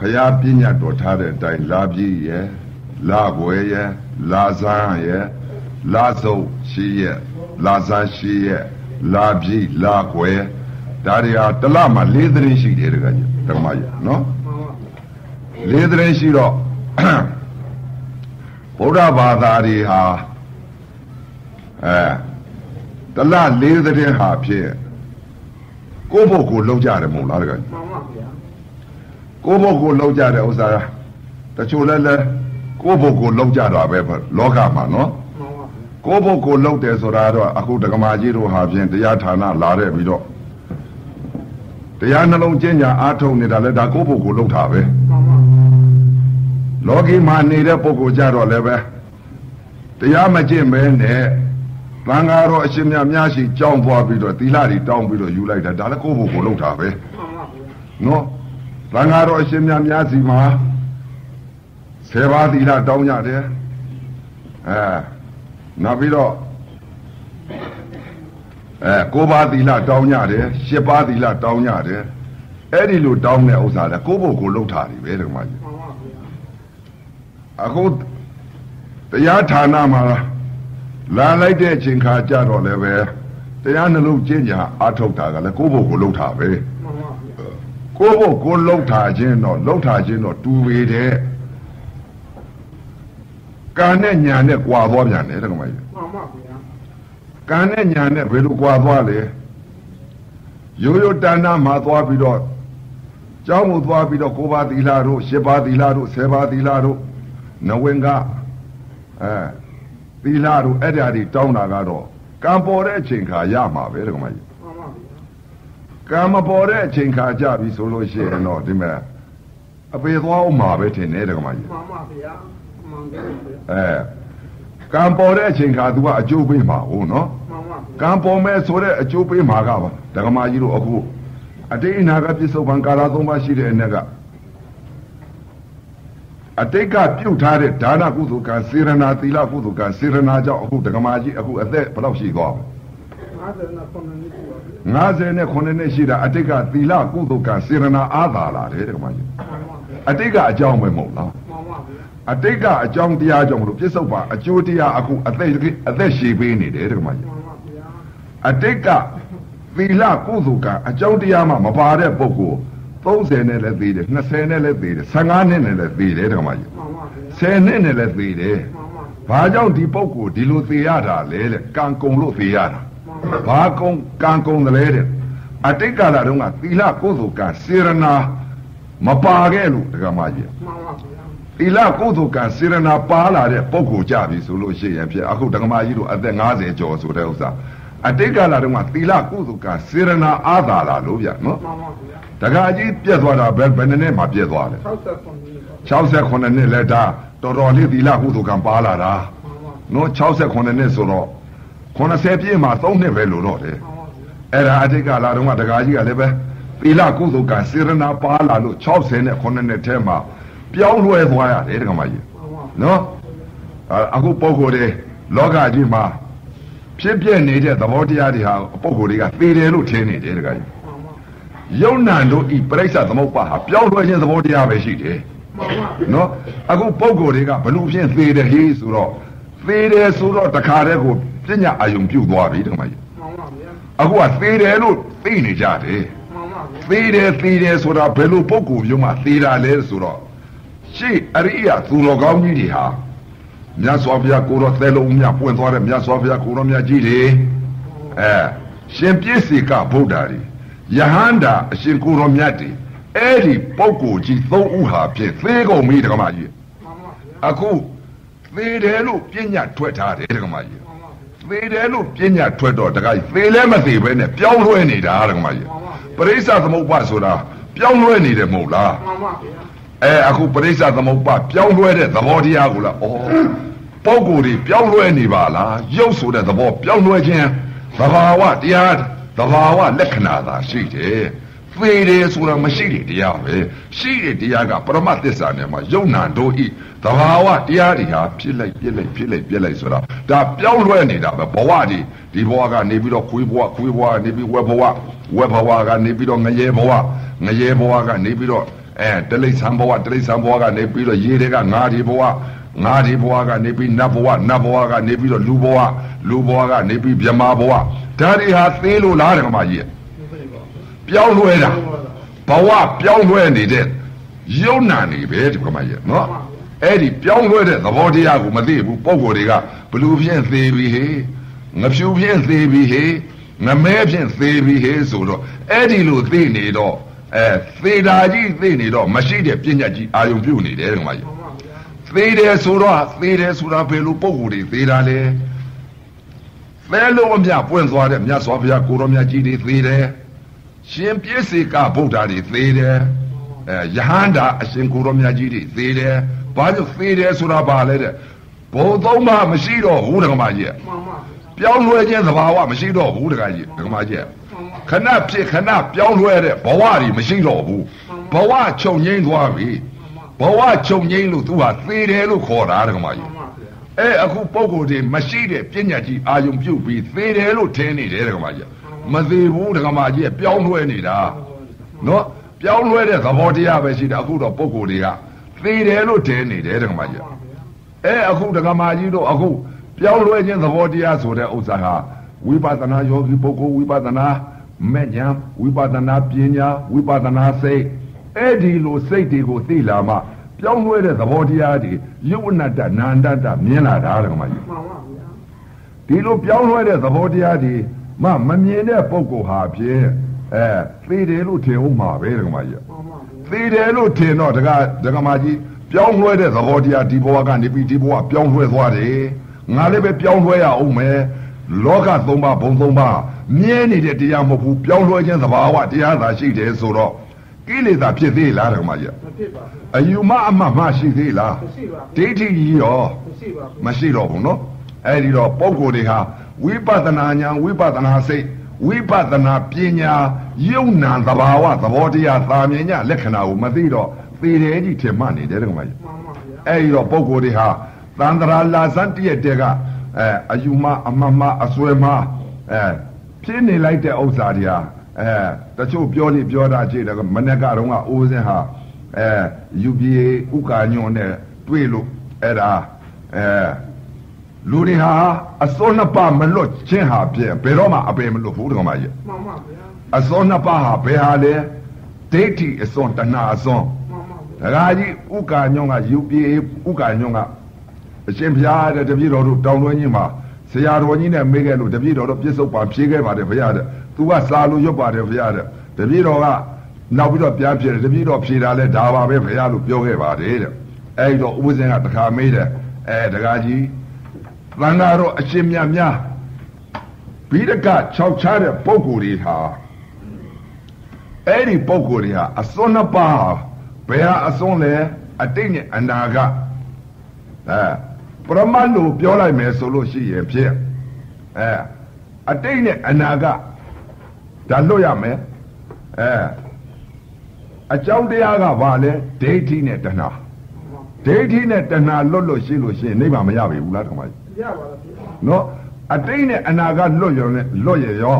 ဖရာပညာတော်ထားတဲ့အတိုင်းလာပြည့်ရဲ့လာကွယ်ရဲ့လာဇန်းရဲ့လာစုပ်ရှိရဲ့လာဇန်းရှိရဲ့လာပြည့်လာကွယ်ဒါတွေဟာတလမှာ၄သတင်းရှိတယ်တကကြီးတကမကြီးနော်၄သတင်းရှိတော့ဗုဒ္ဓဘာသာတွေဟာအဲတလ၄သတင်းဟာဖြစ်ကိုယ့်ဘုတ်ကိုလုံးကြတယ်မဟုတ်လားတကကြီးမှန်ပါဗျာ ကိုယ့်ဘုတ်ကိုလုံးကြတဲ့ဥစ္စာတချို့လည်းလည်းကိုယ့်ဘုတ်ကိုလုံးကြတာပဲလောကမှာနော်မှန်ပါဗျာကိုယ့်ဘုတ်ကိုလုံးတယ်ဆိုတာတော့အခုဒကမာကြီးတို့ဟာဖြင့်တရားဌာနလာတဲ့ပြီးတော့တရားနှလုံးကျင့်ကြအားထုတ်နေတာလဲဒါကိုယ့်ဘုတ်ကိုလုံးတာပဲမှန်ပါလောကီမှာနေတဲ့ပုဂ္ဂိုလ်ကြတော့လည်းပဲတရားမကျင့်မဲနဲ့သံဃာတော်အရှင်မြတ်များရှိကြောင်းသွားပြီးတော့သီလတွေတောင်းပြီးတော့ယူလိုက်တာဒါလည်းကိုယ့်ဘုတ်ကိုလုံးတာပဲမှန်ပါဗျာနော် သံဃာတော်အရှင်မြတ်များစီမှာဆယ်ပါးသီလတောင်းကြတယ်အဲနောက်ပြီးတော့အဲကိုးပါးသီလတောင်းကြတယ်ရှစ်ပါးသီလတောင်းကြတယ်အဲ့ဒီလိုတောင်းတဲ့ဥစ္စာလဲကိုယ့်ဘုတ်ကိုလှုပ်တာတွေပဲတကမကြီးမှန်ပါဗျာအခုတရားဌာနမှာလာလိုက်တဲ့အချိန်ခါကြတော့လည်းပဲတရားနှလုံးကျင့်ကြအားထုတ်တာကလည်းကိုယ့်ဘုတ်ကိုလှုပ်တာပဲမှန်ပါဗျာ ကိုယ့်ဘုတ်ကိုလှုပ်ထားခြင်းတော့လှုပ်ထားခြင်းတော့တူပေတဲ့ကံနဲ့ညာနဲ့ကြွာသွားပြန်တယ်တကမကြီးမှန်ပါဗျာကံနဲ့ညာနဲ့ဘယ်လိုကြွာသွားလဲရိုးရိုးတဏ္ဍမှာသွားပြီးတော့ကျောင်းကိုသွားပြီးတော့ကိုးပါးသီလတို့ရှစ်ပါးသီလတို့ဆယ်ပါးသီလတို့နဝင်ကအဲသီလတို့အဲ့ဒါတွေတောင်းတာကတော့ကံပေါ်တဲ့အချိန်ခါရမှာပဲတကမကြီးမှန်ပါဗျာ ကံမပေါ်တဲ့အချိန်ခါကြပြီဆိုလို့ရှိရင်တော့ဒီမဲ့အပေသွားအောင်မှာပဲထင်တယ်တကမကြီးမှန်ပါဗျာမှန်တယ်ဗျာအဲကံပေါ်တဲ့အချိန်ခါ तू ကအကျိုးပေးမှာဟုတ်နော်မှန်ပါဗျာကံပေါ်မဲ့ဆိုတဲ့အကျိုးပေးမှာကပါဒကမာကြီးတို့အခုအတိတ်အနာကပြစ္ဆုတ်ပံကာလသုံးပါးရှိတဲ့အ ਨੇ ကအတိတ်ကပြုတ်ထားတဲ့ဒါနကုသိုလ်ကံစေရနာသီလကုသိုလ်ကံစေရနာကြောင့်အခုဒကမာကြီးအခုအသက်ဘယ်လောက်ရှိသွားပြီ 59နှစ်ရှိတာအတိတ်ကသီလကုသိုလ်ကံစေရနာအာသာလာတယ်ဒကမာကြီးမှန်ပါဗျာအတိတ်ကအကြောင်းပဲမဟုတ်လားမှန်ပါဗျာအတိတ်ကအကြောင်းတရားကြောင့်မလို့ပြစ္ဆုတ်ပံအကျိုးတရားအခုအသက်အသက်ရှည်ပေးနေတယ်ဒကမာကြီးမှန်ပါဗျာအတိတ်ကသီလကုသိုလ်ကအကြောင်းတရားမှမပါတဲ့ပုဂ္ဂိုလ်30နဲ့လည်းသေးတယ်20နဲ့လည်းသေးတယ်15နှစ်နဲ့လည်းသေးတယ်တခါမကြီးမှန်ပါဗျာ10နှစ်နဲ့လည်းသေးတယ်မှန်ပါဘာကြောင့်ဒီပုဂ္ဂိုလ်ဒီလိုသေရတာလဲတဲ့ကံကုံလို့သေရတာ ဘာကုံကံကုံတယ်လဲတဲ့အတိတ်ကာလတုန်းကသီလကုသိုလ်ကစေရနာမပါခဲ့လို့တခါမကြီးမှန်ပါဗျာသီလကုသိုလ်ကံစေရနာပါလာတဲ့ပုဂ္ဂိုလ်ကြပြီဆိုလို့ရှိရင်ဖြစ်အခုတက္ကမကြီးတို့အသက်50ကျော်ဆိုတဲ့ဥစ္စာအတိတ်ကာလတုန်းကသီလကုသိုလ်ကံစေရနာအာသာလာလို့ဗျနော်မှန်ပါဗျာတခါကြီးပြက်သွားတာဘယ်ဘယ်နှစ်နဲ့မှပြက်သွားလဲ60နှစ်ပါ68နှစ်လက်တာတော်တော်လေးသီလကုသိုလ်ကံပါလာတာမှန်ပါနော်68နှစ်ဆိုတော့ 80ပြည့်မှာ3နှစ်ပဲလို့တော့တယ်မှန်ပါဗျာအဲ့ဒါအတိတ်ကာလတုန်းကတခါကြီးကလည်းပဲသီလကုသိုလ်ကံစေရနာပါလာလို့60နဲ့9နှစ်ထဲမှာပြောင်းလဲသွားရတယ်တခါမကြီးမှန်ပါနော်အာအခုပုံကိုယ်တွေလောကကြီးမှာဖြစ်ပြနေတဲ့သဘောတရားတွေဟာပုံကိုယ်တွေကသေတယ်လို့ထင်နေတယ်တခါကြီးမှန်ပါယုံနာတို့ဤပြိဿသမုပ္ပါဟာပြောင်းလဲခြင်းသဘောတရားပဲရှိတယ်မှန်ပါနော်အခုပုံကိုယ်တွေကဘလို့ဖြင့်သေတယ်ဟေးဆိုတော့သေတယ်ဆိုတော့တခါတည်းကို ပညာအာယုံပြုတ်သွားပြီတခါကြီးမှန်ပါဗျာအခုကသေတယ်လို့သိနေကြတယ်မှန်ပါဗျာသေတယ်သေတယ်ဆိုတာဘယ်လိုပုံကိုယ်မျိုးမှသေတာလဲဆိုတော့ရှေ့အရိယာသူတော်ကောင်းကြီးတွေဟာမြတ်စွာဘုရားကိုတော်သဲလုံးမြတ်ပွင့်သွားတဲ့မြတ်စွာဘုရားကိုတော်မြတ်ကြီးတွေအဲရှင်ပြည့်စေကဗုဒ္ဓတွေယဟန္တာအရှင်ကိုတော်မြတ်တွေအဲ့ဒီပုဂ္ဂိုလ်ကြီးသုံးဦးဟာဖြင့်သေကုန်ပြီတက္ကမကြီးမှန်ပါဗျာအခုသေတယ်လို့ပြညာထွက်ထားတယ်တက္ကမကြီးမှန်ပါဗျာ သေတယ်လို့ပြညာထွက်တော့တက္ကကြီးသေလဲမသေပဲနဲ့ပြောင်းလဲနေတာတက္ကမကြီးပရိစ္ဆသမုပ္ပါဆိုတာပြောင်းလဲနေတယ်မဟုတ်လားမှန်ပါဗျာအဲအခုပရိစ္ဆသမုပ္ပါပြောင်းလဲတဲ့သဘောတရားကိုလားဩပုံကိုယ်တွေပြောင်းလဲနေပါလားရုပ်ဆိုတဲ့သဘောပြောင်းလဲခြင်းသဘာဝတရားသဘာဝလက္ခဏာသာရှိတယ် သေတယ်ဆိုတာမရှိတဲ့တရားပဲရှိတဲ့တရားကပရမတ်သစ္စာနဲ့မှယုံနာတို့ဤသဘာဝတရားတွေဟာဖြစ်လိုက်ပြစ်လိုက်ဖြစ်လိုက်ပြစ်လိုက်ဆိုတာဒါပြောင်းလဲနေတာပဲဘဝဒီဒီဘဝကနေပြီးတော့ခွေးဘဝခွေးဘဝကနေပြီးဝက်ဘဝဝက်ဘဝကနေပြီးတော့ငရဲဘဝငရဲဘဝကနေပြီးတော့အဲတလိษံဘဝတလိษံဘဝကနေပြီးတော့ရေတွေကငါးဒီဘဝငါးဒီဘဝကနေပြီးနတ်ဘဝနတ်ဘဝကနေပြီးတော့လူဘဝလူဘဝကနေပြီးမြမဘဝဒါတွေဟာသေးလို့လားဓမ္မကြီး ပြောင်းလဲတာဘဝပြောင်းလဲနေတဲ့ယုံနာနေပဲဓမ္မကြီးနော်အဲ့ဒီပြောင်းလဲတဲ့သဘောတရားကိုမသိဘူးပုံကိုယ်တွေကဘလူဖြင့်သေးပြီဟေငဖြူဖြင့်သေးပြီဟေငမဲဖြင့်သေးပြီဟေဆိုတော့အဲ့ဒီလိုသိနေတော့အဲသေတာကြီးသိနေတော့မရှိတဲ့ပညာကြီးအာယုံပြုတ်နေတယ်ဓမ္မကြီးသေးတယ်ဆိုတော့သေးတယ်ဆိုတာဘယ်လိုပုံကိုယ်တွေသေးတာလဲသဲလုံးအမြပွင့်သွားတဲ့မြတ်စွာဘုရားကိုရောမြတ်ကြီးတွေသေးတယ် ရှင်ပြည့်စေကဗုဒ္ဓတွေသေးတယ်အဲယဟန္တာအရှင်ကိုရောမြတ်ကြီးတွေသေးတယ်ဘာကြောင့်သေးတယ်ဆိုတာဘာလဲတဲ့ဘုံသုံးပါမရှိတော့ဘူးဓမ္မကြီးမှန်ပါပြောင်းလဲခြင်းသဘာဝမရှိတော့ဘူးတခါကြီးဓမ္မကြီးခဏဖြစ်ခဏပြောင်းလဲတဲ့ဘဝတွေမရှိတော့ဘူးဘဝချုပ်ငိမ့်သွားပြီဘဝချုပ်ငိမ့်လို့သူဟာသေတယ်လို့ခေါ်တာဓမ္မကြီးမှန်ပါဗျာအဲအခုပုံကိုယ်တွေမရှိတဲ့ပညာကြီးအာယုံပြုတ်ပြီးသေတယ်လို့ထင်နေတယ်ဓမ္မကြီး မသေးဘူးဓမ္မကြီးပြောင်းလဲနေတာနော်ပြောင်းလဲတဲ့သဘောတရားပဲရှိတာအခုတော့ပုံကိုယ်တွေကသေတယ်လို့ထင်နေတယ်ဓမ္မကြီးအဲအခုဒကမာကြီးတို့အခုပြောင်းလဲခြင်းသဘောတရားဆိုတဲ့ဥစ္စာဟာဝိပဿနာယောဂီပုဂ္ဂိုလ်ဝိပဿနာမဲ့ညာဝိပဿနာပညာဝိပဿနာစိတ်အဲ့ဒီလိုစိတ်တွေကိုသိလာမှပြောင်းလဲတဲ့သဘောတရားတွေယုဝနတ္တနာန္တတ္တမြင်လာတာဒကမာကြီးမှန်ပါဗျာဒီလိုပြောင်းလဲတဲ့သဘောတရားတွေ မမမြင်တဲ့ပုဂ္ဂိုလ်ဟာဖြင့်အဲသိတယ်လို့ထင်ဦးမှာပဲဒကမာကြီးမှန်ပါဗျာသေတယ်လို့ထင်တော့ဒကဒကမာကြီးပြောင်းလဲတဲ့သဘောတရားဒီဘဝကနေပြီးဒီဘဝပြောင်းလဲသွားတယ်ငါလည်းပဲပြောင်းလဲရအောင်မယ်လောကသုံးပါးဘုံသုံးပါးမြဲနေတဲ့တရားမဟုတ်ဘူးပြောင်းလဲခြင်းသဘာဝတရားသာရှိတယ်ဆိုတော့ကိလေသာဖြစ်သေးလားဒကမာကြီးမဖြစ်ပါဘူးအယူမအမှတ်မရှိသေးလားမရှိပါဘူးဒိဋ္ဌိကြီးရောမရှိပါဘူးမရှိတော့ဘူးနော်အဲ့ဒီတော့ပုံကိုယ်တွေဟာ ဝိပဿနာဉာဏ်ဝိပဿနာစိတ်ဝိပဿနာပညာယုံနာသဘာဝသဘောတရားသာမြင်ညလက္ခဏာကိုမသိတော့သေတယ်ကြီးထင်မှနေတယ်တကမကြီးမှန်ပါဗျာအဲ့ဒီတော့ပုံကိုယ်တွေဟာသန္တရာလာဇန်တည့်တဲ့ကအဲအယူမအမမအစွဲမအဲဖြစ်နေလိုက်တဲ့ဥစ္စာတွေဟာအဲတချို့ပြောနေပြောတာကြည့်တယ်မနေ့ကတော့ကအိုးစင်းဟာအဲယူပြေဥက္ကာညွန်နဲ့တွေ့လို့အဲ့ဒါအဲ လူတွေဟာအစောနှစ်ပါးမလွတ်ခြင်းဟာဖြင့်ဘယ်တော့မှအပေမလွတ်ဘူးတကမကြီးမှန်ပါဗျာအစောနှစ်ပါးဟာဘယ်ဟာလဲဒိဋ္ဌိအစွန်တဏှာအစွန်မှန်ပါဗျာဒကာကြီးဥက္ကာညွန့်ကယူပြေဥက္ကာညွန့်ကအရှင်ဘုရားတဲ့တပည့်တော်တို့တောင်းတွင်းကြီးမှာဆရာတော်ကြီးနဲ့မေးခဲ့လို့တပည့်တော်တို့ပြစ္ဆုတ်ပါဖြေခဲ့ပါတယ်ဘုရားတဲ့သူကစာလို့ရွတ်ပါတယ်ဘုရားတဲ့တပည့်တော်ကနောက်ပြီးတော့ပြန်ဖြေတယ်တပည့်တော်ဖြေတာလဲဒါပါပဲဘုရားလို့ပြောခဲ့ပါတယ်တဲ့အဲဒီတော့ဥပဇင်ကတခါမေးတယ်အဲဒကာကြီး သံဃာတော်အရှင်မြတ်များဘိဒက6ချတဲ့ပုံကိုယ်တွေဟာအဲ့ဒီပုံကိုယ်တွေဟာအစွန်းနှစ်ပါးဘယ်ဟာအစွန်းလဲအတိတ်နဲ့အနာကအဲပရမတ်လို့ပြောလိုက်မယ်ဆိုလို့ရှိရင်ဖြင့်အဲအတိတ်နဲ့အနာကဒါလွတ်ရမယ်အဲအကြောင်းတရားကဘာလဲဒိဋ္ဌိနဲ့တဏှာဒိဋ္ဌိနဲ့တဏှာလွတ်လို့ရှိလို့ရှိရင်နိဗ္ဗာန်မရပြီဘူးလားဓမ္မကြီး ရပါလားဗျာနော်အတိတ်နဲ့အနာကလွတ်ရောနဲ့လွတ်ရရော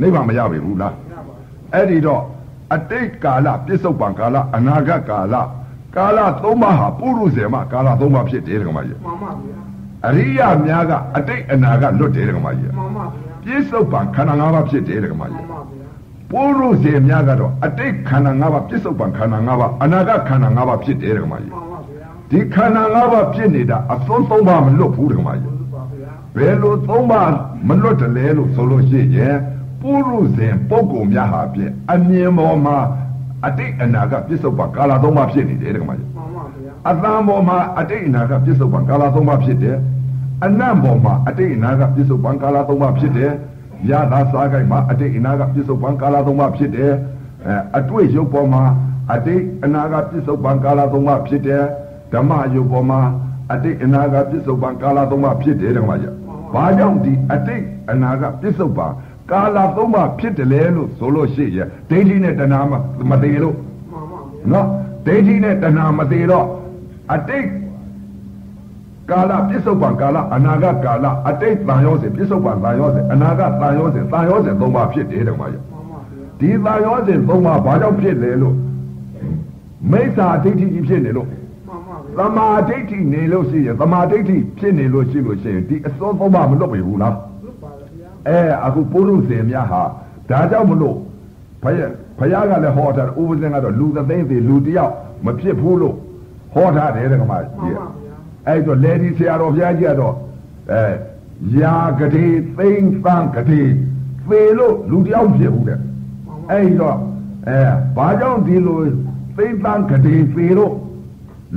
နိဗ္ဗာန်မရပြီဘူးလားရပါလားအဲ့ဒီတော့အတိတ်ကာလပြစ္ဆုတ်ပံကာလအနာဂတ်ကာလကာလသုံးပါးဟာပုရုဇေမကာလသုံးပါးဖြစ်တယ်တက္ကမကြီးမှန်ပါဗျာအရိယာများကအတိတ်အနာဂတ်လွတ်တယ်တက္ကမကြီးမှန်ပါဗျာပြစ္ဆုတ်ပံခန္ဓာ၅ပါးဖြစ်တယ်တက္ကမမှကြီးန်ပါဗျာပုရုဇေများကတော့အတိတ်ခန္ဓာ၅ပါးပြစ္ဆုတ်ပံခန္ဓာ၅ပါးအနာဂတ်ခန္ဓာ၅ပါးဖြစ်တယ်တက္ကမကြီးမှန်ပါဗျာ ဒီခန္ဓာ၅ပါးဖြစ်နေတာအသွန်းသုံးပါးမလွတ်ဘူးတက္ကမကြီးဟုတ်ပါဗျာဘယ်လိုသုံးပါးမလွတ်တယ်လဲလို့ဆိုလို့ရှိရင်ပုရုဇဉ်ပုဂ္ဂိုလ်များဟာဖြင့်အမြင်ပေါ်မှာအတိတ်အနာဂတ်ပြစ္ဆုတ်ပံကာလသုံးပါးဖြစ်နေတယ်တက္ကမကြီးမှန်ပါဗျာအတန်ပေါ်မှာအတိတ်အနာကပြစ္ဆုတ်ပံကာလသုံးပါးဖြစ်တယ်အနံ့ပေါ်မှာအတိတ်အနာကပြစ္ဆုတ်ပံကာလသုံးပါးဖြစ်တယ်ရတာစားကြိုက်မှာအတိတ်အနာကပြစ္ဆုတ်ပံကာလသုံးပါးဖြစ်တယ်အဲအတွေ့ရုပ်ပေါ်မှာအတိတ်အနာကပြစ္ဆုတ်ပံကာလသုံးပါးဖြစ်တယ် ဓမ္မရုပ်ပေါ်မှာအတိတ်အနာကပြစ္ဆုတ်ပံကာလသုံးပါးဖြစ်တယ်ဓမ္မကြီးဘာကြောင့်ဒီအတိတ်အနာကပြစ္ဆုတ်ပံကာလသုံးပါးဖြစ်တယ်လဲလို့ဆိုလို့ရှိရင်ဒိဋ္ဌိနဲ့တဏှာမမသေးလို့မှန်ပါဗျာနော်ဒိဋ္ဌိနဲ့တဏှာမသေးတော့အတိတ်ကာလပြစ္ဆုတ်ပံကာလအနာဂတ်ကာလအတိတ်တန်ရောစဉ်ပြစ္ဆုတ်ပံတန်ရောစဉ်အနာဂတ်တန်ရောစဉ်တန်ရောစဉ်သုံးပါဖြစ်တယ်တဲ့မှာရမှန်ပါဗျာဒီတန်ရောစဉ်သုံးပါဘာကြောင့်ဖြစ်လဲလို့မိစ္ဆာဒိဋ္ဌိကြီးဖြစ်နေလို့မှန်ပါဗျာ သမာဓိဋ္ဌိနေလို့ရှိရင်သမာဓိဋ္ဌိဖြစ်နေလို့ရှိလို့ရှိရင်ဒီအစွန်းသုံးပါမလွတ်ပြီဘူးလားလွတ်ပါလေဗျာအဲအခုပုရုဇဉ်များဟာဒါကြောင့်မလို့ဘုရားဘုရားကလည်းဟောတာဥပဇင်ကတော့လူသသိန်းစီလူတစ်ယောက်မဖြစ်ဘူးလို့ဟောထားတယ်တဲ့ကမမှန်ကြီးပါဗျာအဲ့တော့လေဒီဆရာတော်ဘုရားကြီးကတော့အဲယာဂတိသိမ့်သံဂတိသေလို့လူတစ်ယောက်ဖြစ်ဘူးတဲ့အဲ့တော့အဲဘာကြောင့်ဒီလိုသိမ့်သံဂတိသေလို့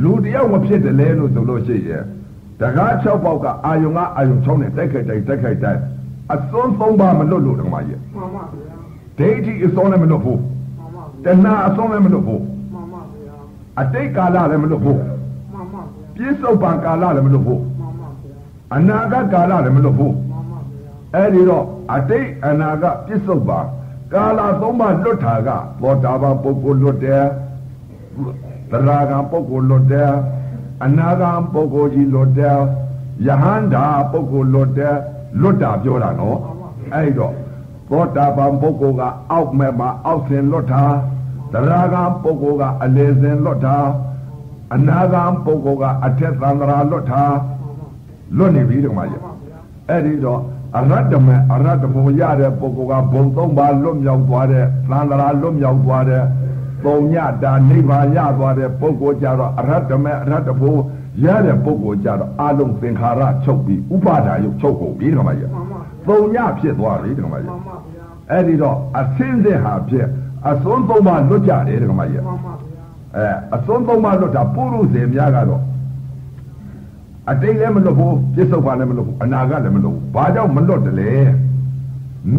လူတစ်ယောက်မဖြစ်တယ်လဲလို့ဆိုလို့ရှိရင်တကား6ပေါက်ကအာယုံကအာယုံ6နဲ့တိုက်ခိုက်တိုက်တိုက်ခိုက်တိုက်အစွန်း3ပါမလွတ်လို့တကမကြီးမှန်ပါဗျာဒိဋ္ဌိအစွန်းလည်းမလွတ်ဘူးမှန်ပါတဗျာဏှာအစွန်းလည်းမလွတ်ဘူးမှန်ပါဗျာအတိတ်ကာလလည်းမလွတ်ဘူးမှန်ပါဗျာပြစ္ဆုတ်ပံကာလလည်းမလွတ်ဘူးမှန်ပါဗျာအနာဂတ်ကာလလည်းမလွတ်ဘူးမှန်ပါဗျာအဲ့ဒီတော့အတိတ်အနာဂတ်ပြစ္ဆုတ်ပံကာလသုံးပါလွတ်တာကဘောတာပန်ပုဂ္ဂိုလ်လွတ်တယ် သရဂံပုဂ္ဂိုလ်လွတ်တယ်အနာဂံပုဂ္ဂိုလ်ကြီးလွတ်တယ်ယဟန္တာပုဂ္ဂိုလ်လွတ်တယ်လွတ်တာပြောတာနော်အဲ့တော့သောတာပန်ပုဂ္ဂိုလ်ကအောက်မဲ့မှာအောက်ဆင်လွတ်တာသရဂံပုဂ္ဂိုလ်ကအလေဆင်လွတ်တာအနာဂံပုဂ္ဂိုလ်ကအထက်သန္တရာလွတ်တာလွတ်နေပြီဒီမှာကြီးအဲ့ဒီတော့အရတ္တမအရတ္တဘုံရတဲ့ပုဂ္ဂိုလ်ကဘုံသုံးပါလွတ်မြောက်သွားတဲ့သံဃာလွတ်မြောက်သွားတဲ့ ပုံညတာနိဗ္ဗာန်ရသွားတဲ့ပုဂ္ဂိုလ်ကြတော့အရတ္တမအရတ္တဘုံရတဲ့ပုဂ္ဂိုလ်ကြတော့အလုံးသင်္ခါရချုပ်ပြီးဥပါဒါယုတ်ချုပ်ကုန်ပြီဒီမှာကြီးမှန်ပါပုံညဖြစ်သွားပြီဒီမှာကြီးမှန်ပါဗျာအဲ့ဒီတော့အစင်းစင်ဟာဖြစ်အစွန်းသုံးပါလွတ်ကြတယ်ဒီမှာကြီးမှန်ပါဗျာအဲအစွန်းသုံးပါလွတ်တာပုရုဇဉ်များကတော့အတိတ်လည်းမလွတ်ဘူးပြစ္ဆုတ်ပါလည်းမလွတ်ဘူးအနာဂတ်လည်းမလွတ်ဘူးဘာကြောင့်မလွတ်တယ်လဲ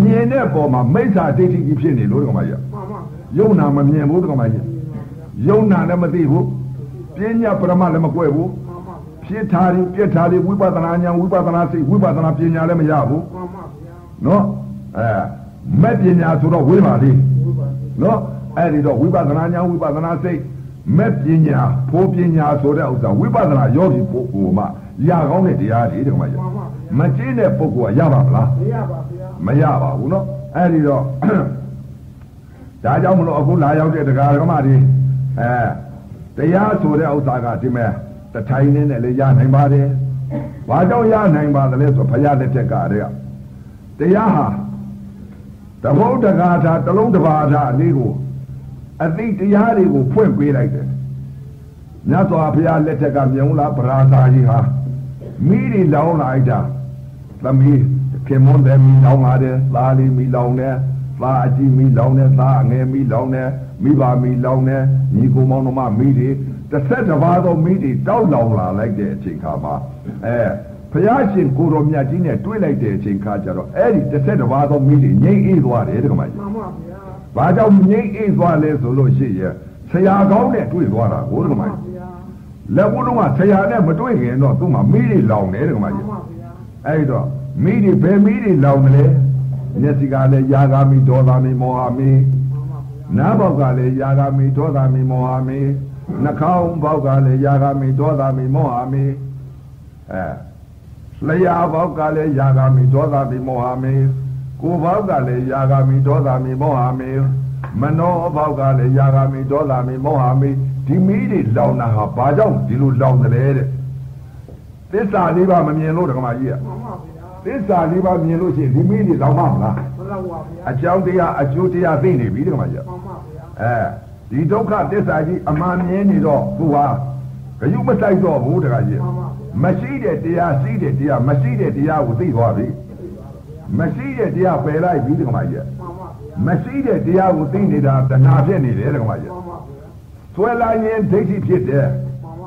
မြင်တဲ့ပုံမှာမိစ္ဆာဒိဋ္ဌိကြီးဖြစ်နေလို့ဒီကောင်မကြီးမှန်ပါဗျာ ယုံနာမမြင်ဘူးဒီကောင်မကြီးယုံနာလည်းမသိဘူးပညာပရမလည်းမကွဲဘူးမှန်ပါဗျာဖြစ်တာတွေပြက်တာတွေဝိပဿနာဉာဏ်ဝိပဿနာစိတ်ဝိပဿနာပညာလည်းမရဘူးမှန်ပါဗျာနော်အဲမဲ့ပညာဆိုတော့ဝိပါလိဝိပါဒနော်အဲ့ဒီတော့ဝိပဿနာဉာဏ်ဝိပဿနာစိတ်မဲ့ပညာဖိုးပညာဆိုတဲ့ဥစ္စာဝိပဿနာယောဂီပုဂ္ဂိုလ်မှရကောင်းတဲ့တရားတွေဒီကမှာရမှန်ပါဗျာမကျင်းတဲ့ပုဂ္ဂိုလ်ကရပါမလားမရပါဗျာမရပါဘူးနော်အဲ့ဒီတော့ ဒါကြောင့်မလို့အခုလာရောက်တဲ့တရားဓမ္မတွေအဲတရားဆိုတဲ့ဥစ္စာကဒီမဲ့တထိုင်နေနဲ့လည်းရနိုင်ပါတယ်ဘာကြောင့်ရနိုင်ပါသလဲဆိုဘုရားလက်ထက်ကတည်းကတရားဟာတဘုဒ္ဓဂါထာတစ်လုံးတစ်ပါးထာအလေးကိုအသိတရားတွေကိုဖွင့်ပေးလိုက်တယ်မြတ်စွာဘုရားလက်ထက်ကမြုံလာပရာသာကြီးဟာမိတွေလောင်းလိုက်တာသမီးခင်မွန်းတယ်မိလောင်းလာတယ်သားလေးမိလောင်းတယ် သားအကြီးမိလောင်းတယ်သားအငယ်မိလောင်းတယ်မိဘမိလောင်းတယ်ညီကိုမောင်နှမမိတွေတစ်ဆက်တစ်ပါးသောမိတွေတောက်လောင်လာလိုက်တဲ့အချိန်ခါမှာအဲဘုရားရှင်ကိုတော်မြတ်ကြီးနဲ့တွေ့လိုက်တဲ့အချိန်ခါကျတော့အဲ့ဒီတစ်ဆက်တစ်ပါးသောမိတွေငြိမ့်အေးသွားတယ်တက္ကမကြီးမှန်ပါဗျာဘာကြောင့်ငြိမ့်အေးသွားလဲဆိုလို့ရှိရင်ဆရာကောင်းနဲ့တွေ့သွားတာကိုတက္ကမမှန်ကြီးပါဗျာလက်ဘူးတော့ဆရာနဲ့မတွေ့ခင်တော့သူ့မှာမိတွေလောင်တယ်တက္ကမမှန်ကြီးပါဗျာအဲ့တော့မိတွေဘယ်မိတွေလောင်တယ်လဲ မျက်စိကလည်းယာဂာမိဒေါသမိမောဟမိမှန်ပါဗျာနားပေါက်ကလည်းယာဂာမိဒေါသမိမောဟမိနှာခေါင်းပေါက်ကလည်းယာဂာမိဒေါသမိမောဟမိအဲလျှာပေါက်ကလည်းယာဂာမိဒေါသမိမောဟမိကိုယ်ပေါက်ကလည်းယာဂာမိဒေါသမိမောဟမိမနောပေါက်ကလည်းယာဂာမိဒေါသမိမောဟမိဒီမိတွေလောင်တာဟာဘာကြောင့်ဒီလိုလောင်တယ်လဲတဲ့သစ္စာလေးပါမမြင်လို့ဓမ္မကြီးကမှန်ပါဗျာ သစ္စာလေးပါမြင်လို့ရှိရင်ဒီမိတွေလောင်မမလားမလောက်ပါဗျာအကြောင်းတရားအကျိုးတရားသိနေပြီဒီမှာကြမှန်ပါဗျာအဲဒီဒုက္ခသစ္စာကြီးအမှန်မြင်နေတော့သူဟာဂယုမဆိုင်တော့ဘူးတခါကြီးမှန်ပါဗျာမရှိတဲ့တရားရှိတဲ့တရားမရှိတဲ့တရားကိုသိသွားပြီမရှိတဲ့တရားပယ်လိုက်ပြီဒီမှာကြီးမှန်ပါဗျာမရှိတဲ့တရားကိုသိနေတာတဏှာဖြစ်နေတယ်ဒီမှာကြီးမှန်ပါဗျာဆွဲလာရင်ဒိဋ္ဌိဖြစ်တယ်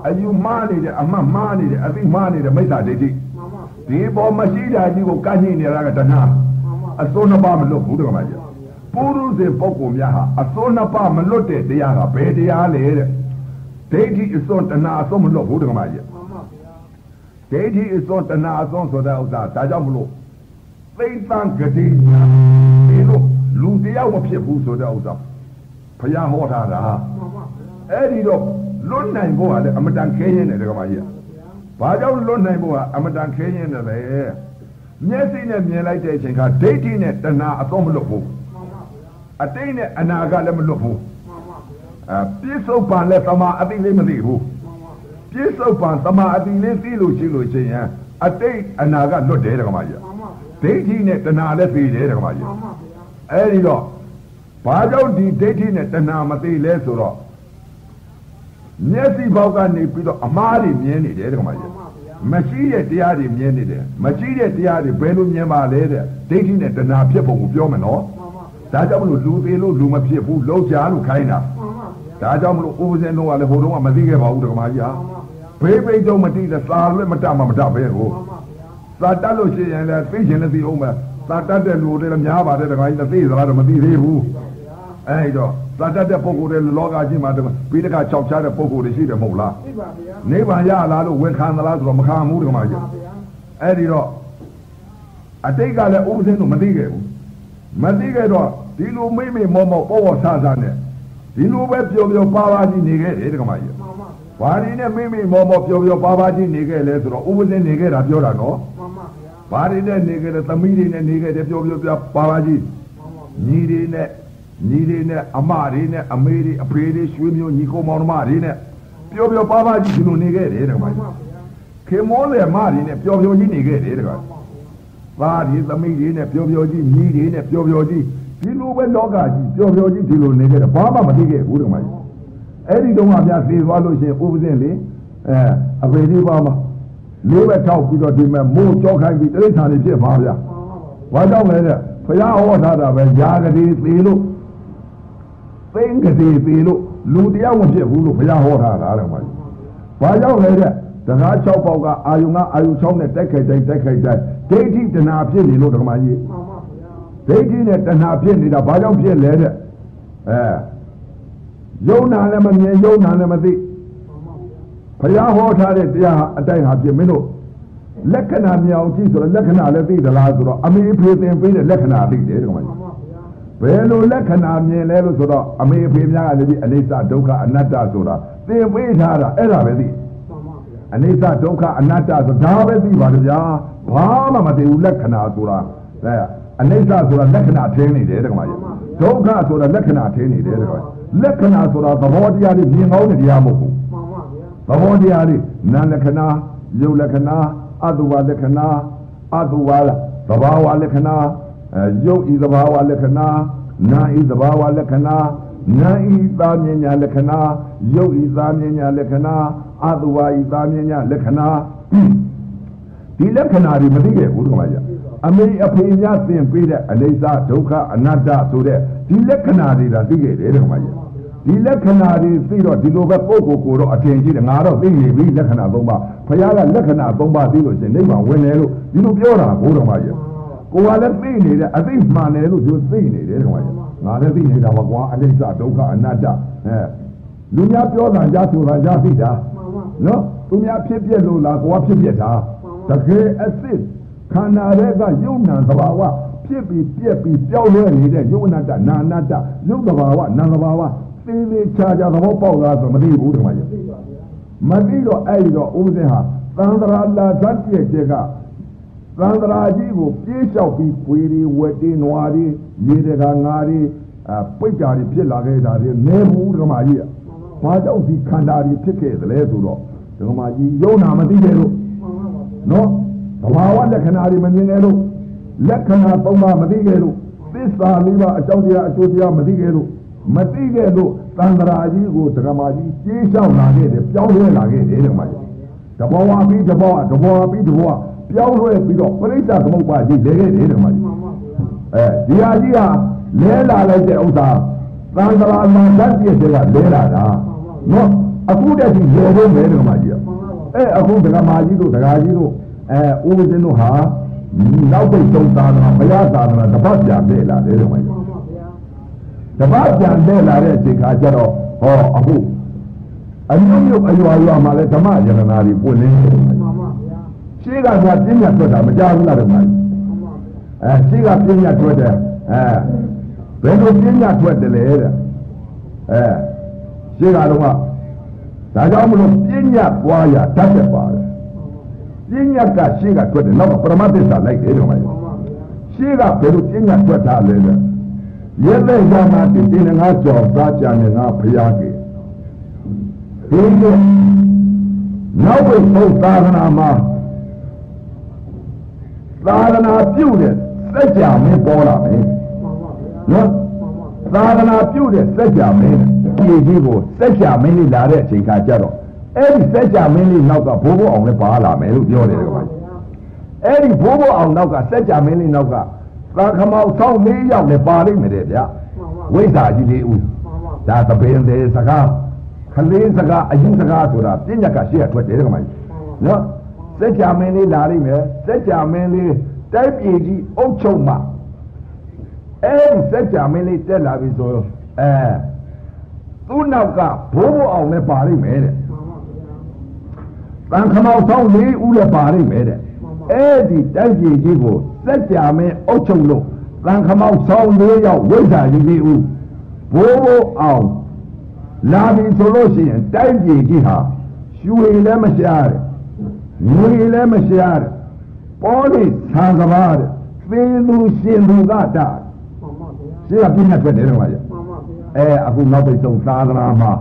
အယူမှားနေတယ်အမှတ်မှားနေတယ်အသိမှားနေတယ်မိစ္ဆာဒိဋ္ဌိမှန်ပါဗျာ ဒီပေါ်မရှိတာကြီးကိုကန့်ညိနေတာကတဏှာမှန်ပါအစိုးနှစ်ပါးမလွတ်ဘူးတကမကြီးပုရုဇဉ်ပုဂ္ဂိုလ်များဟာအစိုးနှစ်ပါးမလွတ်တဲ့တရားကဘယ်တရားလဲတဲ့ဒိဋ္ဌိအစွန်းတဏှာအစွန်းမလွတ်ဘူးတကမကြီးမှန်ပါဗျာဒိဋ္ဌိအစွန်းတဏှာအစွန်းဆိုတဲ့ဥစ္စာဒါကြောင့်မလို့သိမ့်တန်ဂတိညာဒီလိုလူတယောက်မဖြစ်ဘူးဆိုတဲ့ဥစ္စာဘုရားဟောထားတာမှန်ပါဗျာအဲ့ဒီတော့လွတ်နိုင်ဖို့ကလည်းအမတန်ခဲရင်တယ်တကမကြီး ဘာကြောင့်လွတ်နိုင်ဖို့ကအမတန်ခဲရင်တယ်လဲမျက်စိနဲ့မြင်လိုက်တဲ့အချိန်ကဒိဋ္ဌိနဲ့တဏှာအစွန်းမလွတ်ဘူးမှန်ပါဗျာအတိတ်နဲ့အနာကလည်းမလွတ်ဘူးမှန်ပါဗျာအဲပြစ္ဆုတ်ပံလည်းသမာအတိလေးမသိဘူးမှန်ပါဗျာပြစ္ဆုတ်ပံသမာအတိလေးသိလို့ရှိလို့ချင်းရင်အတိတ်အနာကလွတ်တယ်တက္ကမကြီးမှန်ပါဗျာဒိဋ္ဌိနဲ့တဏှာလည်းသိတယ်တက္ကမကြီးမှန်ပါဗျာအဲ့ဒီတော့ဘာကြောင့်ဒီဒိဋ္ဌိနဲ့တဏှာမသိလဲဆိုတော့ မျက်စိဘောက်ကနေပြီးတော့အမားတွေမြင်နေတယ်တက္ကမမှကြီးန်ပါဗျာမရှိတဲ့တရားတွေမြင်နေတယ်မရှိတဲ့တရားတွေဘယ်လိုမြင်ပါလဲတဲ့ဒိဋ္ဌိနဲ့တဏှာဖြစ်ပုံကိုပြောမယ်နော်မှန်ပါဗျာဒါကြောင့်မလို့လူသေးလို့လူမဖြစ်ဘူးလှုပ်ရှားလို့ခိုင်းတာမှန်ပါဗျာဒါကြောင့်မလို့ဥပဇင်းတို့ကလည်းဟိုတုန်းကမသိခဲ့ပါဘူးတက္ကမကြီးဟာမှန်ပါဗျာဘေးပိတ်တော့မသိတဲ့သာလွဲ့မတတ်မှမတတ်ပဲကိုမှန်ပါဗျာသာတတ်လို့ရှိရင်လည်းသိချင်လည်းသိအောင်ပဲသာတတ်တဲ့လူတွေလည်းများပါတယ်တက္ကမကြီးလည်းသိသလားတော့မသိသေးဘူး အဲ့တော့သာတတ်တဲ့ပုဂ္ဂိုလ်တွေလောကကြီးမှာပြီးတကချောက်ချတဲ့ပုဂ္ဂိုလ်တွေရှိတယ်မဟုတ်လားသိပါဗျာနိဗ္ဗာန်ရလာလို့ဝန်ခံသလားဆိုတော့မခံဘူးတက္ကမမှန်ကြီးပါဗျာအဲ့ဒီတော့အတိတ်ကလည်းဥပဇင်းတို့မသိခဲ့ဘူးမသိခဲ့တော့ဒီလိုမိမိမောမောပေါ်ပေါ်ဆဆနဲ့ဒီလိုပဲပျော်ပျော်ပါပါကြီးနေခဲ့တယ်တက္ကမကြီးမှန်ပါဗျာဘာဒီနဲ့မိမိမောမောပျော်ပျော်ပါပါကြီးနေခဲ့လဲဆိုတော့ဥပဇင်းနေခဲ့တာပြောတာနော်မှန်ပါဗျာဘာဒီနဲ့နေခဲ့တယ်သမီးတွေနဲ့နေခဲ့တယ်ပျော်ပျော်ပြပါပါကြီးမှန်ပါဗျာညီတွေနဲ့ ညီတွေနဲ့အမတွေနဲ့အမေတွေအဖေတွေရွှေမျိုးညီကိုမောင်နှမတွေနဲ့ပျော်ပျော်ပါပါကြီးဒီလိုနေခဲ့တယ်တက္ကမမှန်ကြီးပါဗျာခင်မောလေမတွေနဲ့ပျော်ပျော်ကြီးနေခဲ့တယ်တက္ကမမှန်ပါဗျာသားဒီသမီးတွေနဲ့ပျော်ပျော်ကြီးညီတွေနဲ့ပျော်ပျော်ကြီးဒီလိုပဲလောကကြီးပျော်ပျော်ကြီးဒီလိုနေခဲ့တယ်ဘာမှမသိခဲ့ဘူးတက္ကမကြီးအဲ့ဒီတုန်းကပြသေသွားလို့ရှိရင်ဥပဇင်းလေအဲအဖေဒီပါမှာလေးပဲထောက်ပြီးတော့ဒီမဲ့မိုးကြောက်ခိုင်းပြီးတိရစ္ဆာန်တွေဖြစ်ပါဗျာမှန်ပါဗျာဘာကြောင့်လဲတဲ့ဘုရားဟောထားတာပဲຢာကလေးသေးလို့ သိင်္ဂတိသေးလို့လူတရားဝင်ဖြစ်ဘူးလို့ဘုရားဟောထားတာတဲ့မှာကြီးဘာကြောင့်လဲတဲ့တကား6ပေါက်ကအာယုံကအာယုံ6နဲ့တိုက်ခိုက်တိုက်တိုက်ခိုက်တိုက်ဒိဋ္ဌိတဏှာဖြစ်နေလို့ဓမ္မကြီးမှန်ပါဗျာဒိဋ္ဌိနဲ့တဏှာဖြစ်နေတာဘာကြောင့်ဖြစ်လဲတဲ့အဲယုံနာလည်းမမြင်ယုံနာလည်းမသိမှန်ပါဗျာဘုရားဟောထားတဲ့တရားဟာအတိုင်းဟာဖြစ်မင်းတို့လက္ခဏာမြောင်ကြည့်ဆိုတော့လက္ခဏာလည်းသိသလားဆိုတော့အမေဖေသင်ပေးတဲ့လက္ခဏာသိတယ်ဓမ္မကြီးမှန်ပါဗျာ ဘယ်လိုလက္ခဏာမြင်လဲလို့ဆိုတော့အမေအဖေများကလည်းဒီအနိစ္စဒုက္ခအနတ္တဆိုတာသင်ပေးထားတာအဲ့ဒါပဲသိမှန်ပါဗျာအနိစ္စဒုက္ခအနတ္တဆိုဒါပဲသိပါကြဗျာဘာမှမသိဘူးလက္ခဏာဆိုတာအဲအနိစ္စဆိုတာလက္ခဏာထင်းနေတယ်တက္ကမကြီးဒုက္ခဆိုတာလက္ခဏာထင်းနေတယ်တက္ကမကြီးလက္ခဏာဆိုတာသဘောတရားတွေမြင်ကောင်းတဲ့တရားမဟုတ်ဘူးမှန်ပါဗျာသဘောတရားတွေနာလက္ခဏာယုတ်လက္ခဏာအတုဝလက္ခဏာအတုဝသဘာဝလက္ခဏာ အဲယုတ်ဤသဘာဝလက္ခဏာနာဤသဘာဝလက္ခဏာနာဤသာမြညာလက္ခဏာယုတ်ဤသာမြညာလက္ခဏာအတုဝဤသာမြညာလက္ခဏာဒီလက္ခဏာတွေမသိခဲ့ဘူးဒီမှာကြအမေအဖေများသင်ပေးတဲ့အနိစ္စဒုက္ခအနတ္တဆိုတဲ့ဒီလက္ခဏာတွေဒါသိခဲ့တယ်ဒီမှာကြဒီလက္ခဏာတွေသိတော့ဒီလိုပဲပုဂ္ဂိုလ်ကိုတော့အထင်ကြီးတယ်ငါတော့သိနေပြီလက္ခဏာ၃ပါးဘုရားကလက္ခဏာ၃ပါးသိလို့ရှင်နိဗ္ဗာန်ဝင်တယ်လို့ဒီလိုပြောတာဘုရားမကြီး ကိုကလည်းသိနေတယ်အသိမှန်တယ်လို့သူသိနေတယ်ကောင်ကြီးငါလည်းသိနေတာပါကွာအနိစ္စဒုက္ခအနတ္တအဲလူများပြောတာကြားဆိုတာကြားသိတာမှန်ပါနော်သူများဖြစ်ပြက်လို့လားကိုကဖြစ်ပြက်တာတကယ်အစ်စ်ခန္ဓာတွေကယုံနာသဘာဝဖြစ်ပြီးပြက်ပြီးပြောင်းလဲနေတဲ့ယုံနာတ္တနာနာတ္တယုံသဘာဝနာသဘာဝသိသေးချာချာသဘောပေါက်လားဆိုမသိဘူးဒီမှာကြီးသိပါဗျာမသိတော့အဲ့ဒီတော့ဥပဇင်ဟာသံဃာလာဇတ်ပြည့်တဲ့က သံဃာကြီးကိုပြေးလျှောက်ပြီးပွေတွေဝက်တွေနွားတွေရေတကာငါးတွေအပိတ်တာတွေဖြစ်လာခဲ့တာတွေနဲဘူးဓမ္မကြီးကဘာကြောင့်ဒီခန္ဓာတွေဖြစ်ခဲ့သလဲဆိုတော့ဓမ္မကြီးယုံနာမသိခဲ့လို့မှန်ပါဗျာနော်သဘာဝလက္ခဏာတွေမမြင်ခဲ့လို့လက္ခဏာသုံးပါးမသိခဲ့လို့သစ္စာလေးပါးအကြောင်းတရားအကျိုးတရားမသိခဲ့လို့မသိခဲ့လို့သံဃာကြီးကိုဓမ္မကြီးပြေးလျှောက်လာခဲ့တယ်ပြောင်းလဲလာခဲ့တယ်ဓမ္မကြီးတဘောဝပြီးတဘောဝတဘောဝပြီးတဘောဝ ပြောင်းလဲပြီးတော့ပရိစ္ဆသမုပ္ပါကြီးလဲခဲ့တယ်ဓမ္မကြီးမှန်ပါဗျာအဲဒီဟာကြီးဟာလဲလာလိုက်တဲ့ဥစ္စာသံဃာမှာတတ်ပြည့်တဲ့ကလဲလာတာနော်အခုတည်းကလဲဖို့မဲဓမ္မကြီးမှန်ပါဗျာအဲအခုဒကာမကြီးတို့ဒကာကြီးတို့အဲဦးဇင်းတို့ဟာနောက်ပိတ်သုံးသာသနာဘုရားသာသနာတပတ်ပြန်တဲ့လာတယ်ဓမ္မကြီးမှန်ပါဗျာတပတ်ပြန်တဲ့လာတဲ့အချိန်ခါကျတော့ဟောအခုအညွန့်ညွတ်အရွာရွာမှာလဲဓမ္မယရနာတွေပွင့်နေတယ်ဓမ္မကြီးမှန်ပါဗျာ ရှေ့ကကပြင်းညတ်ထွက်တာမကြဘူးလားဓမ္မကြီးမှန်ပါဗျာအဲရှေ့ကပြင်းညတ်ထွက်တယ်အဲဘယ်လိုပြင်းညတ်ထွက်တယ်လဲတဲ့အဲရှေ့ကတော့ကဒါကြောင့်မလို့ပြင်းညတ်ပွားရတတ်တယ်ပါတယ်ပြင်းညတ်ကရှေ့ကထွက်တယ်နောက်ကပရမသစ္စာလိုက်တယ်ဓမ္မကြီးမှန်ပါဗျာရှေ့ကဘယ်လိုပြင်းညတ်ထွက်တာလဲတဲ့ရဲတဲ့ရမတိတင်းငါကြော်သားကြံနေငါဖျားကေဒီလိုနောက်ဘုရားသာသနာမှာ သာသနာပြုတဲ့စัจ जा မင်းပေါ်လာမယ် မှန်ပါဗျာ နော် မှန်ပါ သာသနာပြုတဲ့စัจ जा မင်းပြည်ကြီးကိုစัจ जा မင်းလေးလာတဲ့အချိန်ခါကျတော့အဲ့ဒီစัจ जा မင်းလေးနောက်ကဘိုးဘိုးအောင်လည်းပါလာမယ်လို့ပြောတယ်ကွာအဲ့ဒီဘိုးဘိုးအောင်နောက်ကစัจ जा မင်းလေးနောက်ကသာခမောက်ဆောင်လေးရောက်လည်းပါလိမ့်မယ်တဲ့ဗျာ မှန်ပါ ဝိဇ္ဇာကြီးလေးဦး မှန်ပါ ဒါသပင်သေးစကားခလေးစကားအယူစကားဆိုတာပြညတ်ကရှေ့ကထွက်တယ်ကွာမကြီးနော် စัจ जा မင်းလေးလာလိမ့်မယ်စัจ जा မင်းလေးတိုက်ပြည်ကြီးအုပ်ချုပ်မှအဲ့ဒီစัจ जा မင်းလေးတက်လာပြီဆိုတော့အဲသူ့နောက်ကဘိုးဘိုးအောင်လည်းပါလိမ့်မယ်တဲ့ မှန်ပါဗျာ တန်ခမောက်ဆောင်လေးဦးလည်းပါလိမ့်မယ်တဲ့အဲ့ဒီတိုက်ပြည်ကြီးကိုစัจ जा မင်းအုပ်ချုပ်လို့တန်ခမောက်ဆောင်လေးရောက်ဝိဇ္ဇာကြီးလေးဦးဘိုးဘိုးအောင်လာပြီဆိုလို့ရှိရင်တိုက်ပြည်ကြီးဟာရွှေလည်းမရှားတဲ့ ငွေလည်းမရှားတဲ့ပေါ်လိဆံကဘာတဲ့သေသူရှင်သူကတာမှန်ပါဗျာရှင်းကပြင်းနဲ့ထွက်တယ်တော့ဗျာမှန်ပါဗျာအဲအခုနောက်ပိတ်ဆုံးသာသနာမှာ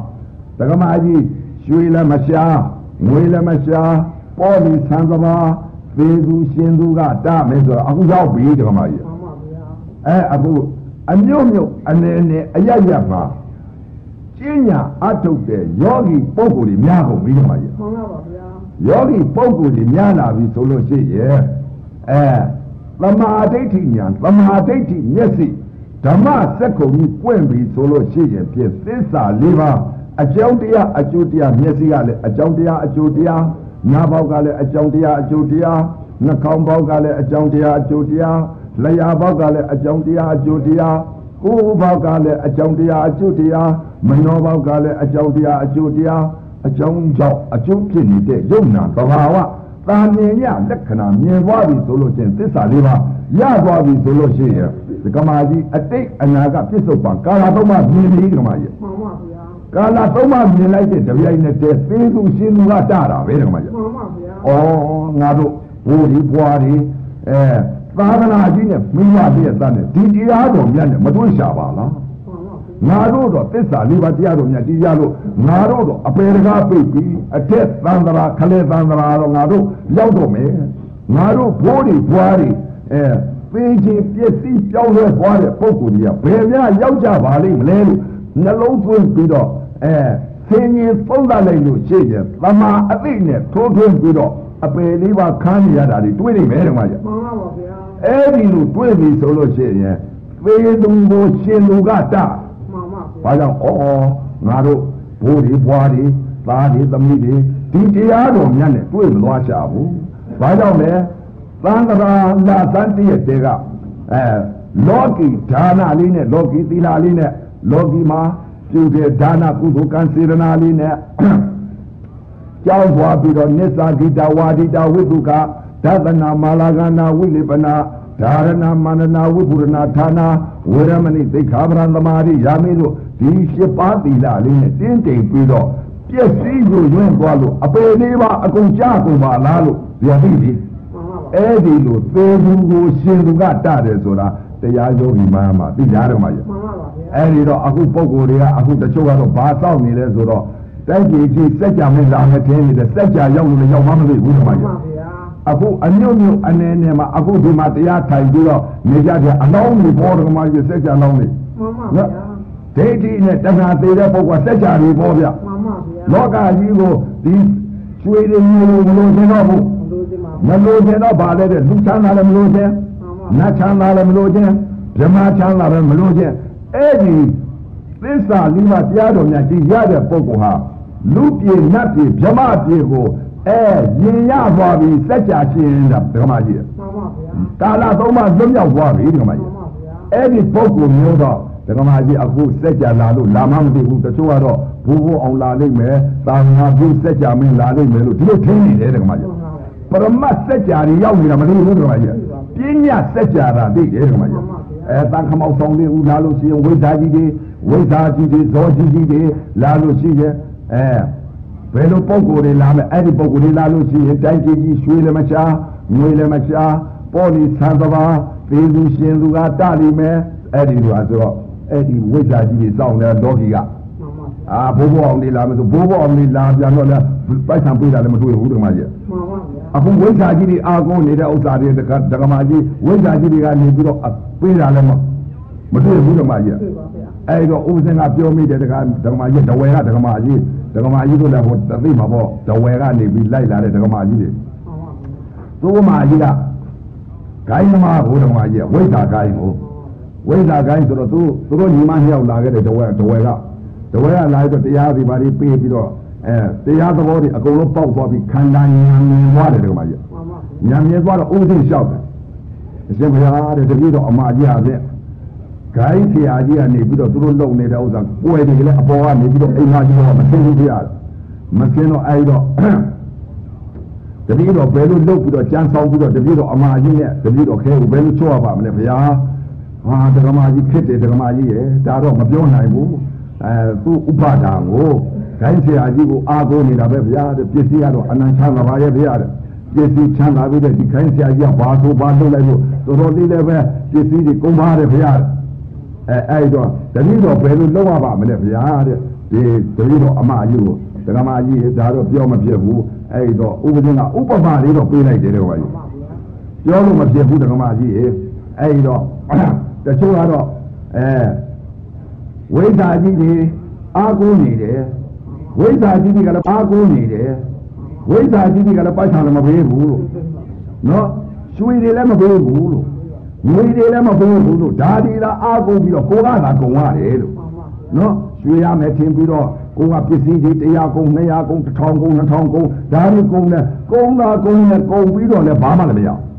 ဒကမာကြီးရွှေလည်းမရှားငွေလည်းမရှားပေါ်လီဆန်းသဘာသေသူရှင်သူကတမယ်ဆိုတော့အခုရောက်ပြီဒကမာကြီးမှန်ပါဗျာအဲအခုအမျိုးမျိုးအနေနဲ့အရရမှာကျင့်ညာအထုတ်တဲ့ယောဂီပုဂ္ဂိုလ်တွေများကုန်ပြီဒကမာကြီးမှန်ပါဗျာ ယောဂီပုဂ္ဂိုလ်တွေများလာပြီဆိုလို့ရှိရဲ့အဲသမာဓိဋ္ဌိညာသမာဓိဋ္ဌိမျက်စိဓမ္မစက္ကုံကြီးပွင့်ပြီဆိုလို့ရှိရဲ့ဖြစ်သစ္စာလေးပါးအကြောင်းတရားအကျိုးတရားမျက်စိကလည်းအကြောင်းတရားအကျိုးတရားနားပေါက်ကလည်းအကြောင်းတရားအကျိုးတရားနှာခေါင်းပေါက်ကလည်းအကြောင်းတရားအကျိုးတရားလျှာပေါက်ကလည်းအကြောင်းတရားအကျိုးတရားကိုယ်ဘောက်ကလည်းအကြောင်းတရားအကျိုးတရားမနောဘောက်ကလည်းအကြောင်းတရားအကျိုးတရား အကြောင်းကြောင့်အကျိုးဖြစ်နေတဲ့ယုံနာသဘာဝတာမြင်ရလက္ခဏာမြင်သွားပြီဆိုလို့ချင်းသစ္စာလေးပါးရသွားပြီဆိုလို့ရှိရင်ဒီကမာကြီးအတိတ်အနာကပြစ္ဆုတ်ပံကာလသုံးပါးမြင်ပြီဒီကမာကြီးမှန်ပါဗျာကာလသုံးပါးမြင်လိုက်တဲ့တပြိုင်နက်တည်းသေသူရှင်သူကတတာပဲဒီကမာကြီးမှန်ပါဗျာဩငါတို့ဘိုးဒီဘွားဒီအဲသာသနာကြီးနဲ့မိဘပြည့်တဲ့ဒီတရားတော်မြတ်နဲ့မတွေ့ရှာပါလားမှန်ပါဗျာ ငါတို့တော့သစ္စာလေးပါးတရားတော်မြတ်ကြည်ရလို့ငါတို့တော့အပေတကားပိတ်ပြီးအထက်သံသရာခလဲသံသရာတော့ငါတို့ရောက်တော့မယ်ငါတို့ဘိုးတွေဘွားတွေအဲပေချင်းပစ္စည်းပြောင်းလဲသွားတဲ့ပုံကိုယ်ကြီးကဘယ်များရောက်ကြပါလိမ့်မလဲလို့နှလုံးသွင်းပြီးတော့အဲဆင်းရင်သုံးသပ်လိုက်လို့ရှိရင်သမာအသိနဲ့ထိုးထွင်းပြီးတော့အပေလေးပါးခန်းရတာတွေတွေးနေမယ်တဲ့မကြီးမှန်ပါဗျာအဲ့ဒီလိုတွေးပြီဆိုလို့ရှိရင်သေသူကိုရှင်သူကတမှန်ပါ ဘာကြောင့်ဩငါတို့ဘိုးတွေဘွားတွေသားတွေသမီးတွေဒီတရားတော်မြတ်နဲ့တွေ့မသွားချဘူးဘာကြောင့်လဲသံဃာလာသန်တည့်တဲ့ကအဲလောကီဒါနလေးနဲ့လောကီသီလလေးနဲ့လောကီမှာပြုတဲ့ဒါနကုသိုလ်ကံစေရနာလေးနဲ့ကြောင်းပွားပြီးတော့နစ္စာဂိတဝါဒိတဝိတုကဒသနာမာလာကနာဝိလိပနာဓာရဏမန္နနာဝိပုရဏဌာနာဝေရမဏိသိက္ခာပရံသမာရိယာမိလို့ ဒီရှစ်ပါးသီလလေးနဲ့တင်းတိမ်ပြီးတော့ပျက်စီးကိုရွင့်သွားလို့အပေလေးပါအကုန်ကြကုန်ပါလားလို့ပြောပြီးပြီမှန်ပါဗျာအဲ့ဒီလိုသေသူကိုရှင်သူကတတယ်ဆိုတာတရားယောဂီမှမှာသိကြတော့မှာရမှန်ပါဗျာအဲ့ဒီတော့အခုပုံကိုယ်တွေကအခုတချို့ကတော့ဘာတောက်နေလဲဆိုတော့တိုက်ကြီးကြီးစက်ကြမလာမထင်းနေတဲ့စက်ကြရောက်လို့လည်းရောက်မှမသိဘူးဒီမှာမှန်ရပါဗျာအခုအညွတ်ညွတ်အနေနဲ့မှာအခုဒီမှာတရားထိုင်ပြီးတော့နေကြတဲ့အလောင်းတွေပေါ်တော့မှကြီးစက်ကြလောင်းတွေမှန်ပါဗျာ ဒိဋ္ဌိနဲ့တဏှာသေးတဲ့ပုဂ္ဂိုလ်ကစက်ကြတွေပေါ်ဗျမှန်ပါဗျာလောကကြီးကိုဒီရွှေတွေမျိုးမလို့သင်တော့ဘူးဘုဒ္ဓမှာမလို့သင်တော့ဗာလဲတဲ့လူချမ်းသာလည်းမလို့ခြင်းမှန်ပါနတ်ချမ်းသာလည်းမလို့ခြင်းဗြဟ္မာချမ်းသာလည်းမလို့ခြင်းအဲ့ဒီသစ္စာလေးပါးတရားတော်များကြီးရတဲ့ပုဂ္ဂိုလ်ဟာလူပြေနတ်ပြေဗြဟ္မာပြေကိုအဲရင်ရသွားပြီစัจ जा ရှင်တာဓမ္မကြီးမှန်ပါဗျာကာလသုံးပါးလွတ်မြောက်သွားပြီဓမ္မမှကြီးန်ပါဗျာအဲ့ဒီပုဂ္ဂိုလ်မျိုးတော့ ဒကမာကြီးအခုစက်ကြလာလို့လာမှမသိဘူးတချို့ကတော့ဘိုးဘိုးအောင်လာလိမ့်မယ်တာငါပြုစက်ကြမင်းလာလိမ့်မယ်လို့ဒီလိုထင်နေတယ်ဒကမာကြီးပရမတ်စက်ကြတွေရောက်နေတာမသိဘူးဒကမာကြီးပညာစက်ကြတာသိတယ်ဒကမာကြီးအဲတန်ခမောက်ဆောင်လေးဦးလာလို့ရှိရင်ဝိဇာကြီးတွေဝိဇာကြီးတွေဇောကြီးကြီးတွေလာလို့ရှိရင်အဲဘယ်လိုပုံကိုယ်တွေလာမယ်အဲ့ဒီပုံကိုယ်တွေလာလို့ရှိရင်တိုင်းကြီးကြီးရွှေလည်းမချာငွေလည်းမချာပေါ်လီဆန်တပါသေးသူရှင်သူကတလိမယ်အဲ့ဒီလိုအဆိုတော့ အဲ့ဒီဝိဇာကြီးတွေစောင့်တယ်လောကီကမှန်ပါအာဘိုးဘအောင်လေးလာမဆိုဘိုးဘအောင်လေးလာပြန်တော့လဲပိုက်ဆံပေးတာလည်းမတွေ့ဘူးတက္ကမကြီးမှန်ပါဗျာအခုဝိဇ္ဇာကြီးတွေအာကုန်းနေတဲ့ဥစ္စာတွေတက္ကတက္ကမကြီးဝိဇ္ဇာကြီးတွေကနေပြီးတော့ပေးတာလည်းမမတွေ့ဘူးတက္ကမကြီးတွေ့ပါဗျာအဲ့တော့ဥပဇင်ကပြောမိတယ်တက္ကတက္ကမကြီးတဝဲကတက္ကမကြီးတက္ကမကြီးတို့လည်းဟိုတသိမှာပေါ့တဝဲကနေပြီးလိုက်လာတဲ့တက္ကမကြီးတွေမှန်ပါဗျာသူ့မကြီးကဂိုင်းသမားဘုဒ္ဓမကြီးကဝိဇ္ဇာဂိုင်းကို ဝိဇ္ဇာဂိုင်းဆိုတော့သူသူတို့ညီမနှစ်ယောက်လာခဲ့တဲ့တဝဲတဝဲကတဝဲကလာပြီးတော့တရားစီပါပြီးပေးပြီးတော့အဲတရားသဘောတွေအကုန်လုံးပေါက်သွားပြီးခန္ဓာဉာဏ်မြင်သွားတယ်တက္ကမကြီးမှန်ပါဗျာဉာဏ်မြင်သွားတော့ဥပဒေလျှောက်တယ်အရှင်ဘုရားတဲ့တပည့်တော်အမကြီးဟာဖြင့်ဂိုင်းဆရာကြီးကနေပြီးတော့သူတို့လုံနေတဲ့ဥစ္စာကိုယ်တွေလည်းအပေါ်ကနေပြီးတော့အိမ်မကြီးတော့မသိဘူးပြရတယ်မသိတော့အဲ့တော့တပည့်တော်ဘယ်လိုလုပ်ပြီးတော့ကြမ်းဆောင်ပြီးတော့တပည့်တော်အမကြီးနဲ့တပည့်တော်ခဲကိုဘယ်လိုချောရပါမလဲဗျာ ဟာတက္ကမကြီးဖြစ်တယ်တက္ကမကြီးရဲ့ဒါတော့မပြောနိုင်ဘူးအဲသူ့ဥပဒါကိုဂိုင်းဆရာကြီးကိုအားကိုးနေတာပဲဗျာတဲ့ပစ္စည်းကတော့အနန္တချမ်းသာပါရဲ့ဗျာတဲ့ပစ္စည်းချမ်းသာပြီးတဲ့ဒီဂိုင်းဆရာကြီးကဘာဆိုဘာလုပ်လိုက်လို့တော်တော်လေးလည်းပဲပစ္စည်းတွေကုန်ပါတယ်ဗျာအဲအဲ့တော့တပည့်တော်ဘယ်လိုလုပ်ရပါမလဲဗျာတဲ့ဒီတပည့်တော်အမကြီးကိုတက္ကမကြီးဒါတော့ပြောမဖြစ်ဘူးအဲ့တော့ဥပဒေကဥပမာလေးတော့ပေးလိုက်တယ်တဲ့ကွာကြီးမှန်ပါဗျာပြောလို့မဖြစ်ဘူးဓမ္မကြီးရေအဲ့ဒီတော့ တချို့ကတော့အဲဝိဇ္ဇာကြီးတွေအာကိုးနေတယ်ဝိဇ္ဇာကြီးတွေကလည်းအာကိုးနေတယ်ဝိဇ္ဇာကြီးတွေကလည်းပိုက်ဆံလည်းမပေးဘူးလို့နော်ရွှေတွေလည်းမပေးဘူးလို့ငွေတွေလည်းမပေးဘူးလို့ဒါဒီလားအာကိုးပြီးတော့ကိုကသာကုံရတယ်လို့မှန်ပါဗျာနော်ရွှေရမယ်ထင်ပြီးတော့ကိုကပစ္စည်းတွေ100ကုန်200ကုန်1000ကုန်2000ကုန်ဒါတွေကုန်တယ်ကုန်တာကုန်တယ်ကုန်ပြီးတော့လည်းဘာမှလည်းမရဘူး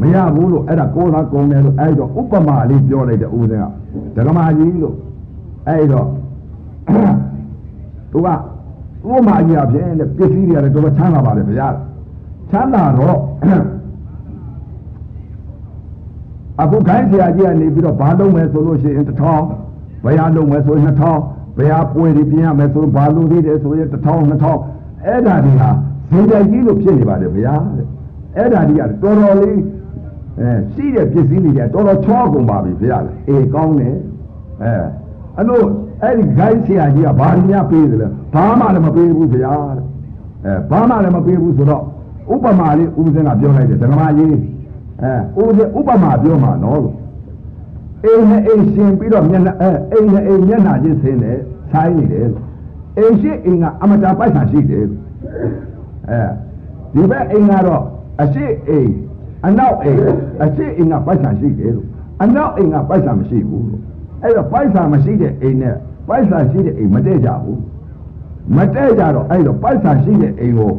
မှန်ပါဗျာမရဘူးလို့အဲ့ဒါကိုယ်သာကုန်တယ်လို့အဲ့တော့ဥပမာလေးပြောလိုက်တဲ့ဦးစင်းကဒကမာကြီးလို့အဲ့တော့သူကဥပမာကြီးအဖြစ်တဲ့ပစ္စည်းတွေကလည်းတော်တော်ချမ်းသာပါတယ်ဗျာချမ်းသာတော့အခုခိုင်းဆရာကြီးကနေပြီးတော့ဘာလုပ်မယ်ဆိုလို့ရှိရင်တစ်ထောင်ဘယ်ဟာလုပ်မယ်ဆိုရင်နှစ်ထောင်ဘယ်ဟာပွဲတွေပြင်ရမယ်ဆိုဘာလုပ်သေးတယ်ဆိုရင်တစ်ထောင်နှစ်ထောင်အဲ့ဒါတွေဟာဇင်တဲ့ကြီးလို့ဖြစ်နေပါတယ်ဗျာတဲ့အဲ့ဒါတွေကတော်တော်လေး အဲရှိတဲ့ပစ္စည်းတွေကတော်တော်ချောကုန်ပါပြီဗျာလေအေးကောင်းတယ်အဲအဲ့လိုအဲ့ဒီ guide ဆရာကြီးကဘာများပေးတယ်လဲဘာမှလည်းမပေးဘူးဗျာတဲ့အဲဘာမှလည်းမပေးဘူးဆိုတော့ဥပမာလေးဦးစင်းကပြောလိုက်တယ်ဓမ္မကြီးအဲဦးစင်းဥပမာပြောမှာနော်လို့အိမ်နဲ့အိမ်ရှင်ပြီးတော့မျက်နှာအဲအိမ်နဲ့အိမ်မျက်နှာချင်းဆင်းတယ်ဆိုင်နေတယ်အိမ်ရှိအိမ်ကအမတာပိုက်ဆံရှိတယ်အဲဒီဘက်အိမ်ကတော့အရှိအိမ် အနောက်အိမ်အရှိအိမ်ကပိုက်ဆံရှိတယ်လို့အနောက်အိမ်ကပိုက်ဆံမရှိဘူးလို့အဲ့တော့ပိုက်ဆံမရှိတဲ့အိမ်နဲ့ပိုက်ဆံရှိတဲ့အိမ်မတည့်ကြဘူးမတည့်ကြတော့အဲ့တော့ပိုက်ဆံရှိတဲ့အိမ်ကို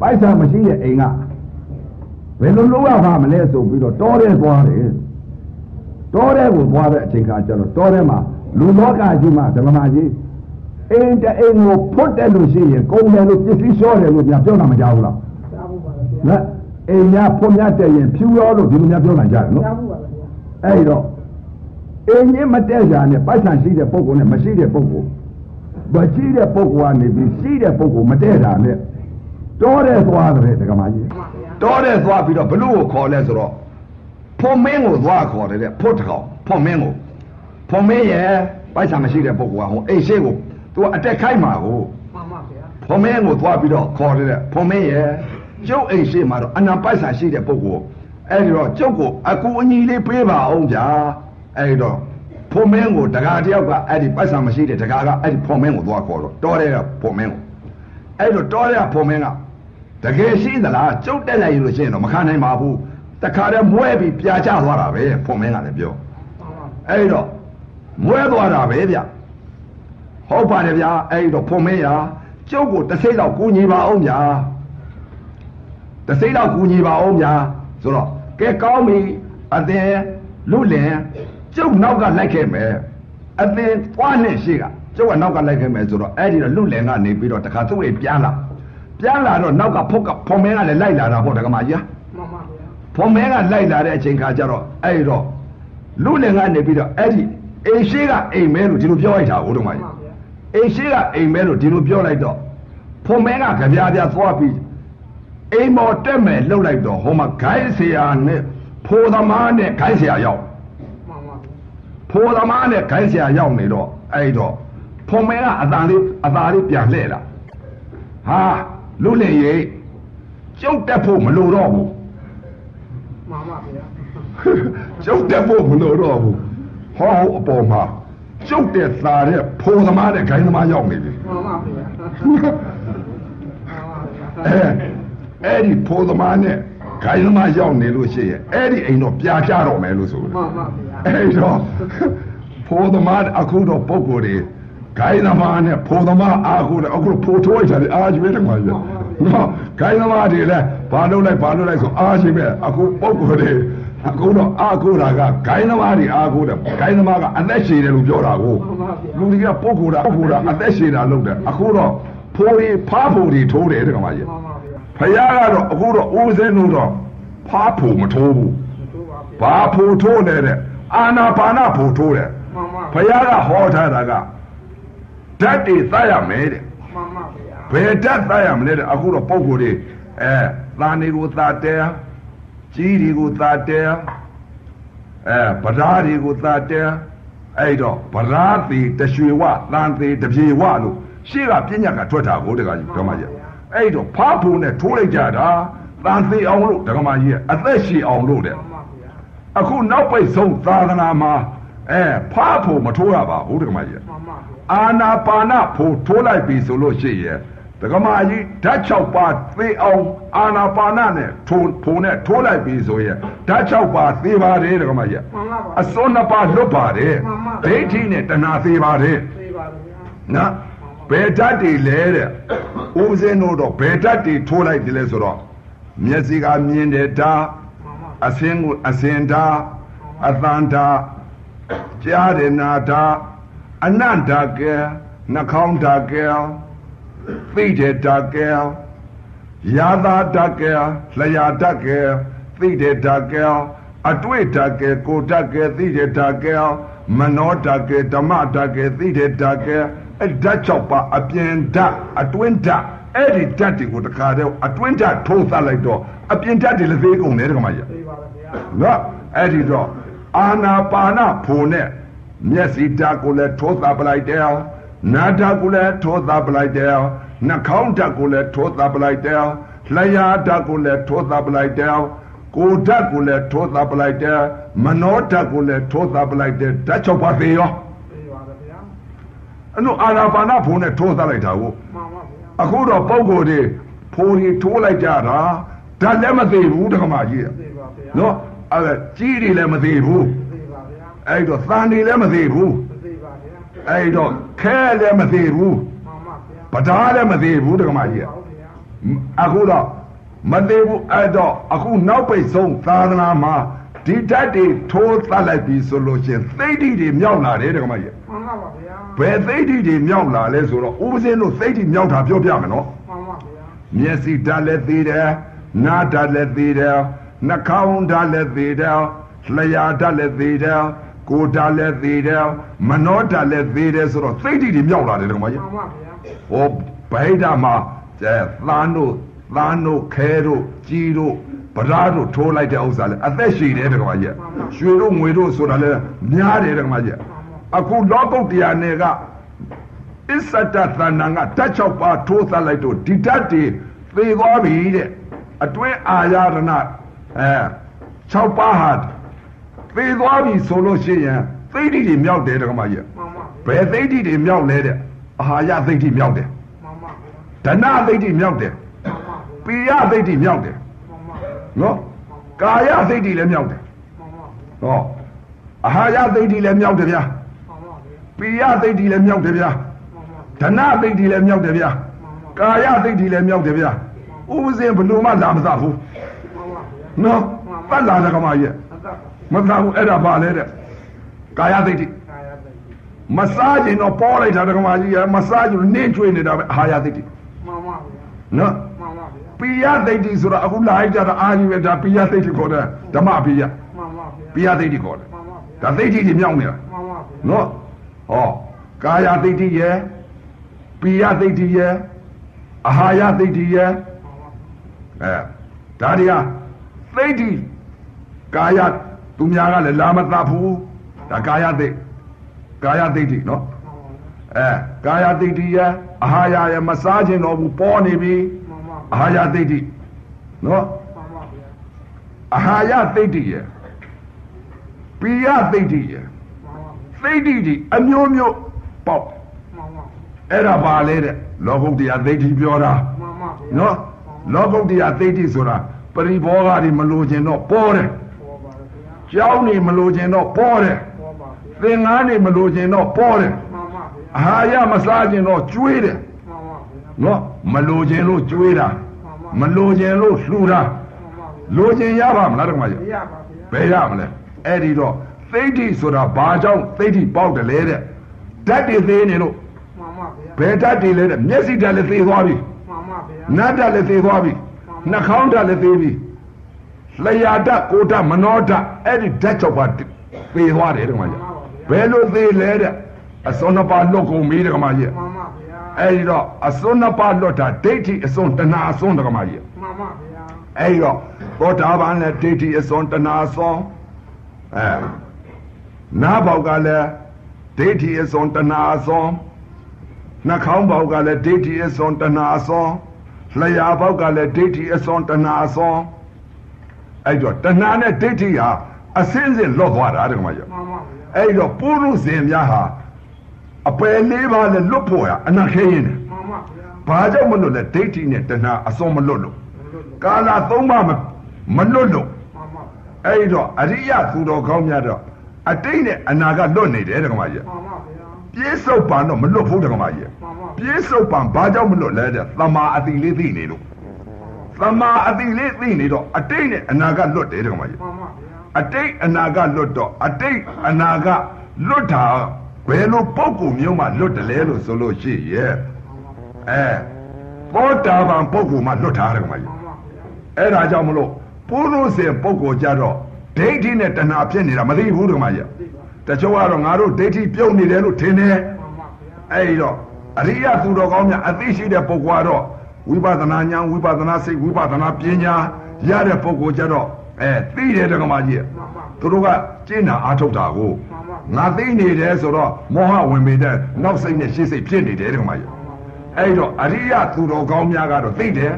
ပိုက်ဆံမရှိတဲ့အိမ်ကဘယ်လိုလုပ်ရပါမလဲဆိုပြီးတော့တောထဲသွားတယ်တောထဲကိုသွားတဲ့အချိန်ခါကျတော့တောထဲမှာလူလောကကြီးမှာဓမ္မကြီးအိမ်တအိမ်ကိုဖွတ်တယ်လို့ရှိရင်ကုန်တယ်လို့ပစ္စည်းလျှော့တယ်လို့များပြောတာမကြောက်ဘူးလား ကြားဖို့ပါဗျာလက်အိမ်များဖွံ့များတက်ရင်ဖြူရောလို့ဒီလိုများပြောနိုင်ကြတယ်နော်ကြားဖို့ပါဗျာအဲ့တော့အိမ်ကြီးမတက်ကြနဲ့ပိုက်ဆံရှိတဲ့ပုံကောနဲ့မရှိတဲ့ပုံကောမရှိတဲ့ပုံကောကနေပြီးရှိတဲ့ပုံကောမတက်တာနဲ့တောတဲ့သွားတယ်ဒကမာကြီးမှန်ပါဗျာတောတဲ့သွားပြီးတော့ဘလို့ကိုခေါ်လဲဆိုတော့ဖွန်မင်းကိုသွားခေါ်တယ်တဲ့ဖွတ်တကောင်ဖွန်မင်းကိုဖွန်မင်းရဲ့ပိုက်ဆံမရှိတဲ့ပုဂ္ဂိုလ်ကဟိုအိမ်ရှိကိုသူကအတက်ခိုက်မှာကိုမှန်ပါဗျာဖွန်မင်းကိုသွားပြီးတော့ခေါ်တယ်တဲ့ဖွန်မင်းရဲ့ ကျုပ်အိမ်ရှိမှာတော့အနံပိုက်ဆံရှိတဲ့ပုဂ္ဂိုလ်အဲ့ဒီတော့ကျုပ်ကိုအကူအညီလေးပေးပါအောင်ဗျာအဲ့ဒီတော့ဖွန်မင်းကိုတကားတယောက်ကအဲ့ဒီပိုက်ဆံမရှိတဲ့တကားကအဲ့ဒီဖွန်မင်းကိုသွားခေါ်တော့တောတဲ့ကဖွန်မင်းကိုအဲ့တော့တောတဲ့ကဖွန်မင်းကတကယ်ရှိသလားကျုပ်တက်လိုက်လို့ရှိရင်တော့မခံနိုင်ပါဘူးတခါတည်းမွဲပြီးပြာကျသွားတာပဲဖွန်မင်းကလည်းပြောမှန်ပါအဲ့တော့မွဲသွားတာပဲဗျဟုတ်ပါတယ်ဗျာအဲ့တော့ဖွန်မင်းရာကျုပ်ကိုတစ်စိတ်တော့ကူညီပါအောင်ဗျာ တစ်စိတ်တော့ကူညီပါအောင်ဗျာဆိုတော့ကဲကောင်းပြီအသင်လူလင်ကျုပ်နောက်ကလိုက်ခဲ့မယ်အသင်သွားနဲ့ရှိကကျုပ်ကနောက်ကလိုက်ခဲ့မယ်ဆိုတော့အဲ့ဒီတော့လူလင်ကနေပြီးတော့တခါသူ့ရဲ့ပြန်လာပြန်လာတော့နောက်ကဖုတ်ကဖွန်မင်းကလည်းလိုက်လာတာပေါ့တက္ကမကြီးမှန်ပါဗျာဖွန်မဲကလိုက်လာတဲ့အချိန်ခါကျတော့အဲ့ဒီတော့လူလင်ကနေပြီးတော့အဲ့ဒီအိမ်ရှိကအိမ်မဲလို့ဒီလိုပြောလိုက်တာဦးတော်မမှန်ကြီးပါဗျာအိမ်ရှိကအိမ်မဲလို့ဒီလိုပြောလိုက်တော့ဖွန်မဲကကြပြားပြားသွားပြီး အိမ်မော်တက်မယ်လှုပ်လိုက်တော့ဟိုမှာဂိုင်းဆရာနဲ့ဖိုးသမားနဲ့ဂိုင်းဆရာရောက်မှန်ပါဗျာဖိုးသမားနဲ့ဂိုင်းဆရာရောက်နေတော့အဲ့တော့ဖုံမဲကအသာလေးအသာလေးပြန်လှဲ့လာဟာလူလင်ရေးကျုပ်တက်ဖို့မလိုတော့ဘူးမှန်ပါဗျာကျုပ်တက်ဖို့မလိုတော့ဘူးဟောအပေါ်မှာကျုပ်တဲ့သားတဲ့ဖိုးသမားတဲ့ဂိုင်းသမားရောက်နေပြီမှန်ပါဗျာမှန်ပါဗျာအဲ အဲ့ဒီဖိုးသမားနဲ့ဂိုင်းသမားရောက်နေလို့ရှိရင်အဲ့ဒီအိမ်တော့ပြာချတော့မယ်လို့ဆိုတယ်မှန်ပါဗျာအဲ့တော့ဖိုးသမားအခုတော့ပုံကိုယ်တွေဂိုင်းသမားနဲ့ဖိုးသမားအားကိုလည်းအခုဖိုးထိုးလိုက်တယ်အားကြီးပဲတခါကြီးနော်ဂိုင်းသမားတွေလည်းဘာလုပ်လိုက်ဘာလုပ်လိုက်ဆိုအားရှိပဲအခုပုံကိုယ်တွေအခုတော့အားကိုတာကဂိုင်းသမားတွေအားကိုတယ်ဂိုင်းသမားကအသက်ရှည်တယ်လို့ပြောတာကိုလူတွေကပုံကိုယ်တာပုံကိုယ်တာအသက်ရှည်တာလုပ်တယ်အခုတော့ဖိုးတွေဖားဖိုးတွေထိုးတယ်တခါကြီးမှန်ပါဗျာ ဖယားကတော့အခုတော့ဦးစင်းတို့တော့ဖားဖို့မထိုးဘူးတို့ပါဗျာဘာဖို့ထိုးလဲတဲ့အာနာပါနဖို့ထိုးတယ်မှန်ပါဖယားကဟောထားတာကဓာတ်တွေသတ်ရမယ်တဲ့မှန်ပါဗျာဘယ်ဓာတ်သတ်ရမလဲတဲ့အခုတော့ပုံကိုယ်တွေအဲသာနေကိုသာတဲကြီးတွေကိုသာတဲအဲဗဓာတွေကိုသာတဲအဲ့တော့ဗဓာသေးတရွှေဝသံသေးတပြေဝလို့ရှေ့ကပြညတ်ကထွက်တာကိုတကကြီးဓမ္မကြီး အဲ့တော့ဖားဖို့နဲ့ထိုးလိုက်ကြတာသံသေးအောင်လို့ဓမ္မကြီးကအသက်ရှည်အောင်လို့တဲ့မှန်ပါဗျာအခုနောက်ပိတ်ဆုံးသာသနာမှာအဲဖားဖို့မထိုးရပါဘူးတက္ကမကြီးမှန်ပါဗျာအာနာပါနဖို့ထိုးလိုက်ပြီဆိုလို့ရှိရင်တက္ကမကြီးဓာတ်6ပါးသေအောင်အာနာပါနနဲ့ထိုးဖို့နဲ့ထိုးလိုက်ပြီဆိုရင်ဓာတ်6ပါးသေပါတယ်တက္ကမကြီးမှန်ပါဗျာအစွန်းနှစ်ပါးလွတ်ပါတယ်မှန်ပါဒိဋ္ဌိနဲ့တဏှာသေပါတယ်သိပါဗျာနော် ဘယ်ဓာတ်တွေလဲတဲ့ဦးစင်းတို့တော့ဘယ်ဓာတ်တွေထိုးလိုက်တယ်လဲဆိုတော့မျက်စိကမြင်တဲ့ဓာတ်မှန်ပါအစင်းကိုအစင်ဓာအသန္တာကြားရနာဓာအနန္တကဲနှာခေါင်းဓာကဲသိတဲ့ဓာကဲယာသာဓာကဲလျာဓာကဲသိတဲ့ဓာကဲအတွေ့ဓာကဲကိုဓာကဲသိတဲ့ဓာကဲမနောဓာကဲဓမ္မဓာကဲသိတဲ့ဓာကဲ အဲ့ဓာတ်၆ပါးအပြင်ဓာတ်အတွင်းဓာတ်အဲ့ဒီဓာတ်တွေကိုတခါတည်းအတွင်းဓာတ်ထိုးသတ်လိုက်တော့အပြင်ဓာတ်တွေလည်းသေးကုန်တယ်တခါမှကြီးသိပါဗျာနော်အဲ့ဒီတော့အာနာပါနဖို့နဲ့မျက်စိဓာတ်ကိုလည်းထိုးသပလိုက်တယ်နာဓာတ်ကိုလည်းထိုးသပလိုက်တယ်နှာခေါင်းဓာတ်ကိုလည်းထိုးသပလိုက်တယ်လျှာဓာတ်ကိုလည်းထိုးသပလိုက်တယ်ကိုယ်ဓာတ်ကိုလည်းထိုးသပလိုက်တယ်မနောဓာတ်ကိုလည်းထိုးသပလိုက်တယ်ဓာတ်၆ပါးသေးရောသိပါဗျာ အဲ့လိုအာနာပါနဖို့နဲ့ထိုးသလိုက်တာကိုမှန်ပါဗျာအခုတော့ပုံကိုယ်တွေဖိုးတွေထိုးလိုက်ကြတာဓာတ်လည်းမသေးဘူးတက္ကမကြီးသိပါဗျာနော်အဲ့ဒါကြီးတွေလည်းမသေးဘူးသိပါဗျာအဲ့တော့သံတွေလည်းမသေးဘူးသိပါဗျာအဲ့တော့ခဲလည်းမသေးဘူးမှန်ပါဗျာပဓာလည်းမသေးဘူးတက္ကမကြီးဟုတ်ဗျာအခုတော့မသေးဘူးအဲ့တော့အခုနောက်ပိတ်ဆုံးသာသနာမှာ ဒီဓာတ်တွေထိုးသတ်လိုက်ပြီဆိုလို့ရှိရင်သိဋ္ဌိတွေမြောက်လာတယ်တက္ကမကြီးမှန်ပါဗျာဘယ်သိဋ္ဌိတွေမြောက်လာလဲဆိုတော့ဥပဇင်းတို့သိဋ္ဌိမြောက်တာပြောပြမယ်နော်မှန်ပါဗျာမျက်စိဓာတ်လည်းသေးတယ်နားဓာတ်လည်းသေးတယ်နှာခေါင်းဓာတ်လည်းသေးတယ်လျှာဓာတ်လည်းသေးတယ်ကိုယ်ဓာတ်လည်းသေးတယ်မနောဓာတ်လည်းသေးတယ်ဆိုတော့သိဋ္ဌိတွေမြောက်လာတယ်တကမကြီးမှန်ပါဗျာဟောဗိဓာမှာအဲသန်းတို့သန်းတို့ခဲတို့ကြီးတို့ ဗရာတို့ထိုးလိုက်တဲ့ဥစ္စာလဲအသက်ရှည်တယ်တကမကြီးရွှေတို့ငွေတို့ဆိုတာလဲများတယ်တကမကြီးအခုလောကုတ်တရားနယ်ကအစ္ဆတသဏ္ဍာန်ကဓာတ်၆ပါးထိုးသတ်လိုက်တော့ဒီဓာတ်တွေသေသွားပြီတဲ့အတွင်းအာရဏအဲ6ပါးဟာသေသွားပြီဆိုလို့ရှိရင်သိဋ္ဌိတွေမြောက်တယ်တကမကြီးမှန်ပါဘယ်သိဋ္ဌိတွေမြောက်လဲတဲ့အာဟာရသိဋ္ဌိမြောက်တယ်မှန်ပါဗျာဒနာသိဋ္ဌိမြောက်တယ်မှန်ပါဗျာပိယသိဋ္ဌိမြောက်တယ်မှ န်ပါနော်ကာယသိဋ္ဌိလည်းမြောက်တယ်မှန်ပါဟောအာဟာရသိဋ္ဌိလည်းမြောက်တယ်ဗျာမှန်ပါဗျာပိယသိဋ္ဌိလည်းမြောက်တယ်ဗျာမှန်ပါဒနာသိဋ္ဌိလည်းမြောက်တယ်ဗျာကာယသိဋ္ဌိလည်းမြောက်တယ်ဗျာဥပဇင်ဘယ်လို့မှလာမသဘူးမှန်ပါဗျာနော်တတ်လာတယ်ကမကြီးအသက်မသဘူးအဲ့ဒါပါလေတဲ့ကာယသိဋ္ဌိကာယသိမစားခြင်းတော့ပေါ်လိုက်တာတကမကြီးရမစားခြင်းနင်းချွေနေတာပဲအာဟာရသိဋ္ဌိမှန်ပါဗျာနော်မှန် ပါဗျာပိယသိဋ္ဌိဆိုတာအခုလာလိုက်ကြတာအာကြီးပဲဒါပိယသိဋ္ဌိခေါ်တယ်ဓမ္မပိယမှန်ပါဗျာပိယသိဋ္ဌိခေါ်တယ်မှန်ပါဗျာဒါသိဋ္ဌိကြီးမြောက်နေတာမှန်ပါဗျာနော်ဟောကာယသိဋ္ဌိရဲ့ပိယသိဋ္ဌိရဲ့အာဟာရသိဋ္ဌိရဲ့အဲဒါတွေကသိဋ္ဌိကာယသူများကလည်းလာမသဘူးဒါကာယသိကာယသိဋ္ဌိနော်အဲကာယဒိဋ္ဌိယအာဟာရယမစားခြင်းတော့ဘူးပေါ်နေပြီမှန်ပါ အာဟာရဒိဋ္ဌိနော်မှန်ပါဗျာအာဟာရဒိဋ္ဌိယပိယဒိဋ္ဌိယမှန်ပါဒိဋ္ဌိဒီအမျိုးမျိုးပေါက်မှန်ပါအဲ့ဒါပါလေတဲ့လောကုတ္တရာဒိဋ္ဌိပြောတာမှန်ပါဗျာနော်လောကုတ္တရာဒိဋ္ဌိဆိုတာပရိဘောဂတွေမလိုချင်တော့ပေါ်တယ်ပေါ်ပါဗျာကြောင်းနေမလိုချင်တော့ပေါ်တယ်ပေါ်ပါဗျာသင်္ကန်းနေမလိုချင်တော့ပေါ်တယ်မှန်ပါဗျာအာဟာရမစားချင်တော့ကျွေးတယ်မှ န်ပါဗျာနော်မလိုချင်လို့ကျွေးတာမှန်ပါမလိုချင်လို့လှူတာမှန်ပါဗျာလိုချင်ရပါမလားတက္ကမကြီးရပါဗျာဘယ်ရမလဲအဲ့ဒီတော့သိဋ္ဌိဆိုတာဘာကြောင့်သိဋ္ဌိပေါက်တယ်လဲတဲ့ဓာတ်တွေသေးနေလို့မှန်ပါဗျာဘယ်ဓာတ်တွေလဲတဲ့မျက်စိဓာတ်လည်းသေးသွားပြီမှန်ပါဗျာနတ်ဓာတ်လည်းသေးသွားပြီနှာခေါင်းဓာတ်လည်းသေးပြီလျှာဓာတ်ကိုယ်ဓာတ်မနောဓာတ်အဲ့ဒီဓာတ်ကြောင့်ပါသေသွားတယ်တက္ကမကြီးဘယ်လိုသေးလဲတဲ့အစွန်းနှစ်ပါးလွတ်ကုန်ပြီတက္ကမကြီးမှန်ပါဗျာ အဲ့ဒီတော့အစွန်းနှစ်ပါးလွတ်တာဒိဋ္ဌိအစွန်းတဏှာအစွန်းတက္ကမကြီးမှန်ပါဗျာအဲ့ဒီတော့သောတာပန်လည်းဒိဋ္ဌိအစွန်းတဏှာအစွန်းအဲနားပေါက်ကလည်းဒိဋ္ဌိအစွန်းတဏှာအစွန်းနှာခေါင်းပေါက်ကလည်းဒိဋ္ဌိအစွန်းတဏှာအစွန်းလျှာပေါက်ကလည်းဒိဋ္ဌိအစွန်းတဏှာအစွန်းအဲ့တော့တဏှာနဲ့ဒိဋ္ဌိဟာအစင်းစင်လွတ်သွားတာတက္ကမကြီးမှန်ပါဗျာအဲ့ဒီတော့ပုရုဇဉ်များဟာ အပယ်လေးပါးနဲ့လွတ်ဖို့ရအနာခဲရင်တယ်မှန်ပါဗျာဘာကြောင့်မလွတ်လဲဒိဋ္ဌိနဲ့တဏှာအစွန်းမလွတ်လို့လို့လို့ကာလသုံးပါးမမလွတ်လို့မှန်ပါဗျာအဲ့ဒီတော့အရိယသူတော်ကောင်းများတော့အတိတ်နဲ့အနာကလွတ်နေတယ်တက္ကမကြီးမှန်ပါဗျာပြေးစုပ်ပံတော့မလွတ်ဘူးတက္ကမကြီးမှန်ပါပြေးစုပ်ပံဘာကြောင့်မလွတ်လဲတဲ့သမာအတိလေးသိနေလို့သမာအတိလေးသိနေတော့အတိတ်နဲ့အနာကလွတ်တယ်တက္ကမကြီးမှန်ပါဗျာအတိတ်အနာကလွတ်တော့အတိတ်အနာကလွတ်တာ ဘယ်လိုပုံကူမျိုးမှလွတ်တယ်လဲလို့ဆိုလို့ရှိရဲ့အဲဘောတာပန်ပုံကူမှလွတ်တာတယ်ကမကြီးမှန်ပါဗျာအဲ့ဒါကြောင့်မလို့ပုရုဇဉ်ပုံကူကြတော့ဒိဋ္ဌိနဲ့တဏှာဖြစ်နေတာမသိဘူးတကမကြီးတချို့ကတော့ငါတို့ဒိဋ္ဌိပြုတ်နေတယ်လို့ထင်တယ်မှန်ပါဗျာအဲ့ဒီတော့အရိယသူတော်ကောင်းများအသိရှိတဲ့ပုဂ္ဂိုလ်ကတော့ဝိပဿနာဉာဏ်ဝိပဿနာစိတ်ဝိပဿနာပညာရတဲ့ပုဂ္ဂိုလ်ကြတော့အဲသိတယ်တကမကြီးမှန်ပါ သူတို့ကကျင့်တာအားထုတ်တာကိုမှန်ပါငါသိနေတယ်ဆိုတော့မောဟဝင်ပေတဲ့နောက်စိတ်နဲ့ရှေ့စိတ်ဖြစ်နေတယ်တကမကြီးအဲ့တော့အရိယသူတော်ကောင်းများကတော့သိတယ်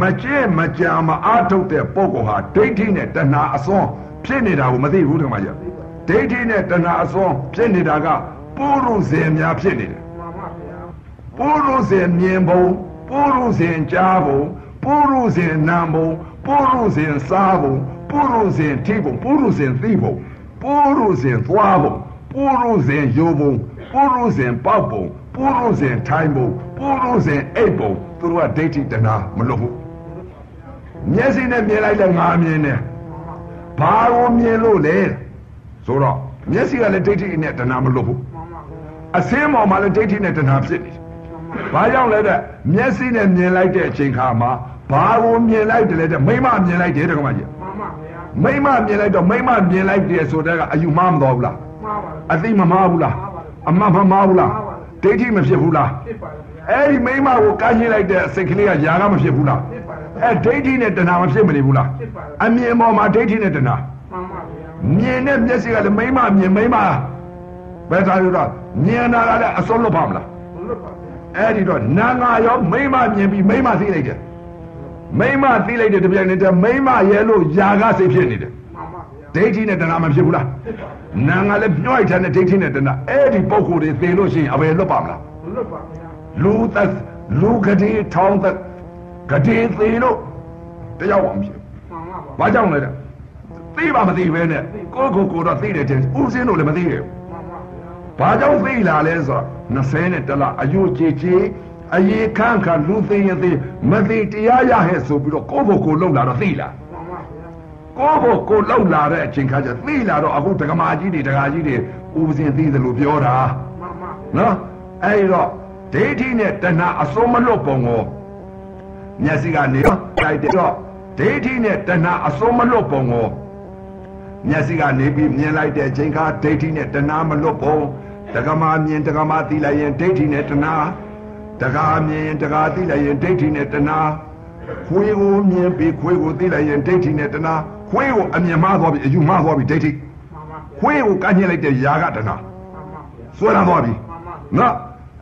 မကျင့်မကြာမအားထုတ်တဲ့ပုဂ္ဂိုလ်ဟာဒိဋ္ဌိနဲ့တဏှာအစွန်းဖြစ်နေတာကိုမသိဘူးတကမကြီးဒိဋ္ဌိနဲ့တဏှာအစွန်းဖြစ်နေတာကပုရုဇဉ်များဖြစ်နေတယ်မှန်ပါဗျာပုရုဇဉ်မြင်ပုံပုရုဇဉ်ကြားပုံပုရုဇဉ်နာပုံပုရုဇဉ်စားပုံ ပုရုဇဉ်ထိပုံပုရုဇဉ်သိပုံပုရုဇဉ်သွားပုံပုရုဇဉ်ယူပုံပုရုဇဉ်ပေါက်ပုံပုရုဇဉ်ထိုင်ပုံပုရုဇဉ်အိပ်ပုံသူတို့ကဒိဋ္ဌိတနာမလို့ဘူးမျက်စိနဲ့မြင်လိုက်တဲ့ငါမြင်တယ်ဘာကိုမြင်လို့လဲဆိုတော့မျက်စိကလည်းဒိဋ္ဌိနဲ့တနာမလို့ဘူးမှန်ပါဗျာအစင်းပေါ်မှာလည်းဒိဋ္ဌိနဲ့တဏှာဖြစ်နေတယ်။ဘာကြောင့်လဲတဲ့မျက်စိနဲ့မြင်လိုက်တဲ့အချိန်ခါမှာဘာကိုမြင်လိုက်တယ်လဲတဲ့မိမမြင်လိုက်တယ်တကမကြီးမှန်ပါဗျာ မိမမြင်လိုက်တော့မိမမြင်လိုက်တယ်ဆိုတဲ့ကအယူမှားမတော်ဘူးလားမှန်ပါဗျာအသိမမှားဘူးလားအမှန်မမှားဘူးလားဒိဋ္ဌိမဖြစ်ဘူးလားဖြစ်ပါဗျာအဲ့ဒီမိမကိုကမ်းရှင်းလိုက်တဲ့စိတ်ကလေးကຢာကမဖြစ်ဘူးလားဖြစ်ပါဗျာအဲ့ဒိဋ္ဌိနဲ့တဏှာမဖြစ်မနေဘူးလားဖြစ်ပါဗျာအမြင်ပေါ်မှာဒိဋ္ဌိနဲ့တဏှာမှန်ပါဗျာမြင်တဲ့မျက်စိကလည်းမိမမြင်မိမဘယ်သာလို့တော့မြင်တာကလည်းအစွန်းလွတ်ပါမလားဘုလို့ပါဗျာအဲ့ဒီတော့နာငါရောမိမမြင်ပြီးမိမသိလိုက်တယ် မိမသိလိုက်တဲ့တပြိုင်နက်တည်းမိမရဲ့လို့ຢာကစိတ်ဖြစ်နေတယ်မှန်ပါဗျာဒိဋ္ဌိနဲ့တဏှာမဖြစ်ဘူးလားဖြစ်ပါနာငါလည်းညှိုက်တဲ့ဒိဋ္ဌိနဲ့တဏှာအဲ့ဒီပုံကိုယ်တွေသိလို့ရှိရင်အဘယ်လွတ်ပါမလားဘုလို့ပါဗျာလူသက်လူကတိထောင်းသက်ကတိသိလို့တယောက်မှမဖြစ်မှန်ပါပါဘာကြောင့်လဲတဲ့သိပါမသိပဲနဲ့ကိုယ့်ကိုယ်ကိုယ်တော့သိတယ်တဲ့ဥစဉ်တို့လည်းမသိရဘူးမှန်ပါဗျာဘာကြောင့်သိလာလဲဆိုတော့20နဲ့တလအယုကြည်ကြည် အယေခန့်ခန့်လူသိရင်သိမသိတရားရဟဲ့ဆိုပြီးတော့ကိုယ့်ဘုကိုယ်လုံလာတော့သိလာမှန်ပါဗျာကိုယ့်ဘုကိုယ်လုံလာတဲ့အချိန်ခါကျသိလာတော့အခုဒကမာကြီးတွေဒကာကြီးတွေဥပစဉ်သိသလိုပြောတာမှန်ပါနော်အဲဒီတော့ဒိဋ္ဌိနဲ့တဏှာအစုံမလွတ်ပုံကိုမျက်စိကနေလိုက်တယ်တော့ဒိဋ္ဌိနဲ့တဏှာအစုံမလွတ်ပုံကိုမျက်စိကနေပြီးမြင်လိုက်တဲ့အချိန်ခါဒိဋ္ဌိနဲ့တဏှာမလွတ်ပုံဒကမာမြင်ဒကမာသိလိုက်ရင်ဒိဋ္ဌိနဲ့တဏှာ ဒကာမြင်ရင်ဒကာသိလိုက်ရင်ဒိဋ္ဌိနဲ့တဏှာခွေးကိုမြင်ပြီးခွေးကိုသိလိုက်ရင်ဒိဋ္ဌိနဲ့တဏှာခွေးကိုအမြင်မှားသွားပြီးအယူမှားသွားပြီးဒိဋ္ဌိမှန်ပါဗျာခွေးကိုကန့်ညစ်လိုက်တဲ့ຢာကတဏှာမှန်ပါဗျာဆွဲလာသွားပြီမှန်ပါနော်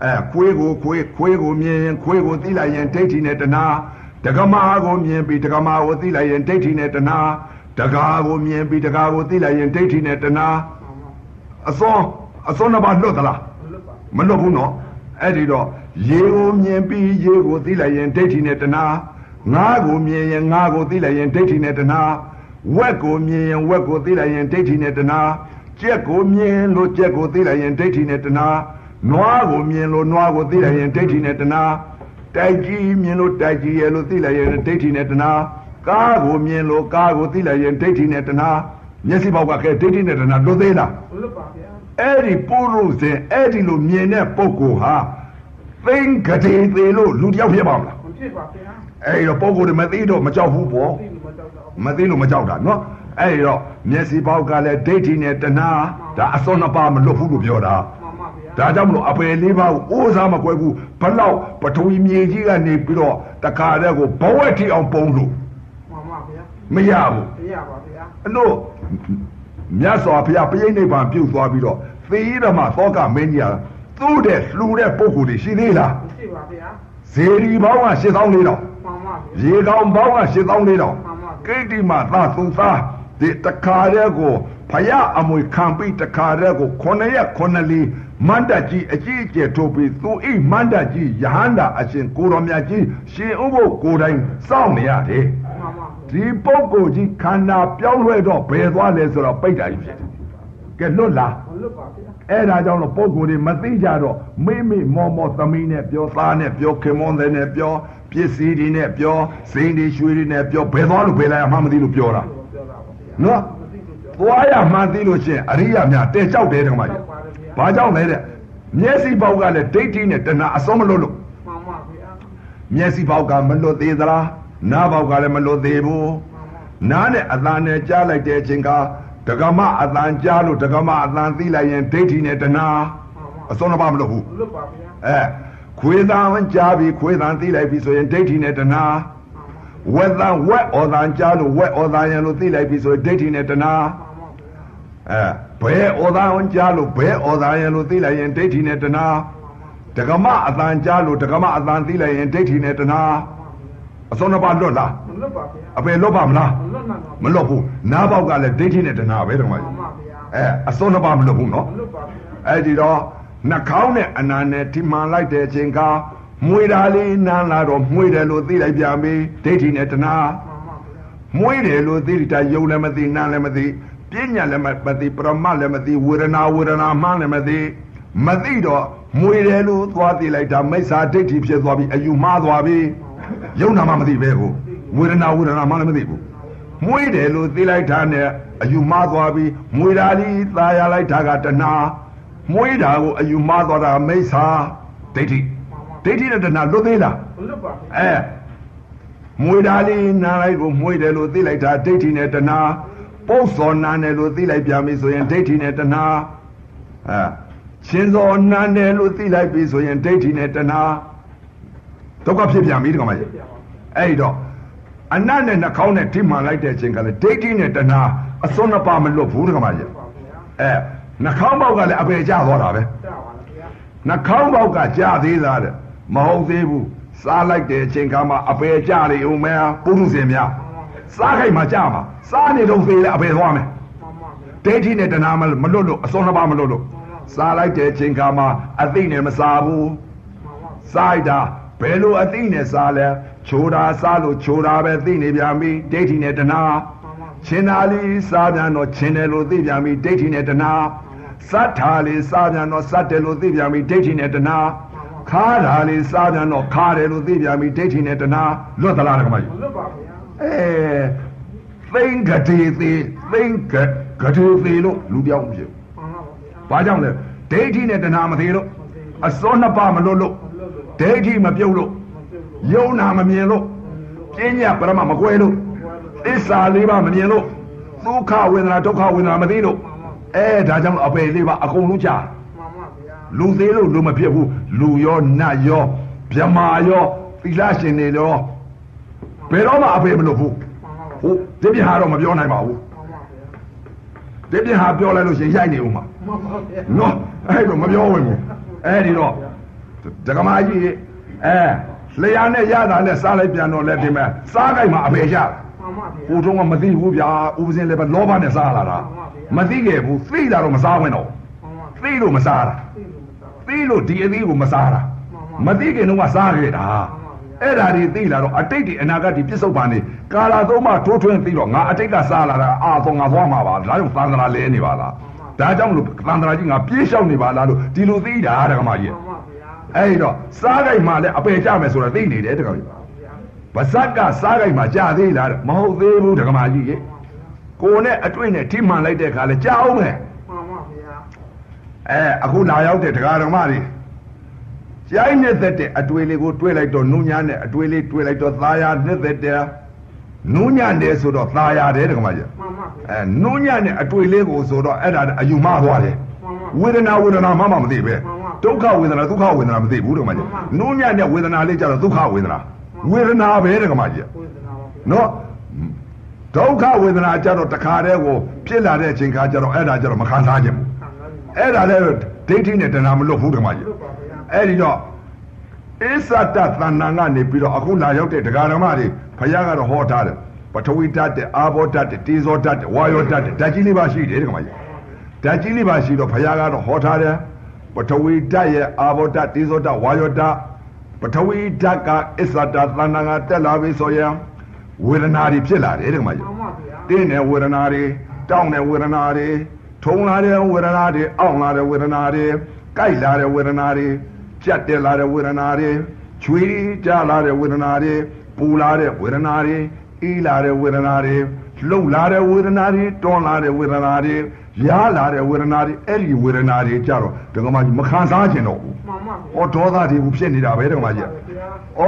အဲခွေးကိုခွေးခွေးကိုမြင်ရင်ခွေးကိုသိလိုက်ရင်ဒိဋ္ဌိနဲ့တဏှာဒကမာကိုမြင်ပြီးဒကမာကိုသိလိုက်ရင်ဒိဋ္ဌိနဲ့တဏှာဒကာကိုမြင်ပြီးဒကာကိုသိလိုက်ရင်ဒိဋ္ဌိနဲ့တဏှာအစောအစောနှစ်ပါးလွတ်သလားမလွတ်ပါမလွတ်ဘူးနော်အဲ့ဒီတော့ ရေကိုမြင်ပြီးရေကိုသိလိုက်ရင်ဒိဋ္ဌိနဲ့တဏှာငါးကိုမြင်ရင်ငါးကိုသိလိုက်ရင်ဒိဋ္ဌိနဲ့တဏှာဝက်ကိုမြင်ရင်ဝက်ကိုသိလိုက်ရင်ဒိဋ္ဌိနဲ့တဏှာကြက်ကိုမြင်လို့ကြက်ကိုသိလိုက်ရင်ဒိဋ္ဌိနဲ့တဏှာနွားကိုမြင်လို့နွားကိုသိလိုက်ရင်ဒိဋ္ဌိနဲ့တဏှာတိုက်ကြီးမြင်လို့တိုက်ကြီးရဲ့လို့သိလိုက်ရင်ဒိဋ္ဌိနဲ့တဏှာကားကိုမြင်လို့ကားကိုသိလိုက်ရင်ဒိဋ္ဌိနဲ့တဏှာမျက်စိပေါက်ကခဲဒိဋ္ဌိနဲ့တဏှာလွတ်သေးလားမလွတ်ပါဗျာအဲ့ဒီပိုးလို့စဉ်အဲ့ဒီလိုမြင်တဲ့ပုဂ္ဂိုလ်ဟာ သိင်္ဂတိသေးလို့လူတစ်ယောက်ဖြစ်ပါမလားမဖြစ်ပါဗျာအဲ့ဒီတော့ပုဂ္ဂိုလ်တွေမသိတော့မကြောက်ဘူးပေါ့သိလို့မကြောက်တော့မသိလို့မကြောက်တာနော်အဲ့ဒီတော့မျက်စိပေါက်ကလည်းဒိဋ္ဌိနဲ့တဏှာဒါအစွန်းနှစ်ပါးမလွတ်ဘူးလို့ပြောတာမှန်ပါဗျာဒါကြောင့်မလို့အပယ်လေးပါးကိုအိုးစားမကွဲဘူးဘလောက်ပထဝီမြေကြီးကနေပြီးတော့တခါတည်းကိုဘဝက်ထီအောင်ပုံလို့မှန်ပါဗျာမရဘူးမရပါဗျာအဲ့လို့မြတ်စွာဘုရားပြိဋိဘံပြုတ်သွားပြီးတော့သေရမသောကမင်းကြီးက သူ့တဲ့လှူတဲ့ပုံကိုယ်တွေရှိသေးလားမရှိပါဗျာဇေဒီဘောင်းက8000လေးတော့မှန်ပါဗျာရေကောင်ဘောင်းက8000လေးတော့မှန်ပါကိတ္တိမသာသုသာဒီတခါတဲ့ကိုဖယားအမွေခံပြီးတခါတဲ့ကို9ရက်9လီမန္တကြီးအကြီးအကျယ်ထုတ်ပြီးသူဣမန္တကြီးယဟန္တာအရှင်ကိုရောမြတ်ကြီးရှင်ဥပုပ်ကိုယ်တိုင်စောင့်နေရတယ်မှန်ပါဒီပုဂ္ဂိုလ်ကြီးခန္ဓာပြောင်းလဲတော့ဘယ်သွားလဲဆိုတော့ပိတ်တာကြီးဖြစ်တယ်ကဲလွတ်လားမလွတ်ပါဗျာ အဲ့ဒါကြောင့်လို့ပုဂ္ဂိုလ်တွေမသိကြတော့မိမိမောမောသမီးနဲ့ပြောသားနဲ့ပြောခင်မွန်းတဲ့နဲ့ပြောပစ္စည်းတွေနဲ့ပြောစိန်တွေရွှေတွေနဲ့ပြောဘယ်သွားလို့ဘယ်လာမှမသိလို့ပြောတာပြောတာပါဗျာနော်မသိလို့ပြောသွားရမှန်းသိလို့ရှရင်အရိယာများတဲကြောက်တယ်တခါမှကြီးဘာကြောင့်လဲတဲ့မျက်စိပေါက်ကလည်းဒိဋ္ဌိနဲ့တဏှာအစုံမလို့လို့မှန်ပါဗျာမျက်စိပေါက်ကမလွတ်သေးသလားနားပေါက်ကလည်းမလွတ်သေးဘူးမှန်ပါနားနဲ့အတန်နဲ့ကြားလိုက်တဲ့အချိန်က ဒကမအတန်ကြားလို့ဒကမအတန်သိလိုက်ရင်ဒိဋ္ဌိနဲ့တဏှာမှန်ပါအစုံတစ်ပါးမလို့ဘူးမလွတ်ပါဗျာအဲခွေးတန်ကြားပြီးခွေးတန်သိလိုက်ပြီဆိုရင်ဒိဋ္ဌိနဲ့တဏှာဝက်တန်ဝက်ဩတန်ကြားလို့ဝက်ဩတန်ရန်လို့သိလိုက်ပြီဆိုရင်ဒိဋ္ဌိနဲ့တဏှာမှန်ပါဗျာအဲဘဲဩတန်ကြားလို့ဘဲဩတန်ရန်လို့သိလိုက်ရင်ဒိဋ္ဌိနဲ့တဏှာဒကမအတန်ကြားလို့ဒကမအတန်သိလိုက်ရင်ဒိဋ္ဌိနဲ့တဏှာအစုံတစ်ပါးလွတ်လားမ လွတ်ပါဗျာအပေလွတ်ပါမလားမလွတ်နိုင်ပါမလွတ်ဘူးနားပေါက်ကလည်းဒိဋ္ဌိနဲ့တဏှာပဲတော့မမှကြီးန်ပါဗျာအဲအစုံတစ်ပါးမလွတ်ဘူးနော်မလွတ်ပါဗျာအဲ့ဒီတော့နှာခေါင်းနဲ့အနာနဲ့ထိမှန်လိုက်တဲ့အချိန်ကမွေတာလေးနမ်းလာတော့မွေတယ်လို့သိလိုက်ပြန်ပြီဒိဋ္ဌိနဲ့တဏှာမှန်ပါဗျာမွေတယ်လို့သိတာယုံလည်းမသိနားလည်းမသိပညာလည်းမသိပရမတ်လည်းမသိဝေဒနာဝေဒနာမှန်းလည်းမသိမသိတော့မွေတယ်လို့သွားသိလိုက်တာမိစ္ဆာဒိဋ္ဌိဖြစ်သွားပြီအယူမှားသွားပြီယုံနာမှမသိပဲကို ဝေဒနာဝေဒနာမှလည်းမသိဘူးမွေတယ်လို့သိလိုက်တာနဲ့အယူမှားသွားပြီမွေတာလေးตายရလိုက်တာကတဏှာမွေတာကိုအယူမှားသွားတာမိစ္ဆာဒိဋ္ဌိဒိဋ္ဌိနဲ့တဏှာလွတ်သေးလား မလွတ်ပါဗျာ အဲမွေတာလေးနားလိုက်ကိုမွေတယ်လို့သိလိုက်တာဒိဋ္ဌိနဲ့တဏှာပုတ်စော်နာတယ်လို့သိလိုက်ပြန်ပြီဆိုရင်ဒိဋ္ဌိနဲ့တဏှာအဲရှင်စော်နာတယ်လို့သိလိုက်ပြီဆိုရင်ဒိဋ္ဌိနဲ့တဏှာဒုက္ခဖြစ်ပြန်ပြီဒီကောင်မကြီး ပြပါ အဲ့ဒီတော့ အနတ်နဲ့နှာခေါင်းနဲ့ထိမှန်လိုက်တဲ့အချိန်ကလည်းဒိဋ္ဌိနဲ့တဏှာအစွန်းနှစ်ပါးမလွတ်ဘူးဒီကောင်မကြီးပါဗျာအဲနှာခေါင်းပေါက်ကလည်းအပေကျသွားတာပဲတာပါဗျာနှာခေါင်းပေါက်ကကြာသေးတာတဲ့မဟုတ်သေးဘူးစားလိုက်တဲ့အချိန်ခါမှာအပေကြနေဦးမယ်ပုရုဇဉ်များစားခိုက်မှာကြာမှာစားနေတော့သေးလဲအပေသွားမယ်မှန်ပါဗျာဒိဋ္ဌိနဲ့တဏှာမမလွတ်လို့အစွန်းနှစ်ပါးမလွတ်လို့စားလိုက်တဲ့အချိန်ခါမှာအသိနဲ့မစားဘူးမှန်ပါစားလိုက်တာဘယ်လိုအသိနဲ့စားလဲ ချိုးတာစားလို့ချိုးတာပဲသိနေပြန်ပြီဒိဋ္ဌိနဲ့တဏှာမှန်ပါချင်းသာလေးစားပြန်တော့ချင်းတယ်လို့သိပြန်ပြီဒိဋ္ဌိနဲ့တဏှာစတ်ထာလေးစားပြန်တော့စတ်တယ်လို့သိပြန်ပြီဒိဋ္ဌိနဲ့တဏှာခါတာလေးစားပြန်တော့ခါတယ်လို့သိပြန်ပြီဒိဋ္ဌိနဲ့တဏှာလွတ်သလားဓမ္မကြီးမလွတ်ပါဗျာအဲသိင်္ဂတိသေးသိင်္ဂဂတိသေးလို့လူပြောင်းဖြစ်မှန်ပါဗျာဘာကြောင့်လဲဒိဋ္ဌိနဲ့တဏှာမသေးလို့အစောနှစ်ပါးမလွတ်လို့မလွတ်လို့ပါဒိဋ္ဌိမပြုတ်လို့မပြုတ်လို့ ယုံနာမမြင်လို့ပညာပရမမကွဲလို့သစ္စာလေးပါမမြင်လို့ဒုက္ခဝေဒနာဒုက္ခဝေဒနာမသိလို့အဲဒါကြောင့်အပေလေးပါအကုန်လုံးကြာမှန်ပါဗျာလူသေးလို့လူမဖြစ်ဘူးလူရောနတ်ရောဗြဟ္မာရောသီလရှင်တွေရောဘယ်တော့မှအပေမလို့ဘူးမှန်ပါဗျာဟုတ်ဒီပြဟာတော့မပြောနိုင်ပါဘူးမှန်ပါဗျာဒီပြဟာပြောလိုက်လို့ရှရင်ရိုက်နေဦးမှာမှန်ပါဗျာနော်အဲ့လိုမပြောဝင်ဘူးအဲ့ဒီတော့ဒကမာကြီးအဲ လျာနဲ့ရတာနဲ့စားလိုက်ပြန်တော့လဲဒီမဲ့စားကြိုက်မှာအပေရတာမှန်ပါဗျာဟိုတုန်းကမသိဘူးဗျာဥပစင်းလည်းပဲလောဘနဲ့စားလာတာမသိခဲ့ဘူးသိတာတော့မစားဝင်တော့မှန်ပါသိလို့မစားတာသိလို့မစားသိလို့ဒီအသီးကိုမစားတာမသိခင်တော့ကစားခဲ့တာအဲ့ဒါဒီသိလာတော့အတိတ်ဒီအနာဂတ်ဒီပြစ္ဆုတ်ပန်နေကာလာသုံးမှထိုးထွင်းသိတော့ငါအတိတ်ကစားလာတာအာတော့ငါသွားမှာပါဒါကြောင့်သံဃာလဲနေပါလားဒါကြောင့်လို့သံဃာကြီးငါပြေးလျှောက်နေပါလားလို့ဒီလိုသိတာဓမ္မကြီးမှန်ပါဗျာ အဲ့တော့စားကြိုက်မှလည်းအပယ်ကြမယ်ဆိုတာသိနေတယ်တကယ်ကြီးဗဇက်ကစားကြိုက်မှကြာသေးလားတဲ့မဟုတ်သေးဘူးဓမ္မကြီးရေကိုနဲ့အတွေ့နဲ့ထိမှန်လိုက်တဲ့ခါလဲကြာအောင်မယ်မှန်ပါဗျာအဲအခုလာရောက်တဲ့တရားဓမ္မတွေကြိုက်နေတဲ့အတွေ့လေးကိုတွေးလိုက်တော့နုညံ့တဲ့အတွေ့လေးတွေးလိုက်တော့သာယာနေတဲ့တဲ့နုညံ့တယ်ဆိုတော့သာယာတယ်ဓမ္မကြီးမှန်ပါဗျာအဲနုညံ့တဲ့အတွေ့လေးကိုဆိုတော့အဲ့ဒါအယူမသွားတယ်မှန်ပါဝေဒနာဝေဒနာမှမမသိပဲမှန်ပါ ဒုက္ခဝေဒနာဒုက္ခဝေဒနာမသိဘူးဓမ္မကြီးမှန်ပါနုညံ့တဲ့ဝေဒနာလေးကြတော့ဒုက္ခဝေဒနာဝေဒနာပဲဓမ္မကြီးဝေဒနာပါဗျာနော်ဒုက္ခဝေဒနာကြတော့တခါတည်းကိုဖြစ်လာတဲ့အချိန်ခါကျတော့အဲ့ဒါကြတော့မခံစားခြင်းဘူးခံစားနေပါအဲ့ဒါလည်းဒိဋ္ဌိနဲ့တဏှာမလွတ်ဘူးဓမ္မကြီးလို့ပါဗျာအဲ့ဒီတော့အစ္ဆတသဏ္ဍာန်ကနေပြီးတော့အခုလာရောက်တဲ့ဒကာဓမ္မတွေဘုရားကတော့ဟောထားတယ်ပထဝီဓာတ်တဲ့အာဘောဓာတ်တဲ့တေဇောဓာတ်တဲ့ဝါယောဓာတ်တဲ့ဓာတ်ကြီးလေးပါရှိတယ်ဓမ္မကြီးဓာတ်ကြီးလေးပါရှိတော့ဘုရားကတော့ဟောထားတယ် ပထဝီဓာတ်ရဲ့အာဘောဓာတ်တေဇောဓာတ်ဝါယောဓာတ်ပထဝီဓာတ်ကအစ္ဆတသဏ္ဍာန်ကတက်လာပြီဆိုရင်ဝေဒနာတွေဖြစ်လာတယ်ဓမ္မကြီးမှန်ပါဗျာတင်းတဲ့ဝေဒနာတွေတောင်းတဲ့ဝေဒနာတွေထုံလာတဲ့ဝေဒနာတွေအောင့်လာတဲ့ဝေဒနာတွေကြိုက်လာတဲ့ဝေဒနာတွေကြက်တက်လာတဲ့ဝေဒနာတွေချွေးကြလာတဲ့ဝေဒနာတွေပူလာတဲ့ဝေဒနာတွေအေးလာတဲ့ဝေဒနာတွေလှုပ်လာတဲ့ဝေဒနာတွေတွန်းလာတဲ့ဝေဒနာတွေ ရားလာတဲ့ဝေဒနာတွေအဲ့ဒီဝေဒနာတွေကြတော့ဒကမကြီးမခံစားချင်တော့ဘူးမှန်ပါဗျာ။ဩဒေါသတွေဘူးဖြစ်နေတာပဲဒကမကြီးဗျာ။ဩ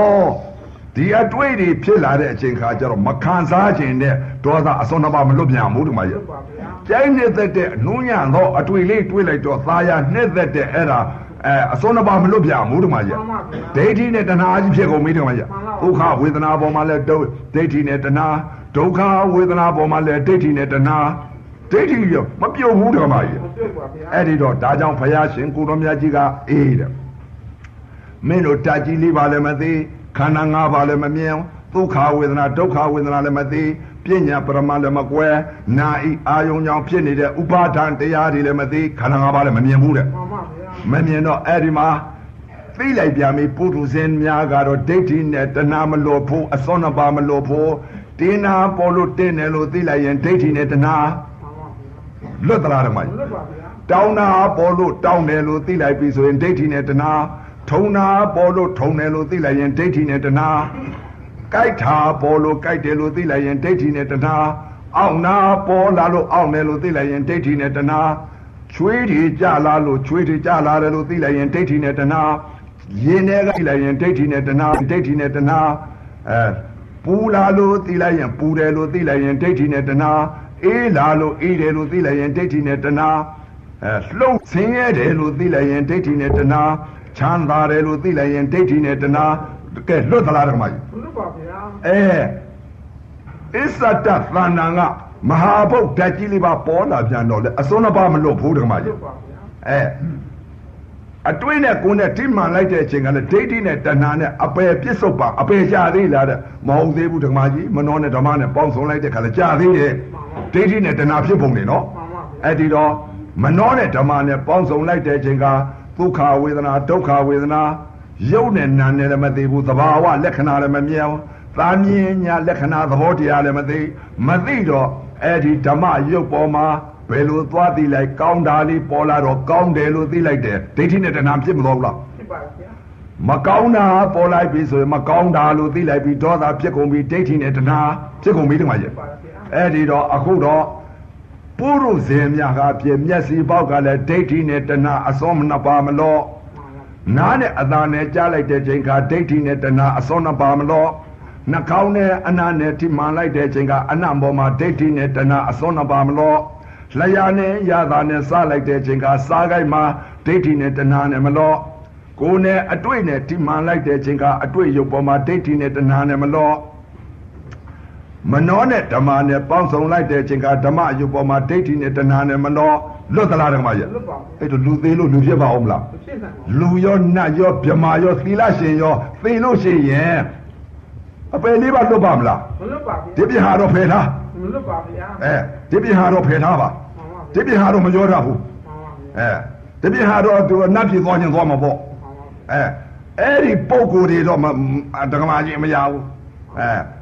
ဒီအတွေ့တွေဖြစ်လာတဲ့အချိန်ခါကျတော့မခံစားခြင်းနဲ့ဒေါသအစွန်းနှစ်ပါးမလွတ်ပြန်ဘူးဒကမကြီးလို့ပါဗျာ။ကျိုင်းနေသက်တဲ့နူးညံ့သောအတွေ့လေးတွေ့လိုက်တော့သာယာနှစ်သက်တဲ့အဲ့ဒါအဲအစွန်းနှစ်ပါးမလွတ်ပြန်ဘူးဒကမကြီးမှန်ပါဗျာ။ဒိဋ္ဌိနဲ့တဏှာကြီးဖြစ်ကုန်ပြီဒကမကြီးမှန်ပါ။ဒုက္ခဝေဒနာပေါ်မှာလဲဒုဒိဋ္ဌိနဲ့တဏှာဒုက္ခဝေဒနာပေါ်မှာလဲဒိဋ္ဌိနဲ့တဏှာ ဒိဋ္ဌိရောမပြုတ်ဘူးဒကမကြီးမပြုတ်ပါဗျာအဲ့ဒီတော့ဒါကြောင့်ဘုရားရှင်ကိုတော်မြတ်ကြီးကအေးတဲ့မင်းတို့တတ်ကြီးလေးပါလည်းမသိခန္ဓာ၅ပါးလည်းမမြင်ဒုက္ခဝေဒနာဒုက္ခဝေဒနာလည်းမသိပညာပရမလည်းမကွဲနာဤအာယုံကြောင့်ဖြစ်နေတဲ့ဥပါဒံတရားတွေလည်းမသိခန္ဓာ၅ပါးလည်းမမြင်ဘူးတဲ့မှန်ပါဗျာမမြင်တော့အဲ့ဒီမှာသိလိုက်ပြန်ပြီပုထုဇဉ်များကတော့ဒိဋ္ဌိနဲ့တဏှာမလို့ဖို့အစွန်းနှစ်ပါးမလို့ဖို့တင်းနာပေါ်လို့တင်းတယ်လို့သိလိုက်ရင်ဒိဋ္ဌိနဲ့တဏှာမှန်ပါဗျာ လွတ်သလားဓမ္မကြီးလို့ပါဗျာတောင်းတာပေါ်လို့တောင်းတယ်လို့သိလိုက်ပြီဆိုရင်ဒိဋ္ဌိနဲ့တဏှာထုံတာပေါ်လို့ထုံတယ်လို့သိလိုက်ရင်ဒိဋ္ဌိနဲ့တဏှာကြိုက်တာပေါ်လို့ကြိုက်တယ်လို့သိလိုက်ရင်ဒိဋ္ဌိနဲ့တဏှာအောင့်နာပေါ်လာလို့အောင့်တယ်လို့သိလိုက်ရင်ဒိဋ္ဌိနဲ့တဏှာချွေးတွေကြလာလို့ချွေးတွေကြလာတယ်လို့သိလိုက်ရင်ဒိဋ္ဌိနဲ့တဏှာရင်ထဲကသိလိုက်ရင်ဒိဋ္ဌိနဲ့တဏှာဒိဋ္ဌိနဲ့တဏှာအဲပူလာလို့သိလိုက်ရင်ပူတယ်လို့သိလိုက်ရင်ဒိဋ္ဌိနဲ့တဏှာ အေးလာလို့အေးတယ်လို့သိလိုက်ရင်ဒိဋ္ဌိနဲ့တဏှာအဲလှုပ်ဆင်းရဲတယ်လို့သိလိုက်ရင်ဒိဋ္ဌိနဲ့တဏှာချမ်းသာတယ်လို့သိလိုက်ရင်ဒိဋ္ဌိနဲ့တဏှာကဲလွတ်သလားဓမ္မကြီးလို့ပါဗျာအဲအစ္ဆတသဏ္ဍာန်ကမဟာဘုတ်ဓာတ်ကြီးလေးပါပေါ်လာပြန်တော့လေအစွန်းနှစ်ပါးမလွတ်ဘူးဓမ္မကြီးလို့ပါဗျာအဲအတွေးနဲ့ကိုယ်နဲ့ထိမှန်လိုက်တဲ့အချိန်ကလည်းဒိဋ္ဌိနဲ့တဏှာနဲ့အပယ်ပြစ္ဆုတ်ပါအပယ်ကြသေးလားတဲ့မဟုတ်သေးဘူးဓမ္မကြီးမနှောနဲ့ဓမ္မနဲ့ပေါင်းစုံလိုက်တဲ့ခါလည်းကြသေးတယ် ဒိဋ္ဌိနဲ့တဏှာဖြစ်ပုံနေနော်မှန်ပါဗျာအဲ့ဒီတော့မနှောတဲ့ဓမ္မနဲ့ပေါင်းစုံလိုက်တဲ့အချိန်ကဒုက္ခဝေဒနာဒုက္ခဝေဒနာရုပ်နဲ့နာနဲ့လည်းမသိဘူးသဘာဝလက္ခဏာလည်းမမြင်ဘူးသာမြင်ညာလက္ခဏာသဘောတရားလည်းမသိမသိတော့အဲ့ဒီဓမ္မရုပ်ပေါ်မှာဘယ်လိုသွားသိလိုက်ကောင်းတာလေးပေါ်လာတော့ကောင်းတယ်လို့သိလိုက်တယ်ဒိဋ္ဌိနဲ့တဏှာဖြစ်မလို့လားဖြစ်ပါဗျာမကောင်းတာပေါ်လိုက်ပြီဆိုရင်မကောင်းတာလို့သိလိုက်ပြီဒေါသဖြစ်ကုန်ပြီဒိဋ္ဌိနဲ့တဏှာဖြစ်ကုန်ပြီတမကြီးပါဗျာ အဲ့ဒီတော့အခုတော့ပုရုဇဉ်များကပြည့်မျက်စိပေါက်ကလည်းဒိဋ္ဌိနဲ့တဏှာအစွန်းနှစ်ပါမလို့မှန်ပါနားနဲ့အသာနဲ့ကြားလိုက်တဲ့ချိန်ကဒိဋ္ဌိနဲ့တဏှာအစွန်းနှစ်ပါမလို့နှာခေါင်းနဲ့အနားနဲ့ထိမှန်လိုက်တဲ့ချိန်ကအနံ့ပေါ်မှာဒိဋ္ဌိနဲ့တဏှာအစွန်းနှစ်ပါမလို့လျာနဲ့ရတာနဲ့စားလိုက်တဲ့ချိန်ကစားကိုက်မှာဒိဋ္ဌိနဲ့တဏှာနဲ့မလို့ကိုယ်နဲ့အတွေ့နဲ့ထိမှန်လိုက်တဲ့ချိန်ကအတွေ့ရုပ်ပေါ်မှာဒိဋ္ဌိနဲ့တဏှာနဲ့မလို့ မနောနဲ့ဓမ္မနဲ့ပေါင်းစုံလိုက်တဲ့အချိန်ကဓမ္မအယုတ်ပေါ်မှာဒိဋ္ဌိနဲ့တဏှာနဲ့မနောလွတ်သလားဓမ္မကြီးလွတ်ပါဘူးအဲ့တော့လူသေးလို့လူဖြစ်ပါအောင်မလားမဖြစ်နိုင်ဘူးလူရောနတ်ရောဗြဟ္မာရောသီလရှင်ရောသိလို့ရှိရင်အပယ်လေးပါလွတ်ပါမလားမလွတ်ပါဘူးဒီပြင်ဟာတော့ဖယ်ထားမလွတ်ပါဗျာအဲဒီပြင်ဟာတော့ဖယ်ထားပါမှန်ပါဒီပြင်ဟာတော့မပြောတတ်ဘူးမှန်ပါဗျာအဲဒီပြင်ဟာတော့သူနတ်ပြည်သွားခြင်းသွားမှာပေါ့မှန်ပါအဲအဲ့ဒီပုံကိုယ်တွေတော့မဒကမာကြီးမရဘူးအဲ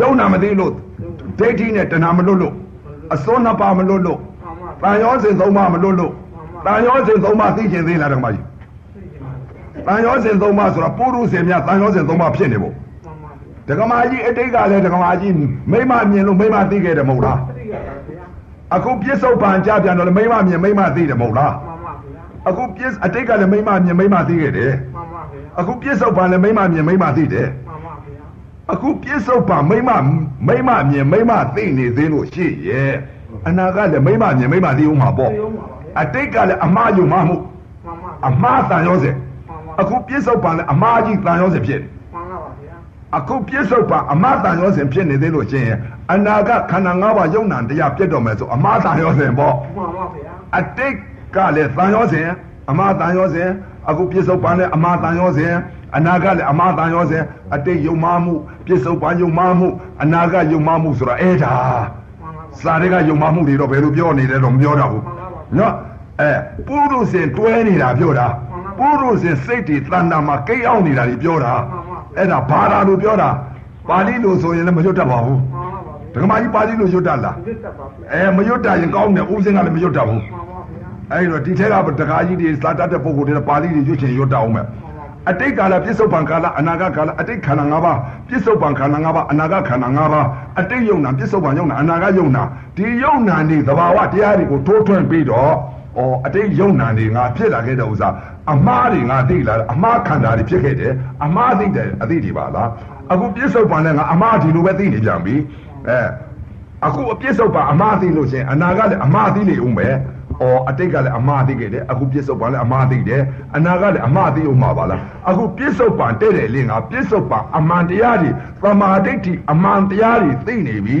ယုံနာမသိလို့ဒိဋ္ဌိနဲ့တဏှာမလွတ်လို့အစွန်းနှစ်ပါးမလွတ်လို့မှန်ပါတန်ရောစဉ်သုံးပါးမလွတ်လို့တန်ရောစဉ်သုံးပါးသိကျင်သေးလားဒကမာကြီးတန်ရောစဉ်သုံးပါးဆိုတာပုရုษေများတန်ရောစဉ်သုံးပါးဖြစ်နေဖို့မှန်ပါဒကမာကြီးအတိတ်ကလည်းဒကမာကြီးမိမမြင်လို့မိမသိခဲ့တယ်မဟုတ်လားသိရပါဗျာအခုပြစ္ဆုတ်ပံကြပြန်တော့လည်းမိမမြင်မိမသိတယ်မဟုတ်လားမှန်ပါဗျာအခုပြစ္အတိတ်ကလည်းမိမမြင်မိမသိခဲ့တယ်မှန်ပါဗျာအခုပြစ္ဆုတ်ပံလည်းမိမမြင်မိမသိတယ်မှန်ပါဗျာ အခုပြစ္ဆုတ်ပါမိမမိမမြင်မိမသိနေသေးလို့ရှိရဲ့အနာကလည်းမိမမြင်မိမသိဦးမှာပေါ့သိအောင်ပါဗျာအတိတ်ကလည်းအမှားယူမှမှုမှန်ပါအမှားတန်ရောစေမှန်ပါအခုပြစ္ဆုတ်ပါလည်းအမှားကြီးတန်ရောစေဖြစ်နေမှန်ပါဗျာအခုပြစ္ဆုတ်ပါအမှားတန်ရောစေဖြစ်နေသေးလို့ရှိရင်အနာကခန္ဓာ၅ပါးယုံ nant တရားပြတ်တော်မယ်ဆိုအမှားတန်ရောစေပေါ့မှန်ပါဗျာအတိတ်ကလည်းတန်ရောစေအမှားတန်ရောစေအခုပြစ္ဆုတ်ပါလည်းအမှားတန်ရောစေ အနာကလည်းအမှားတန်ရောစေအတိတ်ယုံမှမှုပြစ္ဆုတ်ပါယုံမှမှုအနာကယုံမှမှုဆိုတာအဲ့ဒါမှန်ပါစာတွေကယုံမှမှုတွေတော့ဘယ်လိုပြောနေလဲတော့မပြောတော့ဘူးနော်အဲပုရုษင်တွဲနေတာပြောတာပုရုษင်စိတ်တွေတဏ္ဍာမှာကိတ်အောင်နေတာတွေပြောတာအဲ့ဒါဘာသာလို့ပြောတာပါဠိလိုဆိုရင်လည်းမရွတ်တတ်ပါဘူးမှန်ပါဗျာဒကမာကြီးပါဠိလိုရွတ်တတ်လားဒီတက်ပါဗျာအဲမရွတ်တတ်ရင်ကောင်းတယ်ဥစဉ်ကလည်းမရွတ်တတ်ဘူးမှန်ပါဗျာအဲ့တော့ဒီထက်ကတခါကြီးတွေစာတတ်တဲ့ပုံကိုယ်တွေပါဠိတွေရွတ်ချင်ရွတ်တတ်အောင်မယ် အတိတ်ကာလပြစ္ဆုတ်ပံကာလအနာဂတ်ကာလအတိတ်ခန္ဓာ၅ပါးပြစ္ဆုတ်ပံခန္ဓာ၅ပါးအနာဂတ်ခန္ဓာ၅ပါးအတိတ်ယုံနာပြစ္ဆုတ်ပံယုံနာအနာဂတ်ယုံနာဒီယုံနာနေသဘာဝတရားတွေကိုထိုးထွင်းပြီးတော့ဩအတိတ်ယုံနာနေငါဖြစ်လာခဲ့တဲ့ဥစ္စာအမှားတွေငါသိလာတယ်အမှားခန္ဓာတွေဖြစ်ခဲ့တယ်အမှားသိတယ်အသိတွေပါလားအခုပြစ္ဆုတ်ပံနဲ့ငါအမှားဒီလိုပဲသိနေပြန်ပြီအဲအခုအပြစ္ဆုတ်ပံအမှားသိလို့ရှရင်အနာဂတ်လည်းအမှားသိနေဦးမယ် ဩအတိတ်ကလည်းအမှားသိခဲ့တယ်အခုပြစ္ဆုတ်ပံလည်းအမှားသိတယ်အနာဂတ်လည်းအမှားသိဦးမှာပါလားအခုပြစ္ဆုတ်ပံတဲ့တယ်လေငါပြစ္ဆုတ်ပံအမှန်တရားတွေသမာဓိဋ္ဌိအမှန်တရားတွေသိနေပြီ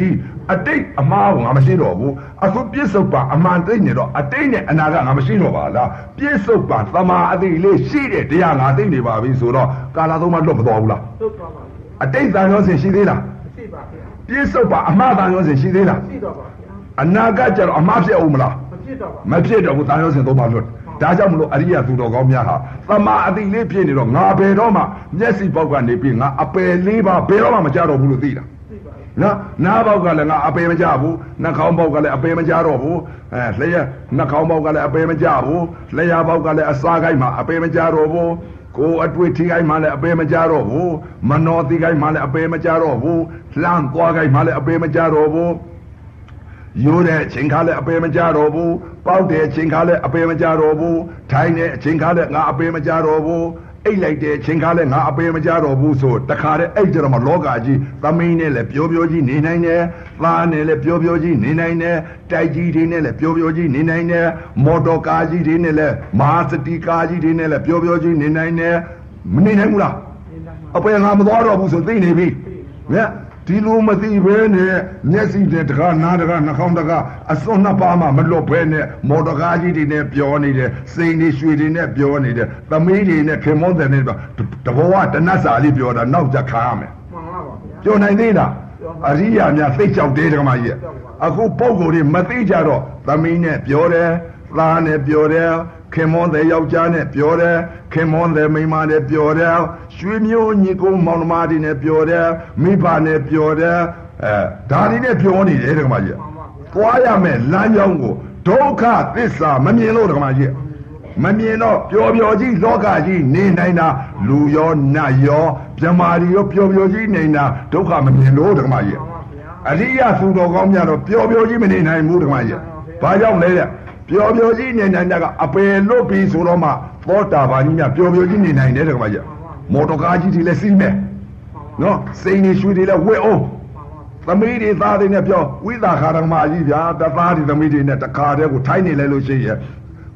အတိတ်အမှားကိုငါမရှိတော့ဘူးအခုပြစ္ဆုတ်ပံအမှန်သိနေတော့အတိတ်နဲ့အနာဂတ်ငါမရှိတော့ပါလားပြစ္ဆုတ်ပံသမာအသိလေးရှိတဲ့တရားငါသိနေပါပြီဆိုတော့ကာလသုံးပါလွတ်မတော်ဘူးလားသုတ်ပါပါဗျာအတိတ်တန်ရောစင်ရှိသေးလားရှိပါဗျာပြစ္ဆုတ်ပံအမှားတန်ရောစင်ရှိသေးလားရှိတော့ပါဗျာအနာဂတ်ကျတော့အမှားဖြစ်အောင်မလား မဖြစ်တော့ပါမဖြစ်တော့ဘူးတာရောစင်သုံးပါလွတ်ဒါကြောင့်မလို့အရိယသူတော်ကောင်းများဟာသမာအတိလေးဖြစ်နေတော့ငါဘယ်တော့မှမျက်စိပေါက်ကနေပြီးငါအပယ်လေးပါဘယ်တော့မှမကြတော့ဘူးလို့သိတာရှိပါဗျာနော်နားပေါက်ကလည်းငါအပယ်မကြဘူးနှာခေါင်းပေါက်ကလည်းအပယ်မကြတော့ဘူးအဲလျှက်နှာခေါင်းပေါက်ကလည်းအပယ်မကြဘူးလျှက်ပေါက်ကလည်းအစားကိုက်မှာအပယ်မကြတော့ဘူးကိုယ်အတွေ့ထိခိုက်မှလည်းအပယ်မကြတော့ဘူးမနောတိခိုက်မှလည်းအပယ်မကြတော့ဘူးလှမ်းသွားခိုက်မှလည်းအပယ်မကြတော့ဘူး ရိုးတဲ့အချိန်ခါလည်းအပေမကြတော့ဘူးပေါက်တဲ့အချိန်ခါလည်းအပေမကြတော့ဘူးထိုင်တဲ့အချိန်ခါလည်းငါအပေမကြတော့ဘူးအိတ်လိုက်တဲ့အချိန်ခါလည်းငါအပေမကြတော့ဘူးဆိုတခါတည်းအဲ့ကြတော့မှလောကကြီးသမင်းနဲ့လည်းပျော်ပျော်ကြီးနေနိုင်တယ်သားနဲ့လည်းပျော်ပျော်ကြီးနေနိုင်တယ်တိုက်ကြီးတွေနဲ့လည်းပျော်ပျော်ကြီးနေနိုင်တယ်မော်တော်ကားကြီးတွေနဲ့လည်းမဟာစတီကားကြီးတွေနဲ့လည်းပျော်ပျော်ကြီးနေနိုင်တယ်မနေနိုင်ဘူးလားနေတိုင်းမှာအပယ်ငါမသွားတော့ဘူးဆိုသိနေပြီမြတ် ဒီလိုမသိဘဲနဲ့မျက်စိနဲ့တကားနားတကားနှာခေါင်းတကားအစွန်းနှစ်ပါးမှမလွတ်ဘဲနဲ့မော်တော်ကားကြီးတွေနဲ့ပြောနေတယ်စိန်တွေရွှေတွေနဲ့ပြောနေတယ်သမီးတွေနဲ့ခင်မွန်းတယ်နဲ့ပြောတဘောကတနတ်စာလေးပြောတာနောက်ကြခါရမယ်မှန်ပါပါဗျာပြောနိုင်သေးလားအရိယာများသိကြောက်သေးတယ်ကမကြီးအခုပုံကိုယ်တွေမသိကြတော့သမီးနဲ့ပြောတယ်သားနဲ့ပြောတယ်ခင်မွန်းတဲ့ယောက်ျားနဲ့ပြောတယ်ခင်မွန်းတဲ့မိန်းမနဲ့ပြောတယ် ရွှေမျိုးညီကုန်းမောင်နှမတွေနဲ့ပြောတယ်မိဘနဲ့ပြောတယ်အဲဒါတွေနဲ့ပြောနေတယ်ကမကြီးမှန်ပါဗျာသွားရမယ်လမ်းကြောင်းကိုဒုက္ခသစ္စာမမြင်လို့ကမကြီးမမြင်တော့ပျော်ပျော်ကြီးလောကကြီးနေနိုင်တာလူရောနတ်ရောမြမာရီရောပျော်ပျော်ကြီးနေတာဒုက္ခမမြင်လို့ဓမ္မကြီးမှန်ပါဗျာအရိယသူတော်ကောင်းများတော့ပျော်ပျော်ကြီးမနေနိုင်ဘူးဓမ္မကြီးဘာကြောင့်လဲတဲ့ပျော်ပျော်ကြီးနေနိုင်တာကအပယ်လွတ်ပြီဆိုတော့မှသောတာပန်ကြီးများပျော်ပျော်ကြီးနေနိုင်တယ်ဓမ္မကြီး မော်တော်ကားကြီးတွေလည်းစီးမယ်နော်စိန်တွေရွှေတွေလည်းဝက်အောင်သမီးတွေသားတွေနဲ့ပြောဝိသခာရမကြီးဗျာတသားတွေသမီးတွေနဲ့တခါတည်းကိုထိုင်းနေလိုက်လို့ရှိရင်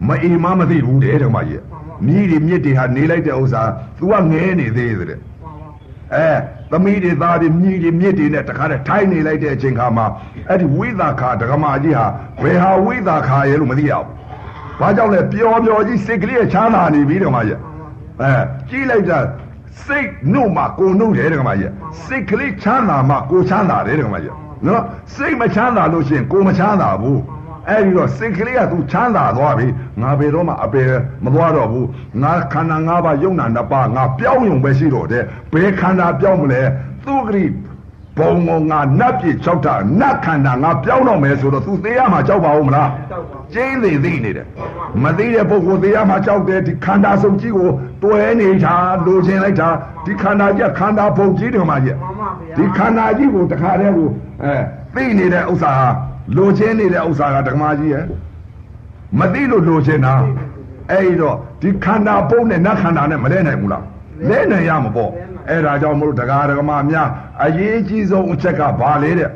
မအိမ်မမသိဘူးတဲ့ဓမ္မကြီးမြည်တွေမြစ်တွေဟာနေလိုက်တဲ့ဥစ္စာ तू ကငဲနေသေးတယ်တဲ့မှန်ပါဗျာအဲသမီးတွေသားတွေမြည်တွေမြစ်တွေနဲ့တခါတည်းထိုင်းနေလိုက်တဲ့အချိန်ခါမှာအဲ့ဒီဝိသခာဒကမကြီးဟာဘယ်ဟာဝိသခာရဲ့လို့မသိရဘူးဘာကြောင့်လဲပျော်ပျော်ကြီးစိတ်ကလေးချမ်းသာနေပြီဓမ္မကြီးအဲကြည့်လိုက်တာ စိတ်နှုတ်မှကိုနှုတ်တယ်ဓမ္မကြီးစိတ်ကလေးချမ်းသာမှကိုချမ်းသာတယ်ဓမ္မကြီးနော်စိတ်မချမ်းသာလို့ရှိရင်ကိုမချမ်းသာဘူးအဲ့ဒီတော့စိတ်ကလေးကသူချမ်းသာသွားပြီငါဘယ်တော့မှအပေမသွားတော့ဘူးငါခန္ဓာ၅ပါးယုံနာနှစ်ပါးငါပြောင်းယုံပဲရှိတော့တယ်ဘယ်ခန္ဓာပြောင်းမလဲသူကလေး ဘုံကငါနတ်ပြေ၆တာနတ်ခန္ဓာငါပြောင်းတော့မယ်ဆိုတော့ तू သေးရမှာကြောက်ပါဦးမလားကျင်းသေးသိနေတယ်မသိတဲ့ပုဂ္ဂိုလ်သေးရမှာကြောက်တယ်ဒီခန္ဓာစုံကြီးကိုတွဲနေတာလိုချင်လိုက်တာဒီခန္ဓာကြီးခန္ဓာဘုံကြီးတယ်မှာကြီးဒီခန္ဓာကြီးကိုတခါတည်းကိုအဲသိနေတဲ့ဥစ္စာဟာလိုချင်နေတဲ့ဥစ္စာကဓမ္မကြီးရဲ့မသိလို့လိုချင်တာအဲ့တော့ဒီခန္ဓာပုံနဲ့နတ်ခန္ဓာနဲ့မလဲနိုင်ဘူးလားလဲနိုင်ရမှာပေါ့ အဲ့ဒါကြောင့်မလို့တရားဓမ္မများအရေးကြီးဆုံးအချက်ကဘာလဲတဲ့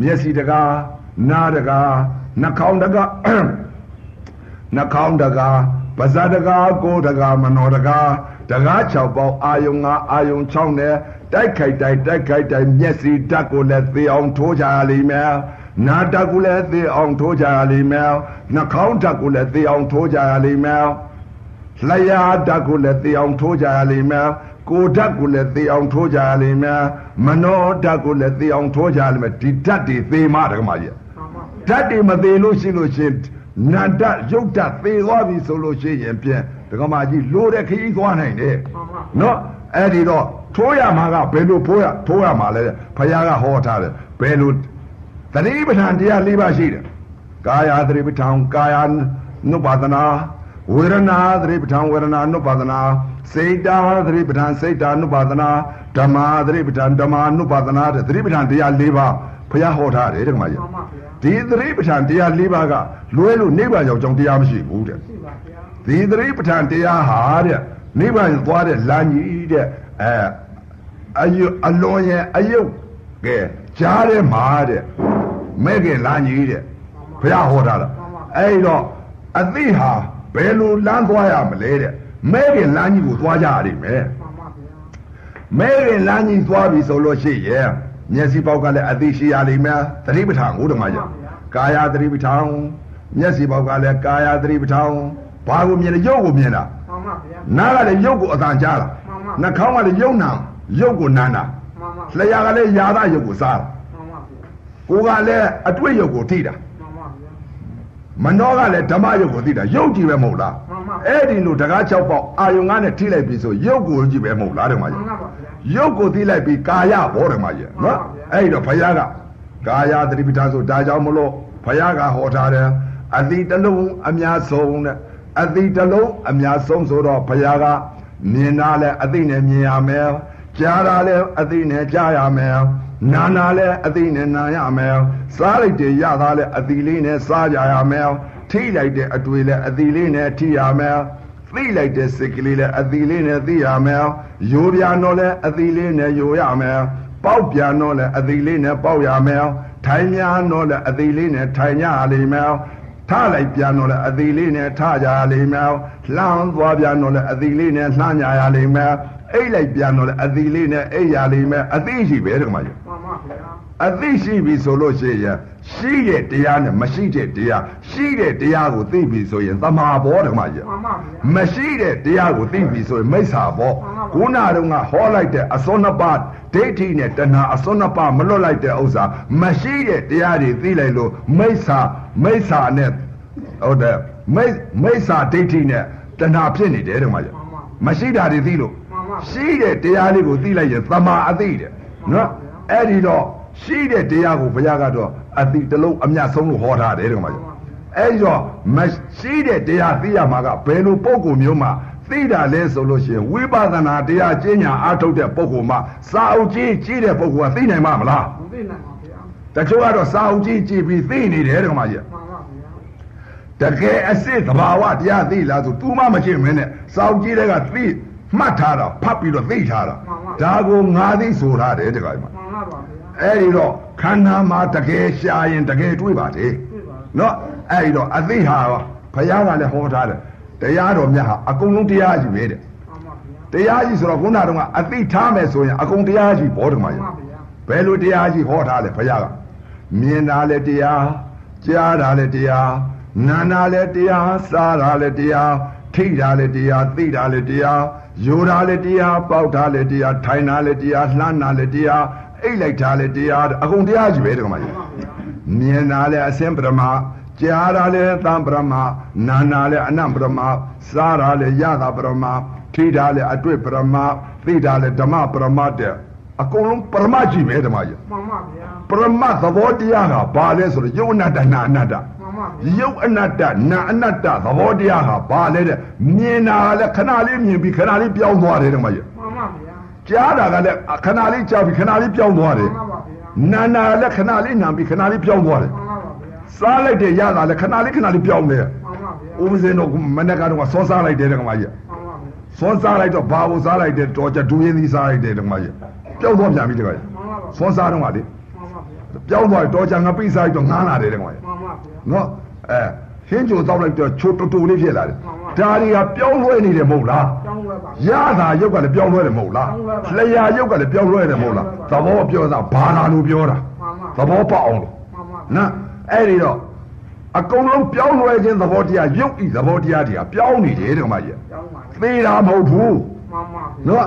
မျက်စိတကားနားတကားနှာခေါင်းတကားနှာခေါင်းတကားပါးစပ်တကားကိုယ်တကားမနောတကားတကား6ပေါက်အာယုံ5အာယုံ6နဲ့တိုက်ခိုက်တိုက်တိုက်ခိုက်တိုက်မျက်စိဓာတ်ကိုလည်းသေအောင်ထိုးကြရလိမ့်မယ်နာဓာတ်ကိုလည်းသေအောင်ထိုးကြရလိမ့်မယ်နှာခေါင်းဓာတ်ကိုလည်းသေအောင်ထိုးကြရလိမ့်မယ် လျှာဓာတ်ကိုလည်းသေအောင်ထိုးကြရလိမ့်မယ်ကိုဓာတ်ကိုလည်းသေအောင်ထိုးကြရလိမ့်မယ်မနောဓာတ်ကိုလည်းသေအောင်ထိုးကြရလိမ့်မယ်ဒီဓာတ်တွေသေမှတကမာကြီးဓာတ်တွေမသေးလို့ရှိလို့ရှင်နန္ဒရုပ်ဓာတ်သေသွားပြီဆိုလို့ရှိရင်ပြန်ဒကမာကြီးလိုတဲ့ခရီးသွားနိုင်တယ်နော်အဲ့ဒီတော့ထိုးရမှာကဘယ်လိုဖိုးရထိုးရမှာလဲဖခင်ကဟောထားတယ်ဘယ်လိုသတိပဋ္ဌာန်တရား၄ပါးရှိတယ်ကာယသတိပဋ္ဌာန်ကာယ ानु ပါဒနာ ဝေရဏသတိပဋ္ဌာန်ဝေရဏ అను ပါဒနာစေတာသတိပဋ္ဌာန်စေတာ అను ပါဒနာဓမ္မာသတိပဋ္ဌာန်ဓမ္မာ అను ပါဒနာတဲ့သတိပဋ္ဌာန်တရား၄ပါးဘုရားဟောထားတယ်တက္ကမကြီးဒီသတိပဋ္ဌာန်တရား၄ပါးကလွဲလို့နိဗ္ဗာန်ရောက်ကြောင်းတရားမရှိဘူးတဲ့ဒီသတိပဋ္ဌာန်တရားဟာတဲ့နိဗ္ဗာန်သွားတဲ့လမ်းကြီးတဲ့အဲအယုအလွန်ရဲ့အယုကဲကြားထဲမှာတဲ့မဲ့ကလမ်းကြီးတဲ့ဘုရားဟောထားတာအဲ့တော့အသိဟာ ယ်လိုလမ်းသွားရမလဲတဲ့မဲ့ခင်လမ်းကြီးကိုသွားကြရတယ်မယ်မဲ့ခင်လမ်းကြီးသွားပြီဆိုလို့ရှိရဲ့မျက်စိပေါက်ကလည်းအသိရှိရလိမ့်မယ်သတိပဋ္ဌာန်ကိုဓမ္မကြကာယသတိပဋ္ဌာန်မျက်စိပေါက်ကလည်းကာယသတိပဋ္ဌာန်ဘာကိုမြင်လဲရုပ်ကိုမြင်တာမှန်ပါဗျာနားကလည်းရုပ်ကိုအတန်ကြားတာမှန်ပါနှာခေါင်းကလည်းရုပ်နာရုပ်ကိုနားတာမှန်ပါလျှာကလည်းယာသရုပ်ကိုစားတာမှန်ပါဗျာကိုယ်ကလည်းအတွေ့ရုပ်ကိုထိတာမှန်ပါဗျာ မနှောကလည်းဓမ္မရုပ်ကိုသိတာရုပ်ကြည့်ပဲမဟုတ်လားမှန်ပါအဲ့ဒီလိုတကား၆ပေါက်အာယုံကနဲ့ထိလိုက်ပြီဆိုရုပ်ကိုကြည့်ပဲမဟုတ်လားဓမ္မမှကြီးန်ပါဗျာရုပ်ကိုသိလိုက်ပြီးကာယဘောဓမ္မကြီးနော်မှန်ပါဗျာအဲ့ဒီတော့ဘုရားကကာယသတိပဋ္ဌာန်ဆိုဒါကြောင့်မလို့ဘုရားကဟောထားတယ်အတိတလုံးအများဆုံးတဲ့အတိတလုံးအများဆုံးဆိုတော့ဘုရားကမြင်တာလဲအသိနဲ့မြင်ရမယ်ကြားတာလဲအသိနဲ့ကြားရမယ် နာနာလဲအသိနဲ့နာရမယ်စားလိုက်တယ်ရတာလဲအသိလေးနဲ့စားကြရမယ်ထိလိုက်တဲ့အတွေ့လဲအသိလေးနဲ့ထိရမယ်သိလိုက်တဲ့စိတ်ကလေးလဲအသိလေးနဲ့သိရမယ်ရိုးပြန်တော့လဲအသိလေးနဲ့ရိုးရမယ်ပေါက်ပြန်တော့လဲအသိလေးနဲ့ပေါက်ရမယ်ထိုင်များတော့လဲအသိလေးနဲ့ထိုင်ကြရလိမ့်မယ်ထလိုက်ပြန်တော့လဲအသိလေးနဲ့ထကြရလိမ့်မယ်လှမ်းသွားပြန်တော့လဲအသိလေးနဲ့လှမ်းကြရလိမ့်မယ် အိတ်လိုက်ပြန်တော့လဲအသိလေးနဲ့အိတ်ရလိမ့်မယ်အသိရှိပဲတကမကြီးမှန်ပါဗျာအသိရှိပြီဆိုလို့ရှိရင်ရှိတဲ့တရားနဲ့မရှိတဲ့တရားရှိတဲ့တရားကိုသိပြီဆိုရင်သမာဘောဓမ္မကြီးမှန်ပါဗျာမရှိတဲ့တရားကိုသိပြီဆိုရင်မိစ္ဆာဘောခုနတုန်းကဟောလိုက်တဲ့အစွန်းနှစ်ပါးဒိဋ္ဌိနဲ့တဏှာအစွန်းနှစ်ပါးမလွတ်လိုက်တဲ့ဥစ္စာမရှိတဲ့တရားတွေသိလိုက်လို့မိစ္ဆာမိစ္ဆာနဲ့ဟုတ်တယ်မိမိစ္ဆာဒိဋ္ဌိနဲ့တဏှာဖြစ်နေတယ်ဓမ္မကြီးမရှိတာတွေသိလို့မှန်ပါ ရှိတဲ့တရားလေးကိုသိလိုက်ရင်သမာအသိတယ်နော်အဲ့ဒီတော့ရှိတဲ့တရားကိုဘုရားကတော့အသိတစ်လုံးအမြတ်ဆုံးလို့ဟောထားတယ်ဓမ္မကြီးအဲ့ဒီတော့မရှိတဲ့တရားသိရမှာကဘယ်လိုပုံကိုမျိုးမှသိတာလဲဆိုလို့ရှိရင်ဝိပဿနာတရားကျင့်ညာအားထုတ်တဲ့ပုဂ္ဂိုလ်မှစာအုပ်ကြီးကြီးတဲ့ပုဂ္ဂိုလ်ကသိနိုင်မှာမလားမသိနိုင်ပါဗျာတချို့ကတော့စာအုပ်ကြီးကြည့်ပြီးသိနေတယ်ဓမ္မကြီးမှန်ပါဗျာတကယ်အစ်စ်သဘာဝတရားသိလားဆို तू မှမကြည့်မင်းနဲ့စာအုပ်ကြီးတွေကသိ မှတ်ထားတာဖတ်ပြီးတော့သိထားတာဒါကိုငါသိဆိုထားတယ်တခါကြီးမှာမှန်ပါဗျာအဲ့ဒီတော့ခန္ဓာမှာတကယ်ရှာရင်တကယ်တွေးပါလေတွေ့ပါနော်အဲ့ဒီတော့အသိဟာဘုရားကလည်းဟောထားတယ်တရားတော်မြတ်ဟာအကုန်လုံးတရားကြီးပဲတဲ့မှန်ပါဗျာတရားကြီးဆိုတော့ခုနတုန်းကအသိထားမယ်ဆိုရင်အကုန်တရားကြီးဘောဓမမှန်ကြီးပါဗျာဘယ်လိုတရားကြီးဟောထားလဲဘုရားကမြင်တာလည်းတရားကြားတာလည်းတရားနာနာလည်းတရားစားတာလည်းတရားထိတာလည်းတရားသိတာလည်းတရား ယူတာလည်းတရားပေါက်တာလည်းတရားထိုင်တာလည်းတရားလှမ်းတာလည်းတရားအိတ်လိုက်တာလည်းတရားအကုန်တရားကြီးပဲတကမကြီးမြင်တာလည်းအစင်ပရမကြားတာလည်းသံပရမနာနာလည်းအနံပရမစားတာလည်းယတာပရမထိတာလည်းအတွေ့ပရမသိတာလည်းဓမ္မပရမတဲ့အကုန်လုံးပရမကြီးပဲဓမ္မကြီးမှန်ပါဗျာပရမသဘောတရားကဘာလဲဆိုတော့ယုတ်အနတ္တနာအနတ္တ မှန်ပါဗျာယုတ်အနတ္တနာအနတ္တသဘောတရားကဘာလဲတဲ့မြင်တာလည်းခဏလေးမြင်ပြီးခဏလေးပြောင်းသွားတယ်ဓမ္မကြီးမှန်ပါဗျာကြားတာကလည်းခဏလေးကြားပြီးခဏလေးပြောင်းသွားတယ်မှန်ပါဗျာနာနာလည်းခဏလေးနာပြီးခဏလေးပြောင်းသွားတယ်မှန်ပါဗျာစားလိုက်တဲ့ရတာလည်းခဏလေးခဏလေးပြောင်းတယ်မှန်ပါဗျာဥပဇင်းတို့မနေ့ကတော့စောစားလိုက်တယ်ဓမ္မကြီးမှန်ပါဗျာစောစားလိုက်တော့ဘာကိုစားလိုက်တယ်တော်ကြဒူရင်းသီးစားလိုက်တယ်ဓမ္မကြီးပြောင်းသွားပြန်ပြီဓမ္မကြီးမှန်ပါဗျာစောစားတော့ကလေမှန်ပါဗျာ ပြောင်းသွားတော်ကြငပိစားလိုက်တော့ငားလာတယ်ဓမ္မကြီးမှန်ပါဗျာနော်အဲဟင်းကြိုတောက်လိုက်တော့ချိုတူတူလေးဖြစ်လာတယ်မှန်ပါဒါတွေကပြောင်းလဲနေတယ်မဟုတ်လားကျောင်းဝဲပါရတာရုပ်ကလည်းပြောင်းလဲတယ်မဟုတ်လားပြောင်းလဲပါလျှာရုပ်ကလည်းပြောင်းလဲတယ်မဟုတ်လားသဘောပြောတာဘာသာလို့ပြောတာမှန်ပါသဘောပေါက်အောင်လို့မှန်ပါနော်အဲ့ဒီတော့အကုန်လုံးပြောင်းလဲခြင်းသဘောတရားရုပ်ဤသဘောတရားတွေကပြောင်းနေတယ်တဲ့ကမကြီးကျောင်းပါသေတာမဟုတ်ဘူးမှန်ပါနော်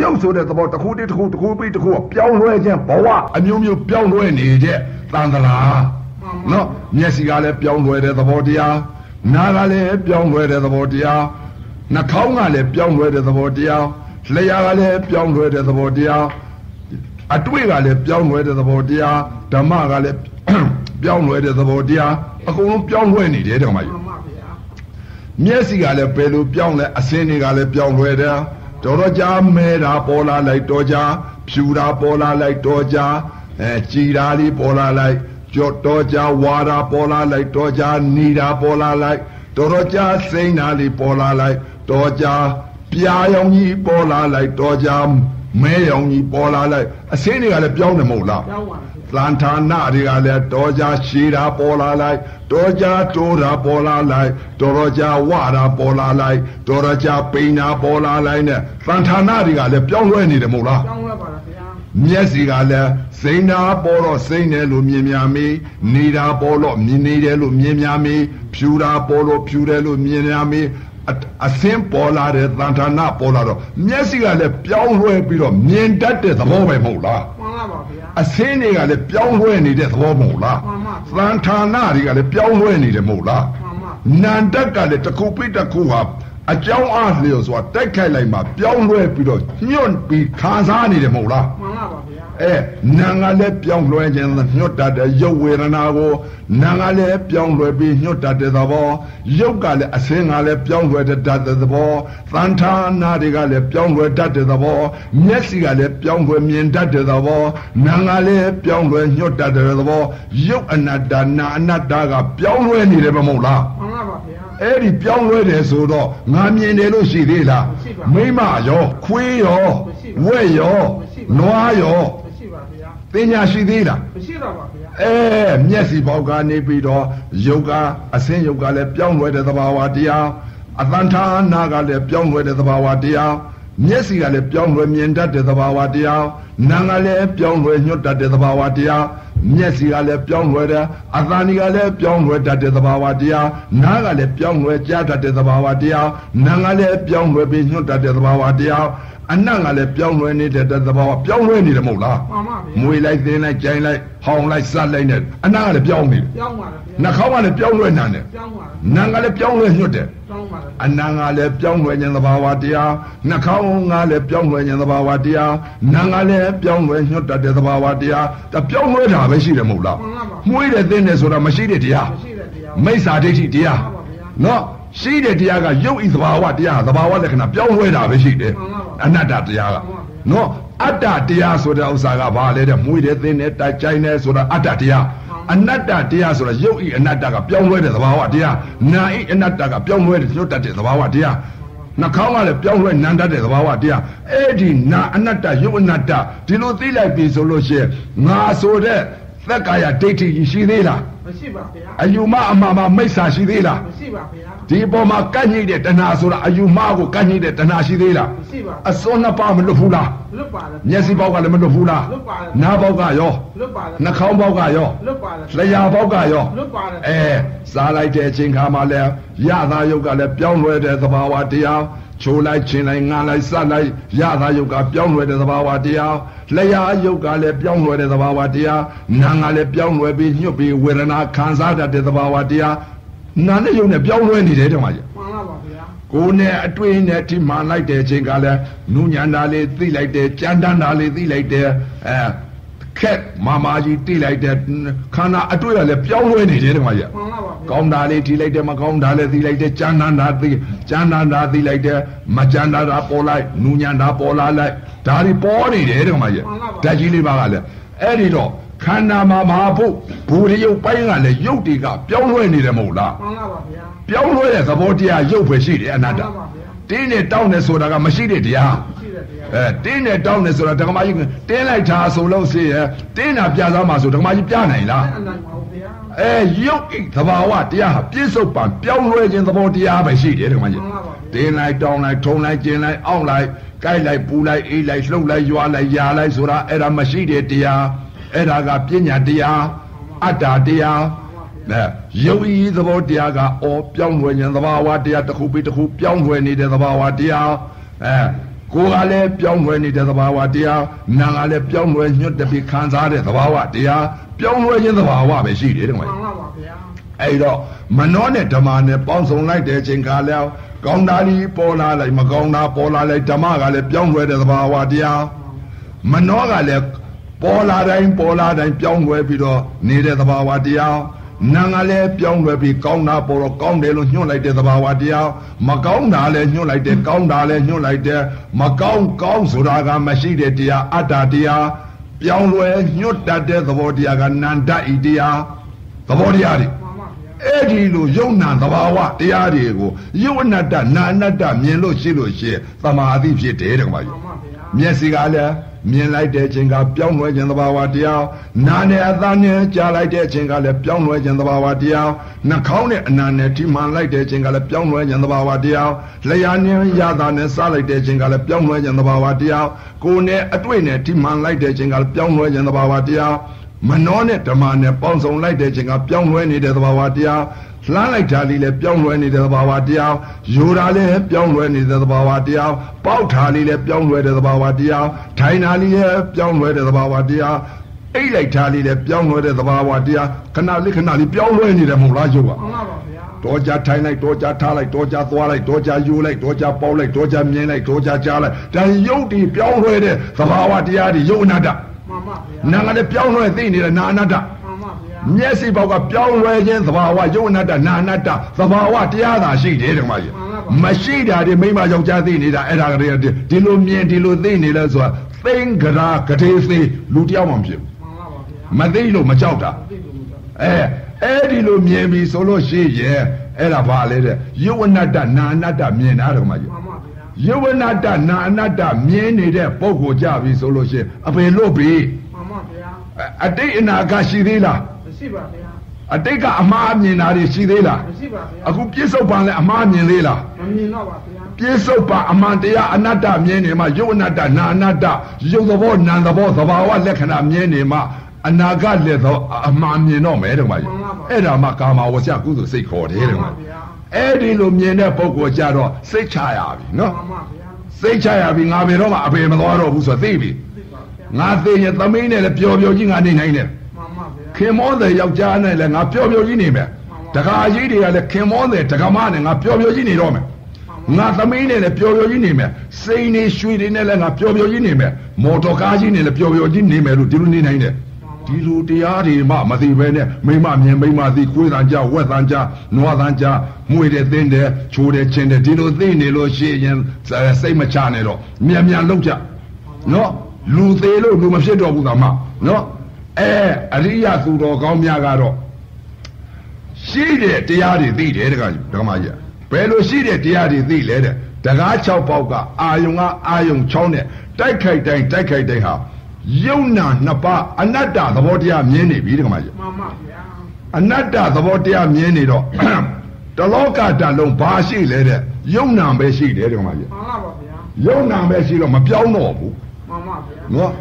ရုပ်ဆိုတဲ့သဘောတစ်ခုတည်းတစ်ခုတစ်ခုပြီးတစ်ခုကပြောင်းလဲခြင်းဘဝအမျိုးမျိုးပြောင်းလဲနေတဲ့တန်တရာနော်မျက်စိကလည်းပြောင်းလဲတဲ့သဘောတရားနားကလည်းပြောင်းလဲတဲ့သဘောတရားနှာခေါင်းကလည်းပြောင်းလဲတဲ့သဘောတရားလျှာကလည်းပြောင်းလဲတဲ့သဘောတရားအတွေ့ကလည်းပြောင်းလဲတဲ့သဘောတရားဓမ္မကလည်းပြောင်းလဲတဲ့သဘောတရားအကုန်လုံးပြောင်းလဲနေတယ်ဓမ္မကြီးမှန်ပါဗျာမျက်စိကလည်းဘယ်လိုပြောင်းလဲအစင်းတွေကလည်းပြောင်းလဲတယ် တော်တော်ကြာမဲတာပေါ်လာလိုက်တော်ကြာဖြူတာပေါ်လာလိုက်တော်ကြာအဲကြည်တာလေးပေါ်လာလိုက်ကြော့တော်ကြာဝါတာပေါ်လာလိုက်တော်ကြာနေတာပေါ်လာလိုက်တော်တော်ကြာစိမ့်တာလေးပေါ်လာလိုက်တော်ကြာပြာရောင်ကြီးပေါ်လာလိုက်တော်ကြာမဲရောင်ကြီးပေါ်လာလိုက်အစင်းတွေကလည်းပြောင်းတယ်မဟုတ်လားကျောင်းပါဗျာသံဌာနတွေကလည်းတော်ကြရှည်တာပေါ်လာလိုက်တော်ကြတိုးတာပေါ်လာလိုက်တော်တော်ကြဝတာပေါ်လာလိုက်တော်တော်ကြပိန်တာပေါ်လာလိုက်နဲ့သံဌာနတွေကလည်းပြောင်းလဲနေတယ်မဟုတ်လားကျောင်းဝဲပါလားဗျာမျက်စိကလည်းစိန်တာပေါ်တော့စိန်တယ်လို့မြင်များမေးနေတာပေါ်တော့မြင်နေတယ်လို့မြင်များမေးဖြူတာပေါ်လို့ဖြူတယ်လို့မြင်များမေး အအစင်းပေါ်လာတဲ့သံဌာနပေါ်လာတော့မျက်စိကလည်းပြောင်းလဲပြီးတော့မြင်တတ်တဲ့သဘောပဲမဟုတ်လားမှန်ပါပါဗျာအစင်းတွေကလည်းပြောင်းလဲနေတဲ့သဘောမဟုတ်လားမှန်ပါသံဌာနတွေကလည်းပြောင်းလဲနေတယ်မဟုတ်လားမှန်ပါနန္တကလည်းတစ်ခုပိတစ်ခုဟာ အကြောင်းအားလျော်စွာတိုက်ခိုက်လိုက်မှပြောင်းလဲပြီးတော့ညွန့်ပြီးခံစားနေတယ်မဟုတ်လားမှန်ပါပါဗျာအဲနာငါလည်းပြောင်းလဲခြင်းညွတ်တတ်တဲ့ရုပ်ဝေဒနာကိုနာငါလည်းပြောင်းလဲပြီးညွတ်တတ်တဲ့သဘောရုပ်ကလည်းအစင်းကလည်းပြောင်းလဲတတ်တဲ့သဘောသံဌာနာတွေကလည်းပြောင်းလဲတတ်တဲ့သဘောမျက်စိကလည်းပြောင်းလဲမြင်တတ်တဲ့သဘောနာငါလည်းပြောင်းလဲညွတ်တတ်တဲ့သဘောရုပ်အနတ္တနာအနတ္တကပြောင်းလဲနေတယ်မဟုတ်လားမှန်ပါပါဗျာ အဲ့ဒီပြောင်းလဲတယ်ဆိုတော့ငါမြင်တယ်လို့ရှိသေးလားမရှိပါဘူးမိမရောခွေးရောမရှိပါဘူးဝက်ရောမရှိပါဘူးနွားရောမရှိပါဗျာတင်ညာရှိသေးလားမရှိတော့ပါဗျာအဲမျက်စိပေါက်ကနေပြီးတော့ယုတ်ကအစင်းယုတ်ကလည်းပြောင်းလဲတဲ့သဘာဝတရားအတန်ထာနာကလည်းပြောင်းလဲတဲ့သဘာဝတရားမျက်စိကလည်းပြောင်းလဲမြင်တတ်တဲ့သဘာဝတရားနာကလည်းပြောင်းလဲညွတ်တတ်တဲ့သဘာဝတရား မျက်စိကလည်းပြောင်းလဲတယ်အသံဒီကလည်းပြောင်းလဲတတ်တဲ့သဘာဝတရားနားကလည်းပြောင်းလဲကြားတတ်တဲ့သဘာဝတရားနာကလည်းပြောင်းလဲပြီးညွတ်တတ်တဲ့သဘာဝတရား အနံ့ကလည်းပြောင်းလဲနေတဲ့သဘာဝပြောင်းလဲနေတယ်မဟုတ်လားမှန်ပါဗျာမွေလိုက်သင်းလိုက်ကြိုင်လိုက်ဟောင်းလိုက်စက်လိုက်နဲ့အနာကလည်းပြောင်းနေတယ်ကျောင်းပါလားဗျာနှာခေါင်းကလည်းပြောင်းလဲနံတယ်ကျောင်းပါလားနံကလည်းပြောင်းလဲညွတ်တယ်ကျောင်းပါလားအနာကလည်းပြောင်းလဲခြင်းသဘာဝတရားနှာခေါင်းကလည်းပြောင်းလဲခြင်းသဘာဝတရားနံကလည်းပြောင်းလဲညွတ်တတ်တဲ့သဘာဝတရားဒါပြောင်းလဲတာပဲရှိတယ်မဟုတ်လားမှန်ပါပါမွေးတယ်သင်းတယ်ဆိုတာမရှိတဲ့တရားမရှိတဲ့တရားမိစ္ဆာဒိဋ္ဌိတရားမှန်ပါဗျာနော် ရှိတဲ့တရားကရုပ်ဤသဘာဝတရားသဘာဝလက္ခဏာပြောင်းလဲတာပဲရှိတယ်မှန်ပါပါအနတ္တတရားကမှန်ပါဗျာနော်အတ္တတရားဆိုတဲ့ဥစ္စာကဘာလဲတဲ့မွေးတယ်သင်းတယ်တိုက်ကြိုင်တယ်ဆိုတာအတ္တတရားအနတ္တတရားဆိုတာရုပ်ဤအနတ္တကပြောင်းလဲတဲ့သဘာဝတရားနာဤအနတ္တကပြောင်းလဲတဲ့ညွတ်တတ်တဲ့သဘာဝတရားနှာခေါင်းကလည်းပြောင်းလဲနန္တတဲ့သဘာဝတရားအဲ့ဒီနာအနတ္တရုပ်အနတ္တဒီလိုသိလိုက်ပြီဆိုလို့ရှိရင်ငါဆိုတဲ့သက်ကာယဒိဋ္ဌိကြီးရှိသေးလားမရှိပါဗျာအယူမအမှားမှာမိစ္ဆာရှိသေးလားမရှိပါဗျာ ဒီအပေါ်မှာကန့်ညိတဲ့တဏှာဆိုတာအယူမကိုကန့်ညိတဲ့တဏှာရှိသေးလားမရှိပါအစွန်းနှစ်ပါးမလွတ်ဘူးလားလွတ်ပါတယ်မျက်စိပေါက်ကလည်းမလွတ်ဘူးလားလွတ်ပါတယ်နားပေါက်ကရောလွတ်ပါတယ်နှာခေါင်းပေါက်ကရောလွတ်ပါတယ်လျှာပေါက်ကရောလွတ်ပါတယ်အဲစားလိုက်တဲ့အချိန်ခါမှာလဲရသာယုတ်ကလည်းပြောင်းလဲတဲ့သဘာဝတရားချိုးလိုက်ချင်းလိုက်ငါလိုက်စလိုက်ရသာယုတ်ကပြောင်းလဲတဲ့သဘာဝတရားလျှာယုတ်ကလည်းပြောင်းလဲတဲ့သဘာဝတရားနာငါလည်းပြောင်းလဲပြီးညှွတ်ပြီးဝေဒနာခံစားတတ်တဲ့သဘာဝတရား နာနဲ့ယုတ်နဲ့ပြောင်းလဲနေတယ်တမကြီးမှန်လားပါဗျာကိုယ်နဲ့အတွေ့နဲ့ထိမှန်လိုက်တဲ့အချိန်ကလည်းနုညံတာလေးသိလိုက်တယ်ကြမ်းတမ်းတာလေးသိလိုက်တယ်အဲခက်မာမာကြီးသိလိုက်တယ်ခန္ဓာအတွေ့ကလည်းပြောင်းလဲနေတယ်တမကြီးမှန်လားပါဗျာကောင်းတာလေးထိလိုက်တယ်မကောင်းတာလေးသိလိုက်တယ်ကြမ်းတမ်းတာသိကြမ်းတမ်းတာသိလိုက်တယ်မကြမ်းတမ်းတာပေါ်လိုက်နူညံတာပေါ်လာလိုက်ဒါတွေပေါ်နေတယ်တဲ့ခမကြီးဓာတ်ကြီးလေးပါကလည်းအဲ့ဒီတော့ ခန္ဓာမှာမဟာဖို့ဘူရယုတ်ပိုင်းကလည်းယုတ်တွေကပြောင်းလဲနေတယ်မဟုတ်လားမှန်လားပါဗျာပြောင်းလဲတဲ့သဘောတရားယုတ်ပဲရှိတယ်အနတ္တမှန်ပါဗျာတင်းနဲ့တောင်းတယ်ဆိုတာကမရှိတဲ့တရားရှိတယ်ဗျာအဲတင်းနဲ့တောင်းတယ်ဆိုတာဓမ္မကြီးတင်းလိုက်တာဆိုလို့ရှိရင်တင်းတာပြစားမှာဆိုဓမ္မကြီးပြနိုင်လားအနိုင်ပါဗျာအဲရုပ်ဣသဘာဝတရားဟာပြစ္ဆုတ်ပံပြောင်းလဲခြင်းသဘောတရားပဲရှိတယ်ဓမ္မကြီးမှန်ပါပါတင်းလိုက်တောင်းလိုက်ထုံလိုက်ကျင်လိုက်အောင့်လိုက်ကြိုက်လိုက်ပူလိုက်အေးလိုက်လှုပ်လိုက်ရွာလိုက်ယာလိုက်ဆိုတာအဲ့ဒါမရှိတဲ့တရား အဲ့ဒါကပညာတရားအတ္တတရားအဲယုတ်ဤသဘောတရားကအော်ပြောင်းလဲခြင်းသဘာဝတရားတစ်ခုပြီးတစ်ခုပြောင်းလဲနေတဲ့သဘာဝတရားအဲကိုယ်ကလည်းပြောင်းလဲနေတဲ့သဘာဝတရားနာကလည်းပြောင်းလဲညွတ်တပြီးခံစားတဲ့သဘာဝတရားပြောင်းလဲခြင်းသဘာဝပဲရှိတယ်ဓမ္မမှကြီးန်လားပါဗျာအဲ့တော့မနှောနဲ့ဓမ္မနဲ့ပေါင်းစုံလိုက်တဲ့အချိန်ခါလဲကောင်းတာကြီးပေါ်လာလိုက်မကောင်းတာပေါ်လာလိုက်ဓမ္မကလည်းပြောင်းလဲတဲ့သဘာဝတရားမနှောကလည်း ပေါ်လာတိုင်းပေါ်လာတိုင်းပြောင်းလဲပြီးတော့နေတဲ့သဘာဝတရားနာငါလည်းပြောင်းလဲပြီးကောင်းတာပေါ်တော့ကောင်းတယ်လို့ညွှန်လိုက်တဲ့သဘာဝတရားမကောင်းတာလည်းညွှန်လိုက်တယ်ကောင်းတာလည်းညွှန်လိုက်တယ်မကောင်းကောင်းဆိုတာကမရှိတဲ့တရားအတ္တတရားပြောင်းလဲညွတ်တတ်တဲ့သဘောတရားကနန္တဤတရားသဘောတရားတွေမှန်ပါဗျာအဲ့ဒီလိုယုံနာသဘာဝတရားတွေကိုယုတ်အနတ္တနာအနတ္တမြင်လို့ရှိလို့ရှိရင်သမာဓိဖြစ်တယ်တဲ့ကွာမှကြီးန်ပါဗျာမျက်စိကလည်း မြင်လိုက်တဲ့အချိန်ကပြောင်းလဲခြင်းသဘာဝတရားနာနဲ့အသားနဲ့ကြားလိုက်တဲ့အချိန်ကလည်းပြောင်းလဲခြင်းသဘာဝတရားနှာခေါင်းနဲ့အနာနဲ့ထိမှန်လိုက်တဲ့အချိန်ကလည်းပြောင်းလဲခြင်းသဘာဝတရားလျှာနဲ့ရတာနဲ့စားလိုက်တဲ့အချိန်ကလည်းပြောင်းလဲခြင်းသဘာဝတရားကိုယ်နဲ့အတွေ့နဲ့ထိမှန်လိုက်တဲ့အချိန်ကလည်းပြောင်းလဲခြင်းသဘာဝတရားမနှောနဲ့ဓမ္မနဲ့ပေါင်းစုံလိုက်တဲ့အချိန်ကပြောင်းလဲနေတဲ့သဘာဝတရား လှမ်းလိုက်တာလေးလည်းပြောင်းလဲနေတဲ့သဘာဝတရားယူတာလည်းပြောင်းလဲနေတဲ့သဘာဝတရားပေါက်တာလေးလည်းပြောင်းလဲတဲ့သဘာဝတရားထိုင်တာလေးလည်းပြောင်းလဲတဲ့သဘာဝတရားအိတ်လိုက်တာလေးလည်းပြောင်းလဲတဲ့သဘာဝတရားခဏလေးခဏလေးပြောင်းလဲနေတယ်မဟုတ်လားကျုပ်ကမှန်လားပါဗျာတော်ကြထိုင်လိုက်တော်ကြထားလိုက်တော်ကြသွားလိုက်တော်ကြယူလိုက်တော်ကြပေါက်လိုက်တော်ကြမြင်လိုက်တော်ကြကြားလိုက်ဒါရုပ်တည်ပြောင်းလဲတဲ့သဘာဝတရားတွေယုတ်အနတ္တမှန်ပါဗျာနာကလည်းပြောင်းလဲသိနေတဲ့နာအနတ္တမှန်ပါဗျာ မျက်စိဘောက်ကပြောင်းလဲခြင်းသဘာဝယုတ်အနတ္တနာအနတ္တသဘာဝတရားသာရှိတယ်ဓမ္မကြီးမရှိတာဒီမိမယောက်ျားသိနေတာအဲ့ဒါကလေးဒီလိုမြင်ဒီလိုသိနေလဲဆိုတာသိင်္ဂရာကတိသိလူတယောက်မှမဖြစ်ဘူးမှန်လားပါဗျာမသိလို့မကြောက်တာသိလို့မကြောက်အဲအဲ့ဒီလိုမြင်ပြီဆိုလို့ရှိရဲ့အဲ့ဒါဘာလဲတဲ့ယုတ်အနတ္တနာအနတ္တမြင်တာဓမ္မကြီးမှန်ပါဗျာယုတ်အနတ္တနာအနတ္တမြင်နေတဲ့ပုံကိုကြပြီဆိုလို့ရှိရင်အပင်လို့ပြီမှန်ပါဗျာအတိတ်အနာကရှိသေးလား မရှိပါဗျာအတိတ်ကအမှားမြင်တာတွေရှိသေးလားမရှိပါဗျာအခုပြစ္ဆုတ်ပံလည်းအမှားမြင်သေးလားမမြင်တော့ပါဗျာပြစ္ဆုတ်ပံအမှန်တရားအနတ္တမြင်နေမှယုတ်အနတ္တနာအနတ္တယုတ်သဘောနာသဘောသဘာဝလက္ခဏာမြင်နေမှအနာဂတ်လက်သောအမှန်မြင်တော့မယ်တဲ့မကြီးအဲ့ဒါမှကာမဝဆကုသိုလ်စိတ်ခေါ်တယ်တဲ့မကြီးအဲ့ဒီလိုမြင်တဲ့ပုဂ္ဂိုလ်ကြတော့စိတ်ချရပြီနော်မှန်ပါဗျာစိတ်ချရပြီငါဘယ်တော့မှအပေမသွားတော့ဘူးဆိုတော့သိပြီသိပါဗျာငါသိရင်သမီးနဲ့လည်းပျော်ပျော်ကြီးငါနေနိုင်တယ်မှန်ပါဗျာ ခင်မောတဲ့ယောက်ျားနဲ့လည်းငါပျော်ပျော်ကြီးနေမယ်တခါကြီးတွေကလည်းခင်မောတဲ့တက္ကမနဲ့ငါပျော်ပျော်ကြီးနေတော့မယ်ငါသမီးနဲ့လည်းပျော်ပျော်ကြီးနေမယ်စိန်နေရွှေတွေနဲ့လည်းငါပျော်ပျော်ကြီးနေမယ်မော်တော်ကားကြီးနဲ့လည်းပျော်ပျော်ကြီးနေမယ်လို့ဒီလိုနေနိုင်တယ်ဒီလိုတရားတွေမှမသိပဲနဲ့မိမမြင်မိမသိကိုယ်တန်ကြဝက်တန်ကြနွားတန်ကြမှုရတဲ့သင်းတယ်ချိုးတယ်ချင်းတယ်ဒီလိုသိနေလို့ရှိရင်စိတ်မချနဲ့တော့မြန်မြန်လောက်ကြနော်လူသေးလို့လူမဖြစ်တော့ဘူးသာမနော် အဲအရိယသူတော်ကောင်းများကတော့ရှိတဲ့တရားတွေသိတယ်တခါဒကမကြီးဘယ်လိုရှိတဲ့တရားတွေသိလဲတဲ့တကား6ပေါက်ကအာယုံကအာယုံ6နဲ့တိုက်ခိုက်တိုင်းတိုက်ခိုက်တိုင်းဟာယုံနာနှစ်ပါးအနတ္တသဘောတရားမြင်နေပြီတက္ကမကြီးမှန်ပါဗျာအနတ္တသဘောတရားမြင်နေတော့တလောကတလုံးဘာရှိလဲတဲ့ယုံနာပဲရှိတယ်တက္ကမကြီးမှန်ပါပါဗျာယုံနာပဲရှိတော့မပြောင်းတော့ဘူးမှန်ပါဗျာနော်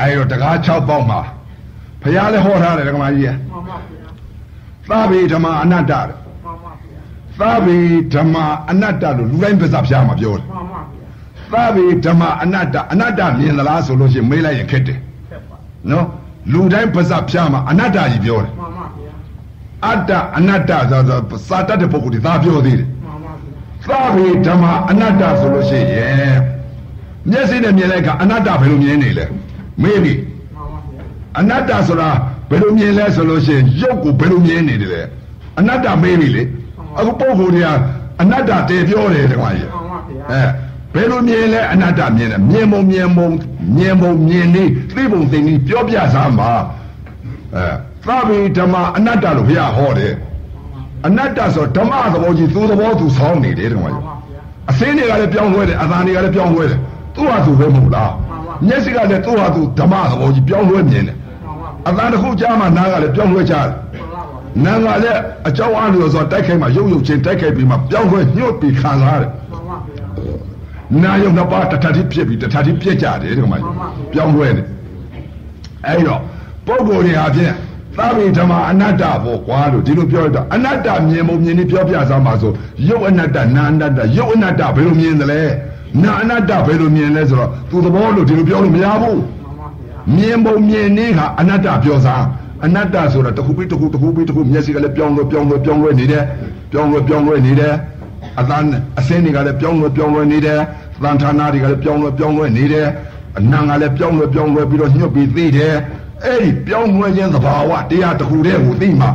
အဲတော့တကား6ပေါက်မှာဘုရားလည်းဟောထားတယ်တက္ကမကြီးရဲ့မှန်ပါဗျာသဗ္ဗေဓမ္မအနတ္တတဲ့မှန်ပါဗျာသဗ္ဗေဓမ္မအနတ္တလို့လူတိုင်းပြဿဖျားမှာပြောတယ်မှန်ပါဗျာသဗ္ဗေဓမ္မအနတ္တအနတ္တမြင်သလားဆိုလို့ရှိရင်မေးလိုက်ရင်ခက်တယ်ဆက်ပါနော်လူတိုင်းပြဿဖျားမှာအနတ္တကြီးပြောတယ်မှန်ပါဗျာအတ္တအနတ္တဆိုတော့စာတတ်တဲ့ပုဂ္ဂိုလ်တွေသာပြောသေးတယ်မှန်ပါဗျာသဗ္ဗေဓမ္မအနတ္တဆိုလို့ရှိရင်မျက်စိနဲ့မြင်လိုက်ကအနတ္တဘယ်လိုမြင်နေလဲမေးပြီ မှန်ပါဗျာအနတ္တဆိုတာဘယ်လိုမြင်လဲဆိုလို့ရှိရင်ရုပ်ကိုဘယ်လိုမြင်နေတယ်လဲအနတ္တမေးပြီလေအခုပုဂ္ဂိုလ်တွေကအနတ္တတည်ပြောတယ်တခါကြီးမှန်ပါဗျာအဲဘယ်လိုမြင်လဲအနတ္တမြင်တယ်မြင်ပုံမြင်ပုံမြင်ပုံမြင်နေသိပုံသိနေပြောပြစမ်းပါအဲသဗ္ဗေဓမ္မအနတ္တလို့ဘုရားဟောတယ်အနတ္တဆိုဓမ္မသဘောကြီးသူသဘောသူဆောင်းနေတယ်တခါမှန်ကြီးပါဗျာအစင်းတွေကလည်းပြောင်းလဲတယ်အသာတွေကလည်းပြောင်းလဲတယ်သူ့ဟာသူပဲမဟုတ်လား မှန်ပါမျက်စိကလည်းသူ့ဟာသူဓမ္မသဘောကြီးပြောင်းလဲမြင်တယ်မှန်ပါဗျာအသာတစ်ခုကြားမှနားကလည်းပြောင်းလဲကြတယ်မှန်ပါဗျာနာကလည်းအကြောင်းအားလို့ဆိုတော့တိုက်ခိုက်မှရုပ်ရုပ်ချင်းတိုက်ခိုက်ပြီးမှပြောင်းလဲညှို့ပြီးခံစားရတယ်မှန်ပါဗျာနာယုံနှစ်ပါးတစ်ထပ်တိဖြစ်ပြီးတစ်ထပ်တိပြက်ကြတယ်ဒီကမှမှန်ပါပြောင်းလဲတယ်အဲ့တော့ပုဂ္ဂိုလ်တွေဟာဖြင့်သဗ္ဗေဓမ္မအနတ္တဘောကွာလို့ဒီလိုပြောရတော့အနတ္တမြင်ပုံမြင်နေပြောပြစမ်းပါဆိုရုပ်အနတ္တနာအနတ္တရုပ်အနတ္တဘယ်လိုမြင်သလဲ နာအနတ္တဘယ်လိုမြင်လဲဆိုတော့သူသဘောလို့ဒီလိုပြောလို့မရဘူးမှန်ပါဗျာမြင်ပုံမြင်နေကအနတ္တပြောစားအနတ္တဆိုတာတစ်ခုပြီးတစ်ခုတစ်ခုပြီးတစ်ခုမျက်စိကလည်းပြောင်းလဲပြောင်းလဲပြောင်းလဲနေတယ်ပြောင်းလဲပြောင်းလဲနေတယ်အသန်းအစင်းတွေကလည်းပြောင်းလဲပြောင်းလဲနေတယ်သံဌာနာတွေကလည်းပြောင်းလဲပြောင်းလဲနေတယ်အနံကလည်းပြောင်းလဲပြောင်းလဲပြီးတော့ညှွတ်ပြီးသိတယ် အဲ့ဒီပြောင်းလဲခြင်းသဘာဝတရားတစ်ခုတည်းကိုသိမှဩ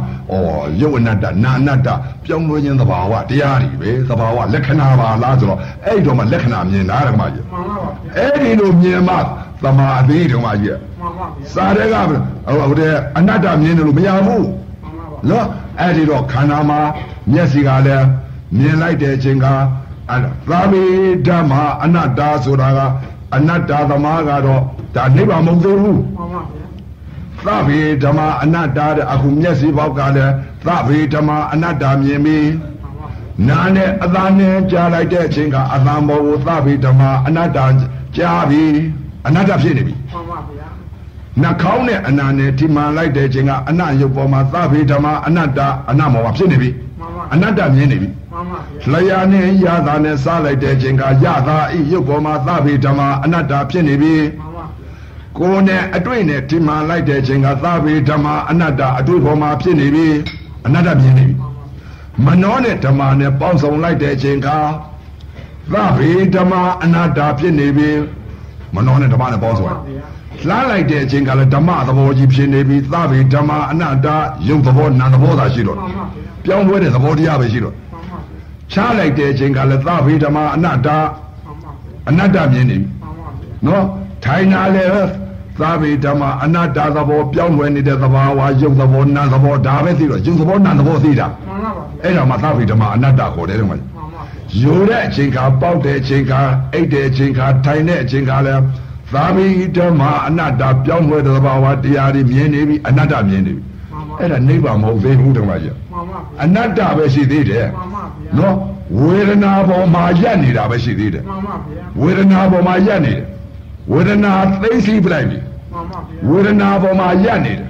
ယုတ်အနတ္တနာအနတ္တပြောင်းလဲခြင်းသဘာဝတရားတွေပဲသဘာဝလက္ခဏာပါလားဆိုတော့အဲ့ဒီတော့မှလက္ခဏာမြင်တာဓမ္မကြီးမှန်ပါဗျာအဲ့ဒီလိုမြင်မှသမာဓိဓမ္မကြီးမှန်ပါဗျာစာတဲ့ကဟိုဟိုတဲ့အနတ္တမြင်တယ်လို့မရဘူးမှန်ပါဗျာနော်အဲ့ဒီတော့ခန္ဓာမှာမျက်စိကလည်းမြင်လိုက်တဲ့အချိန်ကအဲ့ဒါသာမေဓမ္မအနတ္တဆိုတာကအနတ္တသမားကတော့ဒါနိဗ္ဗာန်မဟုတ်သေးဘူးမှန်ပါဗျာ သဗ္ဗေဓမ္မအနတ္တတဲ့အခုမျက်စိပေါက်ကလည်းသဗ္ဗေဓမ္မအနတ္တမြင်ပြီမှန်ပါနာနဲ့အသာနဲ့ကြားလိုက်တဲ့အချိန်ကအသံဘောကိုသဗ္ဗေဓမ္မအနတ္တကြားပြီအနတ္တဖြစ်နေပြီမှန်ပါဗျာနှာခေါင်းနဲ့အနာနဲ့ဒီမှန်လိုက်တဲ့အချိန်ကအနရုပ်ပေါ်မှာသဗ္ဗေဓမ္မအနတ္တအနမောမှာဖြစ်နေပြီမှန်ပါအနတ္တမြင်နေပြီမှန်ပါဗျာလျာနဲ့ရတာနဲ့စားလိုက်တဲ့အချိန်ကရတာဤရုပ်ပေါ်မှာသဗ္ဗေဓမ္မအနတ္တဖြစ်နေပြီမှန်ပါဗျာ ကိုယ်နဲ့အတွေ့နဲ့ဒီမှန်လိုက်တဲ့အချိန်ကသဗ္ဗေဓမ္မအနတ္တအတွေ့ပေါ်မှာဖြစ်နေပြီအနတ္တမြင်နေပြီမနောနဲ့ဓမ္မနဲ့ပေါင်းစုံလိုက်တဲ့အချိန်ကသဗ္ဗေဓမ္မအနတ္တဖြစ်နေပြီမနောနဲ့ဓမ္မနဲ့ပေါင်းစုံလိုက်လှမ်းလိုက်တဲ့အချိန်ကလည်းဓမ္မသဘောကြီးဖြစ်နေပြီသဗ္ဗေဓမ္မအနတ္တယုတ်သဘောနာမ်သဘောသာရှိတော့မှန်ပါဗျာပြောင်းလဲတဲ့သဘောတရားပဲရှိတော့မှန်ပါဗျာချားလိုက်တဲ့အချိန်ကလည်းသဗ္ဗေဓမ္မအနတ္တမှန်ပါဗျာအနတ္တမြင်နေပြီမှန်ပါဗျာနော်ထိုင်နာလေ သဗ္ဗေဓမ္မအနတ္တသဘောပြောင်းလဲနေတဲ့သဘာဝယုတ်သဘောနာမ်သဘောဒါပဲသိတော့ယုတ်သဘောနာမ်သဘောသိတာမှန်ပါဗျာအဲ့ဒါမှသဗ္ဗေဓမ္မအနတ္တခေါ်တယ်တဲ့မှာမှန်ပါဗျာယိုတဲ့အချိန်ကပေါက်တဲ့အချိန်ကအိတ်တဲ့အချိန်ကထိုင်တဲ့အချိန်ကလည်းသာဘိဓမ္မအနတ္တပြောင်းလဲတဲ့သဘာဝတရားတွေမြင်နေပြီအနတ္တမြင်နေပြီမှန်ပါအဲ့ဒါနိဗ္ဗာန်မဟုတ်သေးဘူးဓမ္မကြီးမှန်ပါဗျာအနတ္တပဲရှိသေးတယ်မှန်ပါဗျာနော်ဝေဒနာပေါ်မှာရက်နေတာပဲရှိသေးတယ်မှန်ပါဗျာဝေဒနာပေါ်မှာရက်နေတယ်ဝေဒနာသိသိပလိုက်ပြီမှန်ပါဗျာ ဝေဒနာပေါ်မှာရက်နေတယ်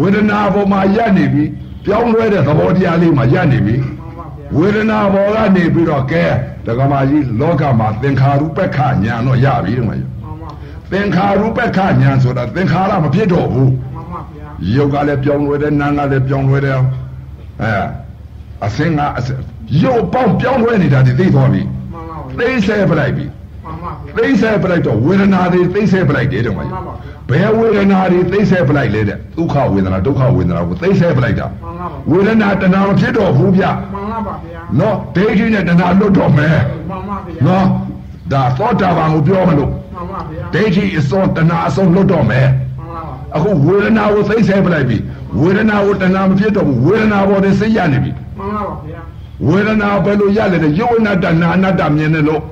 ဝေဒနာပေါ်မှာရက်နေပြီပြောင်းလဲတဲ့သဘောတရားလေးမှာရက်နေပြီမှန်ပါဗျာဝေဒနာဘောကနေပြီးတော့ကဲဒကမာကြီးလောကမှာသင်္ခါရုပ္ပခညာတော့ရပြီတဲ့မှာမှန်ပါဗျာသင်္ခါရုပ္ပခညာဆိုတာသင်္ခါရမဖြစ်တော့ဘူးမှန်ပါဗျာယုတ်ကလည်းပြောင်းလဲတယ်နာမ်ကလည်းပြောင်းလဲတယ်အဲအစင်းကအစင်းယုတ်ပေါင်းပြောင်းလဲနေတာဒီသိသွားပြီမှန်ပါဗျာသိဆဲပလိုက်ပြီ မှန်ပါဗျာသိဆဲပလိုက်တော့ဝေဒနာတွေသိဆဲပလိုက်တယ်တဲ့မှာဘယ်ဝေဒနာတွေသိဆဲပလိုက်လဲတဲ့ဒုက္ခဝေဒနာဒုက္ခဝေဒနာကိုသိဆဲပလိုက်တာမှန်ပါဗျာဝေဒနာတဏှာမဖြစ်တော့ဘူးဗျမှန်ပါဗျာနော်ဒိဋ္ဌိနဲ့တဏှာလွတ်တော့မယ်မှန်ပါဗျာနော်ဒါသောတာပန်ကိုပြောမလို့မှန်ပါဗျာဒိဋ္ဌိအစွန်တဏှာအစွန်လွတ်တော့မယ်မှန်ပါဗျာအခုဝေဒနာကိုသိဆဲပလိုက်ပြီဝေဒနာကိုတဏှာမဖြစ်တော့ဘူးဝေဒနာပေါ်တင်စိတ်ရနေပြီမှန်ပါဗျာဝေဒနာဘယ်လိုရလဲတဲ့ယုတ်အနတ္တနာအနတ္တမြင်တယ်လို့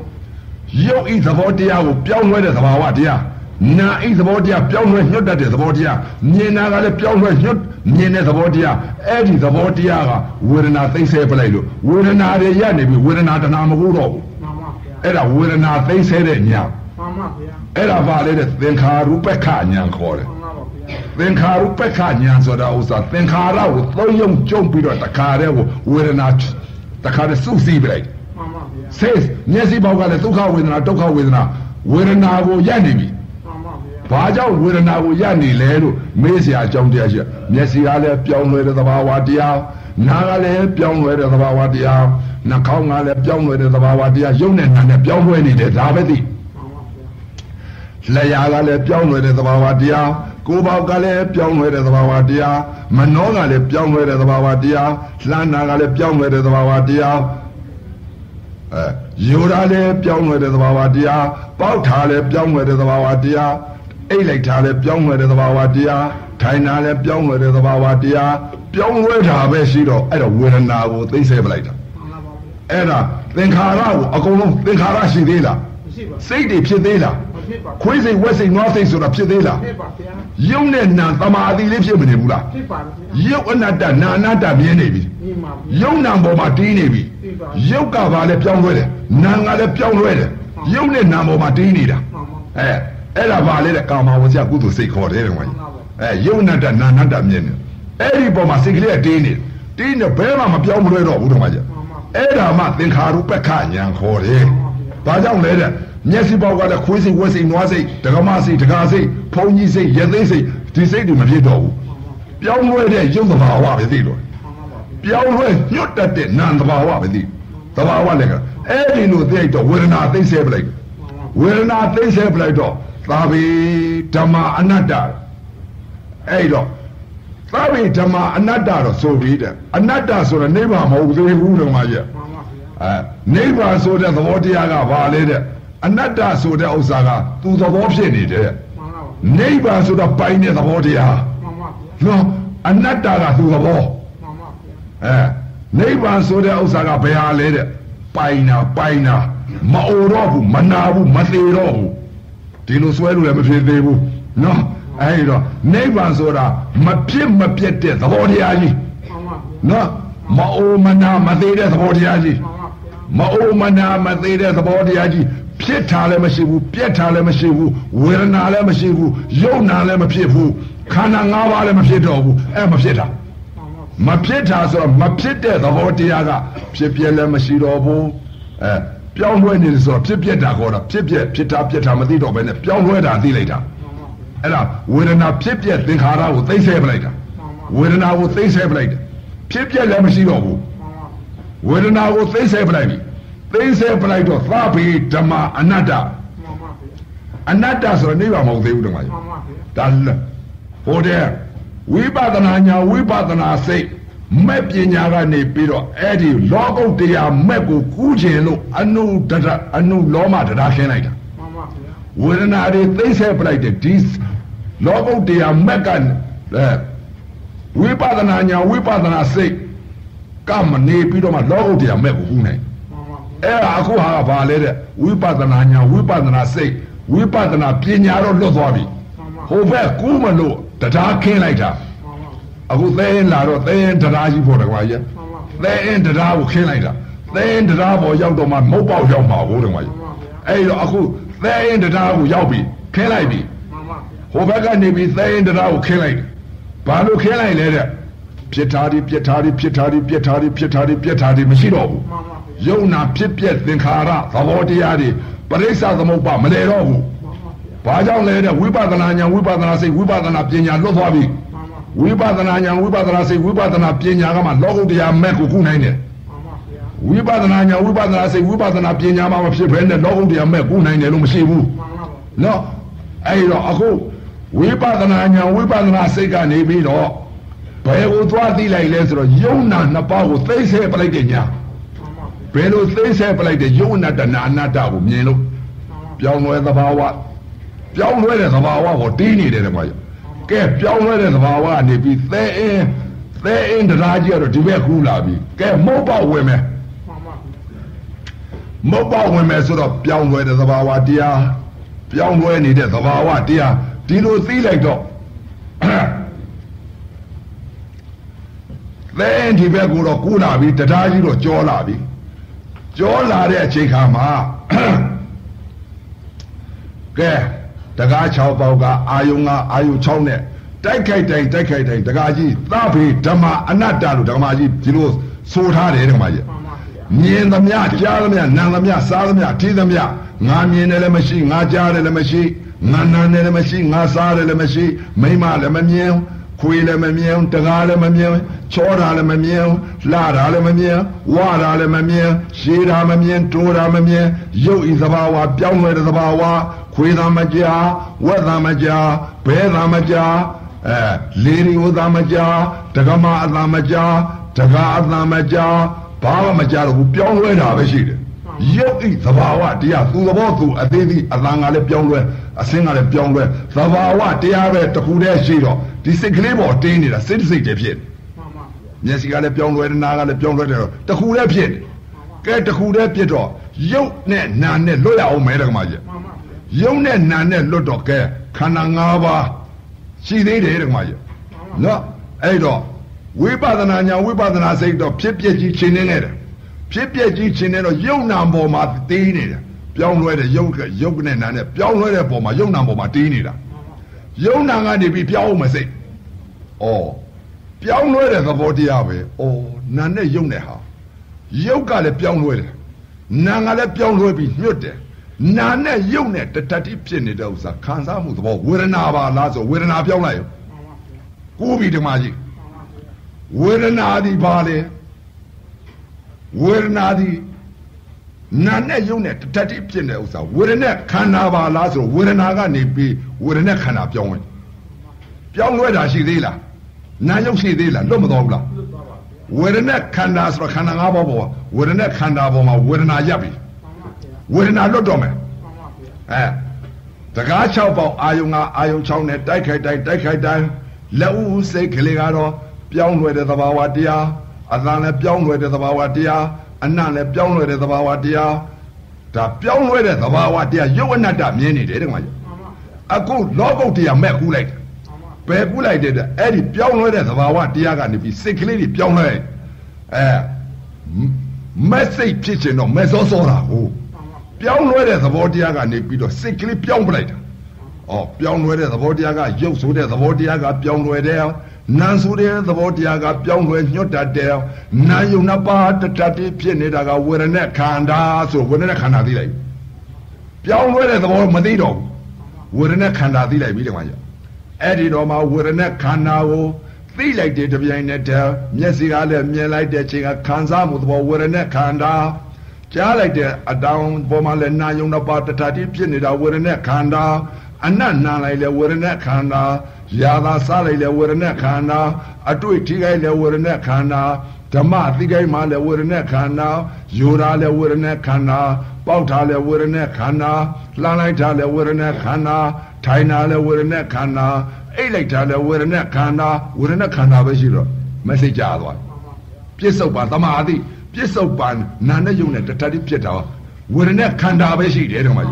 ရုပ်ဤသဘောတရားကိုပြောင်းလဲတဲ့သဘာဝတရားနာဤသဘောတရားပြောင်းလဲညွတ်တတ်တဲ့သဘောတရားမြင်တာကလည်းပြောင်းလဲညွတ်မြင်တဲ့သဘောတရားအဲ့ဒီသဘောတရားကဝေဒနာသိမ့်ဆဲပလိုက်လို့ဝေဒနာတွေရနေပြီဝေဒနာတဏမဟုတ်တော့ဘူးမှန်ပါဗျာအဲ့ဒါဝေဒနာသိမ့်ဆဲတဲ့ညာမှန်ပါဗျာအဲ့ဒါပါလေတဲ့သင်္ခါရုပ္ပခညာခေါ်တယ်မှန်ပါဗျာသင်္ခါရုပ္ပခညာဆိုတာဥစ္စာသင်္ခါရကိုသုံးယုံကြုံပြီးတော့တခါတည်းကိုဝေဒနာတခါတည်းစုစည်းပလိုက် စိတ်မျက်စိပေါက်ကလည်းဒုက္ခဝေဒနာဒုက္ခဝေဒနာဝေဒနာကိုရပ်နေပြီဘာကြောင့်ဝေဒနာကိုရနေလဲလို့မေးစရာအကြောင်းတရားရှိတယ်။မျက်စိကလည်းပြောင်းလဲတဲ့သဘာဝတရား၊နားကလည်းပြောင်းလဲတဲ့သဘာဝတရား၊နှာခေါင်းကလည်းပြောင်းလဲတဲ့သဘာဝတရား၊ရုပ်နဲ့နာနဲ့ပြောင်းလဲနေတယ်ဒါပဲသိ။လျာကလည်းပြောင်းလဲတဲ့သဘာဝတရား၊ကိုယ်ပေါက်ကလည်းပြောင်းလဲတဲ့သဘာဝတရား၊မနှောကလည်းပြောင်းလဲတဲ့သဘာဝတရား၊လှမ်းနာကလည်းပြောင်းလဲတဲ့သဘာဝတရား။ အဲယူတာလည်းပြောင်းလဲတဲ့သဘာဝတရားပေါက်ထားလည်းပြောင်းလဲတဲ့သဘာဝတရားအိတ်လိုက်ထားလည်းပြောင်းလဲတဲ့သဘာဝတရားထိုင်တာလည်းပြောင်းလဲတဲ့သဘာဝတရားပြောင်းလဲတာပဲရှိတော့အဲ့တော့ဝေဒနာကိုသိစေပလိုက်တာမှန်ပါဗျာအဲ့ဒါသင်္ခါရကိုအကုန်လုံးသင်္ခါရရှိသေးလားမရှိပါစိတ်တွေဖြစ်သေးလားမဖြစ်ပါ ခွေးစိတ်ဝက်စိတ်နွားစိတ်ဆိုတာဖြစ်သေးလားဖြစ်ပါဗျာယုံနဲ့နာသမာဓိလေးဖြစ်မနေဘူးလားဖြစ်ပါဗျာယုတ်အနတ္တနာအနတ္တမြင်နေပြီဒီမှာဗျာယုံနာပေါ်မှာတီးနေပြီယုတ်ကဘာလဲပြောင်းလဲတယ်နာကလည်းပြောင်းလဲတယ်ယုံနဲ့နာပေါ်မှာတီးနေတာမှန်ပါအဲအဲ့ဒါဘာလဲတဲ့ကာမဝဇ္ဇကုသိုလ်စိတ်ခေါ်တယ်တဲ့ကွာအဲယုံနာတ္တနာအနတ္တမြင်နေအဲ့ဒီပေါ်မှာစိတ်ကလေးကတီးနေတီးနေဘဲမှမပြောင်းမလဲတော့ဘူးတော့မကြီးအဲ့ဒါမှသင်္ခါရုပ္ပခညာခေါ်တယ်ဘာကြောင့်လဲတဲ့ မျက်စိပေါက်ကလည်းခွေးစိတ်ဝက်စိတ်နွားစိတ်ဒကမစိတ်ဒကာစိတ်ဖုံကြီးစိတ်ရသေးစိတ်ဒီစိတ်တွေမဖြစ်တော့ဘူးပြောင်းလဲတဲ့ယုံသဘာဝပဲသိလို့ပြောင်းလဲညွတ်တတ်တဲ့နာမ်သဘာဝပဲသိသဘာဝလည်းကအဲ့ဒီလိုသိလိုက်တော့ဝေဒနာသိစေပလိုက်ဝေဒနာသိစေပလိုက်တော့သာဘိဓမ္မအနတ္တအဲ့တော့သာဘိဓမ္မအနတ္တတော့ဆိုပြီးတဲ့အနတ္တဆိုတာနိဗ္ဗာန်မဟုတ်သေးဘူးဓမ္မကြီးမှန်ပါဗျာအဲနိဗ္ဗာန်ဆိုတဲ့သဘောတရားကဘာလဲတဲ့ အနတ္တဆိုတဲ့ဥစ္စာကသူသဘောဖြစ်နေတယ်မှန်ပါဗျာနိဗ္ဗာန်ဆိုတာပိုင်တဲ့သဘောတရားမှန်ပါဗျာနော်အနတ္တကသူသဘောမှန်ပါဗျာအဲနိဗ္ဗာန်ဆိုတဲ့ဥစ္စာကဘယ်ဟာလဲတဲ့ပိုင်နာပိုင်နာမအိုတော့ဘူးမနာဘူးမသေးတော့ဘူးဒီလိုဆွဲလို့လည်းမဖြစ်သေးဘူးနော်အဲဒီတော့နိဗ္ဗာန်ဆိုတာမဖြစ်မပြတ်တဲ့သဘောတရားကြီးမှန်ပါဗျာနော်မအိုမနာမသေးတဲ့သဘောတရားကြီးမှန်ပါဗျာမအိုမနာမသေးတဲ့သဘောတရားကြီး ဖြစ်တာလည်းမရှိဘူးပြက်တာလည်းမရှိဘူးဝေဒနာလည်းမရှိဘူးယုံနာလည်းမဖြစ်ဘူးခန္ဓာ၅ပါးလည်းမဖြစ်တော့ဘူးအဲမဖြစ်တာမှန်ပါမဖြစ်တာဆိုတော့မဖြစ်တဲ့သဘောတရားကဖြစ်ပြက်လည်းမရှိတော့ဘူးအဲပြောင်းလဲနေတယ်ဆိုတော့ဖြစ်ပြက်တာခေါ်တာဖြစ်ပြက်ဖြစ်တာပြက်တာမသိတော့ဘဲနဲ့ပြောင်းလဲတာသိလိုက်တာမှန်ပါအဲ့ဒါဝေဒနာဖြစ်ပြက်သင်္ခါရကိုသိဆဲပလိုက်တာမှန်ပါဝေဒနာကိုသိဆဲပလိုက်တယ်ဖြစ်ပြက်လည်းမရှိတော့ဘူးမှန်ပါဝေဒနာကိုသိဆဲပလိုက်ပြီ သိဆဲပလိုက်တော့သဗ္ဗေဓမ္မအနတ္တမှန်ပါဗျာအနတ္တဆိုတော့နိဗ္ဗာန်မဟုတ်သေးဘူးတမကြီးမှန်ပါဗျာဒါလဟိုတဲ့ဝိပဿနာညာဝိပဿနာစိတ်မဲ့ပညာကနေပြီးတော့အဲ့ဒီလောကုတ်တရားမဲ့ကိုကူးခြင်းလို့အနုဒဒအနုလောမတရားခင်းလိုက်တာမှန်ပါဗျာဝေဒနာတွေသိဆဲပလိုက်တဲ့ဒီလောကုတ်တရားမဲ့ကအဲဝိပဿနာညာဝိပဿနာစိတ်ကမနေပြီးတော့မှလောကုတ်တရားမဲ့ကိုကူးနိုင်မှန်ပါဗျာ အဲ့ဒါအခုဟာကဘာလဲတဲ့ဝိပဿနာညာဝိပဿနာစိတ်ဝိပဿနာပညာတော့လွတ်သွားပြီမှန်ပါဟိုဘက်ကူးမလို့တရားခင်းလိုက်တာမှန်ပါအခုသဲရင်လာတော့သဲရင်တရားကြီးပေါ်တယ်ကွာကြီးမှန်ပါသဲရင်တရားကိုခင်းလိုက်တာသဲရင်တရားပေါ်ရောက်တော့မှမုတ်ပေါက်ရောက်မှာကိုတယ်ကွာကြီးအဲ့တော့အခုသဲရင်တရားကိုရောက်ပြီခင်းလိုက်ပြီမှန်ပါဗျာဟိုဘက်ကနေပြီးသဲရင်တရားကိုခင်းလိုက်တယ်ဘာလို့ခင်းလိုက်လဲတဲ့ပြစ်ထားသည်ပြစ်ထားသည်ပြစ်ထားသည်ပြစ်ထားသည်ပြစ်ထားသည်ပြစ်ထားသည်မရှိတော့ဘူးမှန်ပါဗျာ ယုံနာဖြစ်ပြက်သင်္ခါရသဘောတရားတွေပရိစ္ဆသမုပ္ပါမလဲတော့ဘူးမှန်ပါဗျာဘာကြောင့်လဲတဲ့ဝိပဿနာဉာဏ်ဝိပဿနာစိတ်ဝိပဿနာပညာလွတ်သွားပြီမှန်ပါဝိပဿနာဉာဏ်ဝိပဿနာစိတ်ဝိပဿနာပညာကမှလောကုတ္တရာမဲ့ကိုခုနိုင်တယ်မှန်ပါဗျာဝိပဿနာဉာဏ်ဝိပဿနာစိတ်ဝိပဿနာပညာမှမဖြစ်ဘဲနဲ့လောကုတ္တရာမဲ့ခုနိုင်တယ်လို့မရှိဘူးမှန်ပါနော်အဲ့တော့အခုဝိပဿနာဉာဏ်ဝိပဿနာစိတ်ကနေပြီးတော့ဘယ်ကိုသွားသိလိုက်လဲဆိုတော့ယုံနာနှစ်ပါးကိုသိစေပလိုက်တဲ့ညာမှန်ပါ ဘယ်လိုသိစေပလိုက်တဲ့ယုံနာတနာအနတ္တကိုမြင်လို့ပြောင်းလဲသဘာဝပြောင်းလဲတဲ့သဘာဝကိုတီးနေတယ်ကွာကဲပြောင်းလဲတဲ့သဘာဝကနေပြီးသဲအင်းသဲအင်းတရားကြီးကတော့ဒီဘက်ကူးလာပြီကဲမုတ်ပေါက်ဝင်မယ်မှန်ပါမမုတ်ပေါဝင်မယ်ဆိုတော့ပြောင်းလဲတဲ့သဘာဝတရားပြောင်းလဲနေတဲ့သဘာဝတရားဒီလိုသိလိုက်တော့သင်ဒီဘက်ကိုတော့ကူလာပြီတရားကြီးတော့ကြောလာပြီ ကြောလာတဲ့အချိန်ခါမှာကဲတကား6ပေါက်ကအာယုံကအာယုံ6နဲ့တိုက်ခိုက်တိုင်းတိုက်ခိုက်တိုင်းတကားကြီးသဗေဓမ္မအနတ္တလို့ဓမ္မကြီးဒီလိုဆိုထားတယ်ဓမ္မကြီးမြင်သမျှကြားသမျှနားသမျှစားသမျှထိသမျှငါမြင်တယ်လည်းမရှိငါကြားတယ်လည်းမရှိငါနာတယ်လည်းမရှိငါစားတယ်လည်းမရှိမိမလည်းမမြင် ခွေလည်းမမြင်တကားလည်းမမြင်ချောတာလည်းမမြင်လှတာလည်းမမြင်ဝါတာလည်းမမြင်ရှည်တာမမြင်တိုးတာမမြင်ရုပ်ဤသဘာဝပြောင်းလဲတဲ့သဘာဝခွေသာမကြာဝက်သာမကြာဘဲသာမကြာအဲလေရီဝသာမကြာတကမအသာမကြာတကားအသာမကြာဘာမှမကြာတော့ဘူးပြောင်းလဲတာပဲရှိတယ်ရုပ်ဤသဘာဝတရားသူသဘောသူအသေးသေးအသာငါလည်းပြောင်းလဲ အစင်းကလည်းပြောင်းလဲသဘာဝတရားပဲတခုတည်းရှိတော့ဒီစိတ်ကလေးပေါ်တင်းနေတာစိတ်စိတ်တည်းဖြစ်မျက်စိကလည်းပြောင်းလဲတယ်နားကလည်းပြောင်းလဲတယ်တခုတည်းဖြစ်ကဲတခုတည်းဖြစ်တော့ရုပ်နဲ့နာနဲ့လွတ်ရအောင်မဲတကမာကြီးရုပ်နဲ့နာနဲ့လွတ်တော့ကဲခန္ဓာ၅ပါးရှိသေးတယ်တကမာကြီးနော်အဲ့တော့ဝိပဿနာညာဝိပဿနာစိတ်တော့ဖြစ်ပြက်ကြီးရှင်းနေတယ်ဖြစ်ပြက်ကြီးရှင်းနေတော့ယုံနာပေါ်မှာတေးနေတယ် ပြောင်းလဲတဲ့ယုတ်ယုတ်နဲ့နာနဲ့ပြောင်းလဲတဲ့ပေါ်မှာယုံနာပေါ်မှာတေးနေတာယုံနာကနေပြီးပြောင်းမစိတ်ဩပြောင်းလဲတဲ့သဘောတရားပဲဩနာနဲ့ယုံနဲ့ဟာယုတ်ကလည်းပြောင်းလဲတယ်နာကလည်းပြောင်းလဲပြီးညွတ်တယ်နာနဲ့ယုတ်နဲ့တတတိဖြစ်နေတဲ့ဥစ္စာခံစားမှုသဘောဝေဒနာပါလားဆိုဝေဒနာပြောင်းလိုက်ရောကိုးပြီဓမ္မကြီးဝေဒနာဒီပါလေဝေဒနာဒီ နာနဲ့ယုံနဲ့တတတိဖြစ်တဲ့ဥစ္စာဝေဒနာခန္ဓာပါလားဆိုဝေဒနာကနေပြီးဝေဒနာခန္ဓာပြောင်းဝင်ပြောင်းလဲတာရှိသေးလားနာယုတ်ရှိသေးလားလွတ်မတော်ဘူးလားဝေဒနာခန္ဓာဆိုတော့ခန္ဓာ၅ပါးပေါ်ဝေဒနာခန္ဓာပေါ်မှာဝေဒနာရပ်ပြီဝေဒနာလွတ်တော့မယ်အဲတကား6ပေါက်အာယုံကအာယုံ6နဲ့တိုက်ခိုက်တိုင်းတိုက်ခိုက်တိုင်းလက်ဦးစိတ်ကလေးကတော့ပြောင်းလဲတဲ့သဘာဝတရားအသံလည်းပြောင်းလဲတဲ့သဘာဝတရား အနံ့လည်းပြောင်းလဲတဲ့သဘာဝတရားဒါပြောင်းလဲတဲ့သဘာဝတရားရုပ်အနတ္တမြင်နေတယ်တဲ့ကွာအခုလောကုတ်တရားမဲ့ကူးလိုက်တယ်ဘယ်ကူးလိုက်တဲ့အဲ့ဒီပြောင်းလဲတဲ့သဘာဝတရားကနေပြီးစိတ်ကလေးတွေပြောင်းလဲအဲမက်စိတ်ဖြစ်ချင်တော့မဲ့စောစောတာကိုပြောင်းလဲတဲ့သဘောတရားကနေပြီးတော့စိတ်ကလေးပြောင်းပလိုက်တာဩပြောင်းလဲတဲ့သဘောတရားကရုပ်ဆိုတဲ့သဘောတရားကပြောင်းလဲတယ် နာဆိုတဲ့သဘောတရားကပြောင်းလဲညွတ်တတ်တယ်နာယုံနပါတတတိဖြစ်နေတာကဝေရณะခန္ဓာဆိုဝေရณะခန္ဓာသိလိုက်ပြောင်းလဲတဲ့သဘောမသိတော့ဘူးဝေရณะခန္ဓာသိလိုက်ပြီလေကွာအဲ့ဒီတော့မှဝေရณะခန္ဓာကိုသိလိုက်တဲ့တပြိုင်နက်တည်းမျက်စိကလည်းမြင်လိုက်တဲ့ချိန်ကခံစားမှုသဘောဝေရณะခန္ဓာကြားလိုက်တဲ့အတောင်ပေါ်မှာလည်းနာယုံနပါတတတိဖြစ်နေတာဝေရณะခန္ဓာအနတ်နာလိုက်လေဝေရณะခန္ဓာ ယာသာစားလိုက်လေဝေရณะခန္ဓာအတွေ့ထိခိုက်လေဝေရณะခန္ဓာဓမ္မသိခိုက်မှလေဝေရณะခန္ဓာယူတာလေဝေရณะခန္ဓာပေါက်ထားလေဝေရณะခန္ဓာလှမ်းလိုက်ထားလေဝေရณะခန္ဓာထိုင်တာလေဝေရณะခန္ဓာအိတ်လိုက်ထားလေဝေရณะခန္ဓာဝေရณะခန္ဓာပဲရှိတော့မစိတ်ကြသွားပြစ္ဆုတ်ပါသမာဓိပြစ္ဆုတ်ပါနာနဲ့ယုံနဲ့တတတိပြစ်တာဝေရณะခန္ဓာပဲရှိတယ်တော့မှ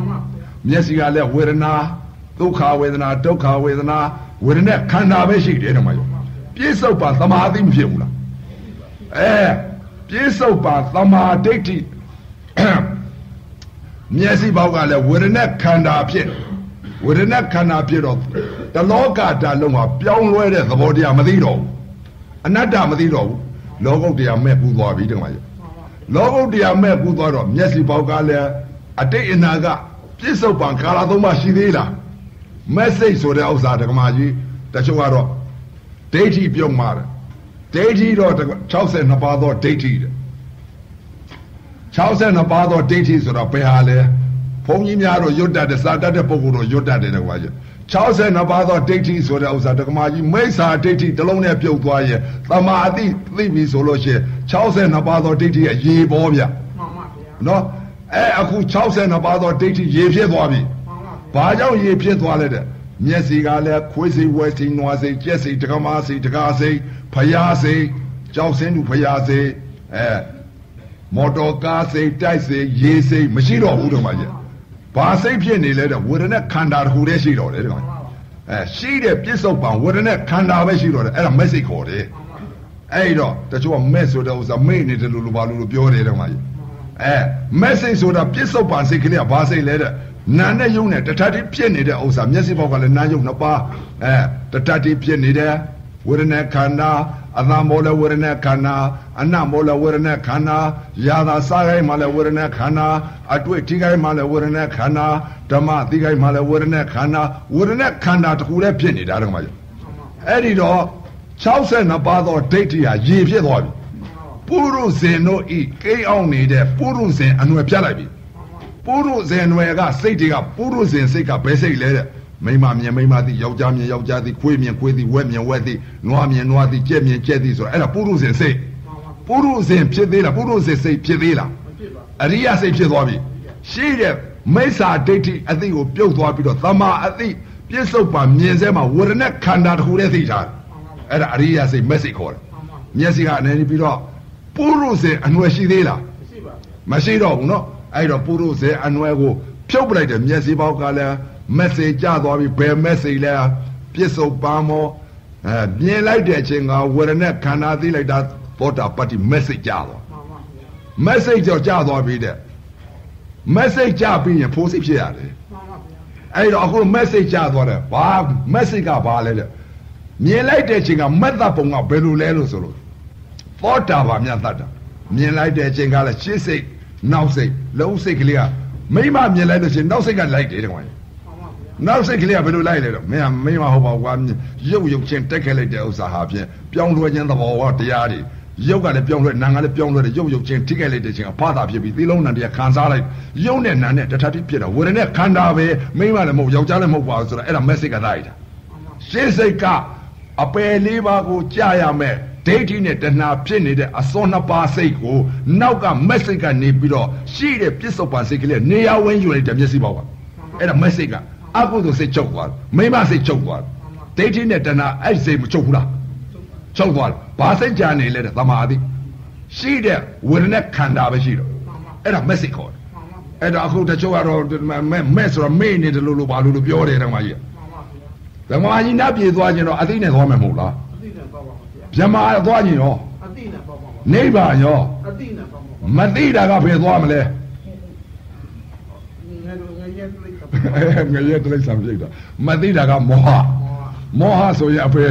မျက်စိကလည်းဝေဒနာဒုက္ခဝေဒနာဒုက္ခဝေဒနာ ဝေဒနာခန္ဓာပဲရှိတယ်တော့မှပြစ္ဆုတ်ပါသမာဓိမဖြစ်ဘူးလားအဲပြစ္ဆုတ်ပါသမာဓိဋ္ဌိမျက်စိပေါက်ကလည်းဝေဒနာခန္ဓာဖြစ်ဝေဒနာခန္ဓာဖြစ်တော့တလောကဓာတ်လုံးဟာပြောင်းလဲတဲ့သဘောတရားမသိတော့ဘူးအနတ္တမသိတော့ဘူးလောကုတ်တရားမဲ့ပူသွားပြီတဲ့မှာလောကုတ်တရားမဲ့ပူသွားတော့မျက်စိပေါက်ကလည်းအတိတ်အနာကပြစ္ဆုတ်ပံကာလသုံးပါရှိသေးလား မက်စိတ်ဆိုတဲ့ဥစ္စာဓမ္မကြီးတချို့ကတော့ဒိဋ္ဌိပြုံးမှာတယ်ဒိဋ္ဌိတော့62ပါးသောဒိဋ္ဌိတဲ့62ပါးသောဒိဋ္ဌိဆိုတော့ဘယ်ဟာလဲဘုန်းကြီးများတော့ရွတ်တတ်တယ်စာတတ်တဲ့ပုဂ္ဂိုလ်တော့ရွတ်တတ်တယ်ကွာကြီး62ပါးသောဒိဋ္ဌိဆိုတဲ့ဥစ္စာဓမ္မကြီးမိစ္ဆာဒိဋ္ဌိတစ်လုံးနဲ့ပြုတ်သွားရဲ့သမာအတိသိပြီဆိုလို့ရှိရင်62ပါးသောဒိဋ္ဌိရဲ့ရေပေါ်ဗျမှန်ပါဗျာနော်အဲအခု62ပါးသောဒိဋ္ဌိရေဖြစ်သွားပြီ ဘာကြောင့်ရေဖြစ်သွားလဲတဲ့မျက်စိကလည်းခွေးစိဝဲစိနွားစိကြက်စိတကမာစိတကာစိဖယားစိကြောက်စင်းသူဖယားစိအဲမော်တော်ကားစိတ်တိုက်စိတ်ရေစိတ်မရှိတော့ဘူးတော့မကြီးဘာစိတ်ဖြစ်နေလဲတော့ဝေဒနာခန္ဓာတစ်ခုတည်းရှိတော့တယ်တော့အဲရှိတဲ့ပြစ္ဆုတ်ပံဝေဒနာခန္ဓာပဲရှိတော့တယ်အဲ့ဒါမက်စိတ်ခေါ်တယ်အဲ့တော့တချို့ကမက်ဆိုတဲ့ဥစ္စာမေ့နေတယ်လို့လို့ဘာလို့လို့ပြောတယ်တော့မကြီးအဲမက်စိတ်ဆိုတာပြစ္ဆုတ်ပံစိတ်ကလေးကဘာစိတ်လဲတဲ့ နာနဲ့ယုံနဲ့တထတိဖြစ်နေတဲ့ဥစ္စာမျက်စိပေါက်ကလည်းနာယုံနှစ်ပါးအဲတထတိဖြစ်နေတယ်ဝေဒနာခန္ဓာအသံမောလဝေဒနာခန္ဓာအနမောလဝေဒနာခန္ဓာယာသာစားခိုင်းမှလည်းဝေဒနာခန္ဓာအတွေ့ထိခိုင်းမှလည်းဝေဒနာခန္ဓာဓမ္မသိခိုင်းမှလည်းဝေဒနာခန္ဓာဝေဒနာခန္ဓာတစ်ခုတည်းဖြစ်နေတာတော့မှအဲ့ဒီတော့62ပါးသောဒိဋ္ဌိဟာရေဖြစ်သွားပြီပုရုဇဉ်တို့ဤကိန်းအောင်နေတဲ့ပုရုဇဉ်အနွယ်ပြတ်လိုက်ပြီ ပုရုဇဉ်အနွယ်ကစိတ်တွေကပုရုဇဉ်စိတ်ကဘယ်စိတ်လဲတဲ့မိမမြင်မိမသိယောက်ျားမြင်ယောက်ျားသိခွေးမြင်ခွေးသိဝက်မြင်ဝက်သိနွားမြင်နွားသိကြက်မြင်ကြက်သိဆိုတော့အဲ့ဒါပုရုဇဉ်စိတ်ပုရုဇဉ်ဖြစ်သေးလားပုရုဇဉ်စိတ်ဖြစ်သေးလားအရိယစိတ်ဖြစ်သွားပြီရှိတဲ့မိစ္ဆာဒိဋ္ဌိအသိကိုပြုတ်သွားပြီးတော့သမာအသိပြစ္ဆုတ်ပါမြင်စဲမှာဝရณะခန္ဓာတစ်ခုတည်းသိထားအဲ့ဒါအရိယစိတ်မက်စိတ်ခေါ်တယ်မျက်စိကအနေနဲ့ပြီးတော့ပုရုဇဉ်အနွယ်ရှိသေးလားမရှိတော့ဘူးเนาะ အဲ့တော့ပုရုဇဉ်အနွယ်ကိုဖြုတ်ပလိုက်တယ်မျက်စိပေါက်ကလည်း message ကြသွားပြီဘယ် message လဲပြစ္ဆုတ်ပံမောအဲမြင်လိုက်တဲ့အချိန်ကဝရณะခန္ဓာသိလိုက်တာသောတာပတ္တိ message ကြသွား message ကြောကြသွားပြီတဲ့ message ကြပြီးရင်ဖိုးစိတ်ဖြစ်ရတယ်အဲ့တော့အခု message ကြသွားတယ်ဘာ message ကဘာလဲတဲ့မြင်လိုက်တဲ့အချိန်ကမက်သပုံကဘယ်လိုလဲလို့ဆိုလို့သောတာပန်မြတ်တတ်တာမြင်လိုက်တဲ့အချိန်ကလည်းရှေ့စိတ် နောက်စိတ်လုံးစိတ်ကလေးကမိမမြင်လိုက်လို့ရှိရင်နောက်စိတ်ကလိုက်တယ်တဲ့ကွာနောက်စိတ်ကလေးကဘယ်လိုလိုက်လဲတော့မင်းကမိမဟုတ်ပါဘူးကွာရုပ်ရုပ်ချင်းတက်ခဲ့လိုက်တဲ့ဥစ္စာဟာဖြင့်ပြောင်းလဲခြင်းသဘောဝတရားတွေရုပ်ကလည်းပြောင်းလဲနာငါလည်းပြောင်းလဲတယ်ရုပ်ရုပ်ချင်းထိခဲ့လိုက်တဲ့ချင်းကဖတာဖြစ်ပြီးသီလုံးနံတရားခံစားလိုက်ရုပ်နဲ့နာနဲ့တထတိဖြစ်တာဝေဒနဲ့ခန္ဓာပဲမိမလည်းမဟုတ်ယောက်ျားလည်းမဟုတ်ပါဘူးဆိုတော့အဲ့ဒါ message ကလိုက်တာရှင်းစိတ်ကအပယ်လေးပါးကိုကြာရမယ် ဒိဋ္ဌိနဲ့တဏှာဖြစ်နေတဲ့အစောနှစ်ပါးစိတ်ကိုနောက်က message ကနေပြီးတော့ရှိတဲ့ပြစ္ဆုတ်ပါစိတ်ကလေးနေရာဝင်းယူလိုက်တဲ့မျက်စိပေါက်ကအဲ့ဒါ message ကအကုသိုလ်စိတ်ချုပ်သွားတယ်မိမစိတ်ချုပ်သွားတယ်ဒိဋ္ဌိနဲ့တဏှာအဲ့စိတ်မချုပ်ဘူးလားချုပ်သွားတယ်ဘာစိတ်ကြနေလဲတဲ့သမာဓိရှိတဲ့ဝေဒနာခန္ဓာပဲရှိတော့အဲ့ဒါ message ခေါ်တယ်အဲ့ဒါအခုတချို့ကတော့မဲ့ဆိုတော့မေ့နေတယ်လို့လို့ဘာလို့လို့ပြောတယ်တော့မကြီးဓမ္မကြီးနတ်ပြေသွားခြင်းတော့အသိနဲ့သွားမယ်မဟုတ်လား အတိနဲ့ပေါ့ပါဗျာဗြဟ္မာသွားခြင်းရောအတိနဲ့ပေါ့ပါနိဗ္ဗာန်ရောအတိနဲ့ပေါ့ပါမသိတာကဘယ်သွားမလဲငယ်ငယ်ရဲ့ပြိတ္တာငရဲတိရစ္ဆာန်ပြိတ္တာမသိတာကမောဟမောဟဆိုရင်အဖေ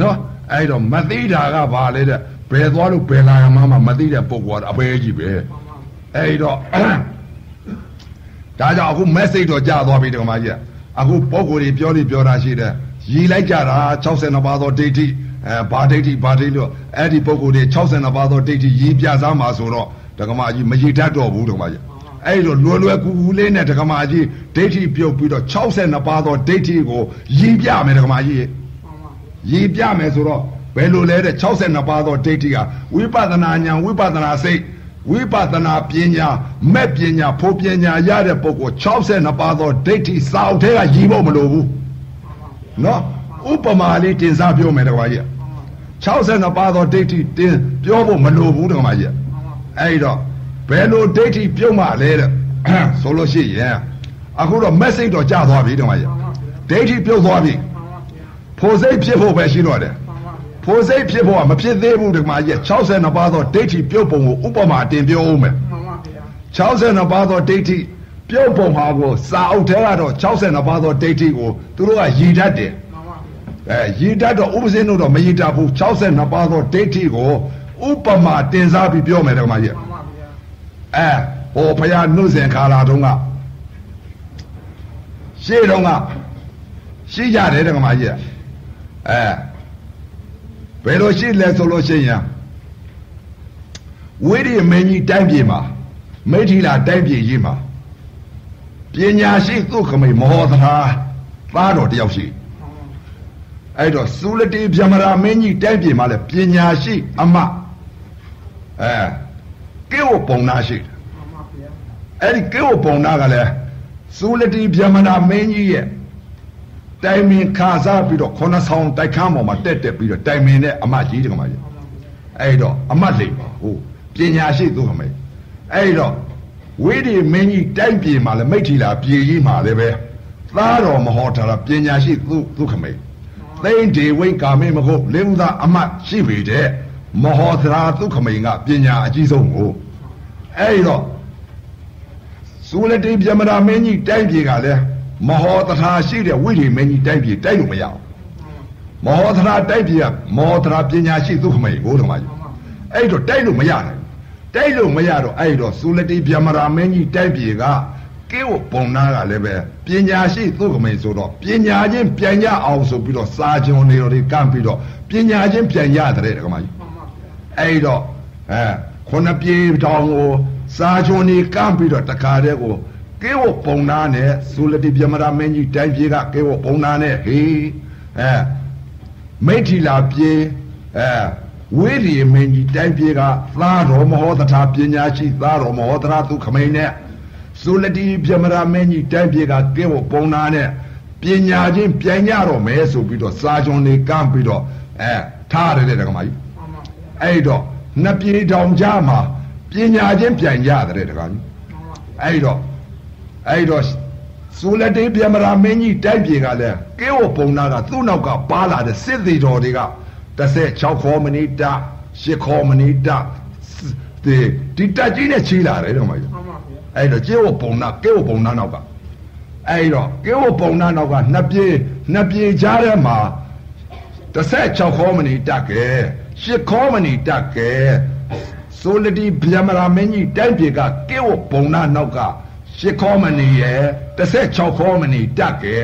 နော်အဲ့တော့မသိတာကဘာလဲတဲ့ဘယ်သွားလို့ဘယ်လာမှမမသိတဲ့ပုဂ္ဂိုလ်ကအပေကြီးပဲအဲ့တော့ဒါကြောင့်အခု message တော့ကြာသွားပြီတကမကြီးအခုပုဂ္ဂိုလ်တွေပြောလိပြောတာရှိတယ် ရည်လိုက်ကြတာ62ပါးသောဒိဋ္ဌိအဲဘာဒိဋ္ဌိဘာဒိဋ္ဌိလို့အဲ့ဒီပုဂ္ဂိုလ်တွေ62ပါးသောဒိဋ္ဌိရည်ပြစားမှာဆိုတော့တကမကြီးမရည်တတ်တော့ဘူးတကမကြီးအဲ့လိုလွယ်လွယ်ကူကူလေးနဲ့ဒကမာကြီးဒိဋ္ဌိပြုတ်ပြီးတော့62ပါးသောဒိဋ္ဌိကိုရည်ပြမယ်ဒကမာကြီးရည်ပြမယ်ဆိုတော့ဘယ်လိုလဲတဲ့62ပါးသောဒိဋ္ဌိကဝိပဿနာဉာဏ်ဝိပဿနာစိတ်ဝိပဿနာပညာမဲ့ပညာဖို့ပညာရတဲ့ပုဂ္ဂိုလ်62ပါးသောဒိဋ္ဌိစာအုပ်ထဲကရည်ဖို့မလိုဘူး နော်ဥပမာလေးတင်စားပြောမယ်ဒကမာကြီး62ပါးသောဒိဋ္ဌိတင်ပြောဖို့မလိုဘူးဒကမာကြီးအဲ့တော့ဘယ်လိုဒိဋ္ဌိပြုတ်မှလဲတဲ့ဆိုလို့ရှိရင်အခုတော့ message တော့ကြာသွားပြီတမကြီးဒိဋ္ဌိပြုတ်သွားပြီဖို့စိတ်ဖြစ်ဖို့ပဲရှိတော့တယ်ဖို့စိတ်ဖြစ်ဖို့ကမဖြစ်သေးဘူးတမကြီး62ပါးသောဒိဋ္ဌိပြုတ်ပုံကိုဥပမာတင်ပြောဦးမယ်မှန်ပါဗျာ62ပါးသောဒိဋ္ဌိ ပြုတ်ပုံဟာကိုစာအုပ်ထဲကတော့62ပါးသောဒိဋ္ဌိကိုသူတို့ကရည်တတ်တယ်မှန်ပါအဲရည်တတ်တော့ဥပဇင်းတို့တော့မရည်တတ်ဘူး62ပါးသောဒိဋ္ဌိကိုဥပမာတင်စားပြီးပြောမယ်တမကြီးမှန်ပါဗျာအဲဟိုဘုရားနှုတ်စဉ်ခါလာတုန်းကရှေ့တုန်းကရှိကြတယ်တက္ကမကြီးကအဲဘယ်လိုရှိလဲဆိုလို့ရှိရင်ဝိရိယမင်းကြီးတိုင်းပြည်မှာမိထီလာတိုင်းပြည်ကြီးမှာပ ညာရှိသုခမိတ်မောသရာသားတော်တယောက်ရှိအဲ့တော့သုလတိဗျမရာမင်းကြီးတိုင်းပြည်မှာလည်းပညာရှိအမအဲကေဝပုံနာရှိတယ်မှန်ပါဗျာအဲ့ဒီကေဝပုံနာကလည်းစူလတိဗျမနာမင်းကြီးရဲ့တိုင်မင်ခါစားပြီးတော့ခုနဆောင်တိုက်ခန်းပေါ်မှာတက်တက်ပြီးတော့တိုင်မင်နဲ့အမကြီးတကမကြီးအဲ့တော့အမတ်လိမ့်ပါဟိုပညာရှိသူခမိန်အဲ့တော့ ဝိဓိမင်းကြီးတိုက်ပြေမှာလည်းမိထီလာပြေကြီးမှာလည်းပဲသားတော်မဟောထားတာပညာရှိသူသူခမိန်သိမ့်ဒီဝိကာမေမဟုတ်လင်းသာအမတ်ရှိပေတဲ့မဟောသရာသူခမိန်ကပညာအကြီးဆုံးကိုအဲ့တော့စူလတိပြမရာမင်းကြီးတိုက်ပြေကလည်းမဟောတထာရှိတဲ့ဝိဓိမင်းကြီးတိုက်ပြေတိုက်လို့မရအောင်မဟောသရာတိုက်ပြေကမောသရာပညာရှိသူခမိန်ကိုတော်မှာအဲ့တော့တိုက်လို့မရနိုင် တိုက်လို့မရတော့အဲ့တော့စူလတိပြမရာမင်းကြီးတိုက်ပြေကကဲဝပုံနာကလည်းပဲပညာရှိသူခမိန်ဆိုတော့ပညာချင်းပြန်ရအောင်ဆိုပြီးတော့စာချွန်နေတော်တွေကန့်ပြီးတော့ပညာချင်းပြန်ရတဲ့တကမကြီးအဲ့တော့အဲခုနှစ်ပြေတောင်ကိုစာချွန်နေကန့်ပြီးတော့တခါတည်းကိုကဲဝပုံနာနဲ့စူလတိပြမရာမင်းကြီးတိုက်ပြေကကဲဝပုံနာနဲ့ဟေးအဲမိထီလာပြေအဲ ဝိရိယမင်းကြီးတိုင်းပြေကသားတော်မဟောတထာပညာရှိသားတော်မဟောတထာသူခမိန်နဲ့သုလတိပြမရာမင်းကြီးတိုင်းပြေကကဲဝပုံနာနဲ့ပညာချင်းပြန်ကြတော့မယ်ဆိုပြီးတော့စာချွန်နေကမ်းပြီးတော့အဲထားရတယ်တဲ့ကမကြီးအဲ့တော့နှစ်ပြေတောင်ကြားမှာပညာချင်းပြန်ကြတဲ့တကကြီးအဲ့တော့အဲ့တော့သုလတိပြမရာမင်းကြီးတိုင်းပြေကလည်းကဲဝပုံနာကသူ့နောက်ကပါလာတဲ့စစ်သေးတော်တွေက 16ခေါ်မနီတာ10ခေါ်မနီတာဒီဒီတက်ကြီးနဲ့ချီလာတယ်တော့မကြီးအဲ့တော့ကျေဝပုံနာကဲဝပုံနာနောက်ကအဲ့တော့ကဲဝပုံနာနောက်ကနှစ်ပြေနှစ်ပြေကြားထဲမှာ16ခေါ်မနီတက်ကဲ10ခေါ်မနီတက်ကဲဆိုလတီဗျမရာမင်းကြီးတိုင်းပြေကကဲဝပုံနာနောက်က10ခေါ်မနီရဲ့16ခေါ်မနီတက်ကဲ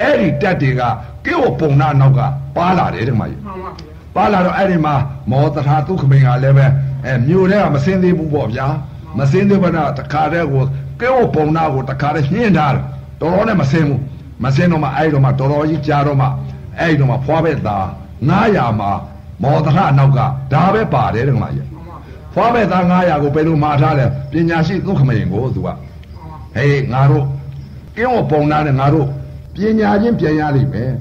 အဲ့ဒီတက်တွေကကဲဝပုံနာနောက်ကပါလာတယ်တဲ့မကြီးပါ လာတော့အဲ့ဒီမှာမောတထာဒုက္ခမင်္ဂလည်းပဲအဲမြို့ထဲကမစင်းသေးဘူးပေါ့ဗျာမစင်းသေးဘဲတော့တခါတည်းကိုကဲဝပုံနာကိုတခါတည်းညှင်းထားတယ်တော်တော်နဲ့မစင်းဘူးမစင်းတော့မှအဲ့တော့မှတော်တော်ကြီးကြားတော့မှအဲ့တော့မှဖွားပဲသား900မှာမောတထာနောက်ကဒါပဲပါတယ်တဲ့ကမကြီးဖွားပဲသား900ကိုဘယ်လိုမှာထားလဲပညာရှိဒုက္ခမင်္ဂကိုသူကဟေးငါတို့ကင်းဝပုံနာနဲ့ငါတို့ပညာချင်းပြန်ရလိမ့်မယ်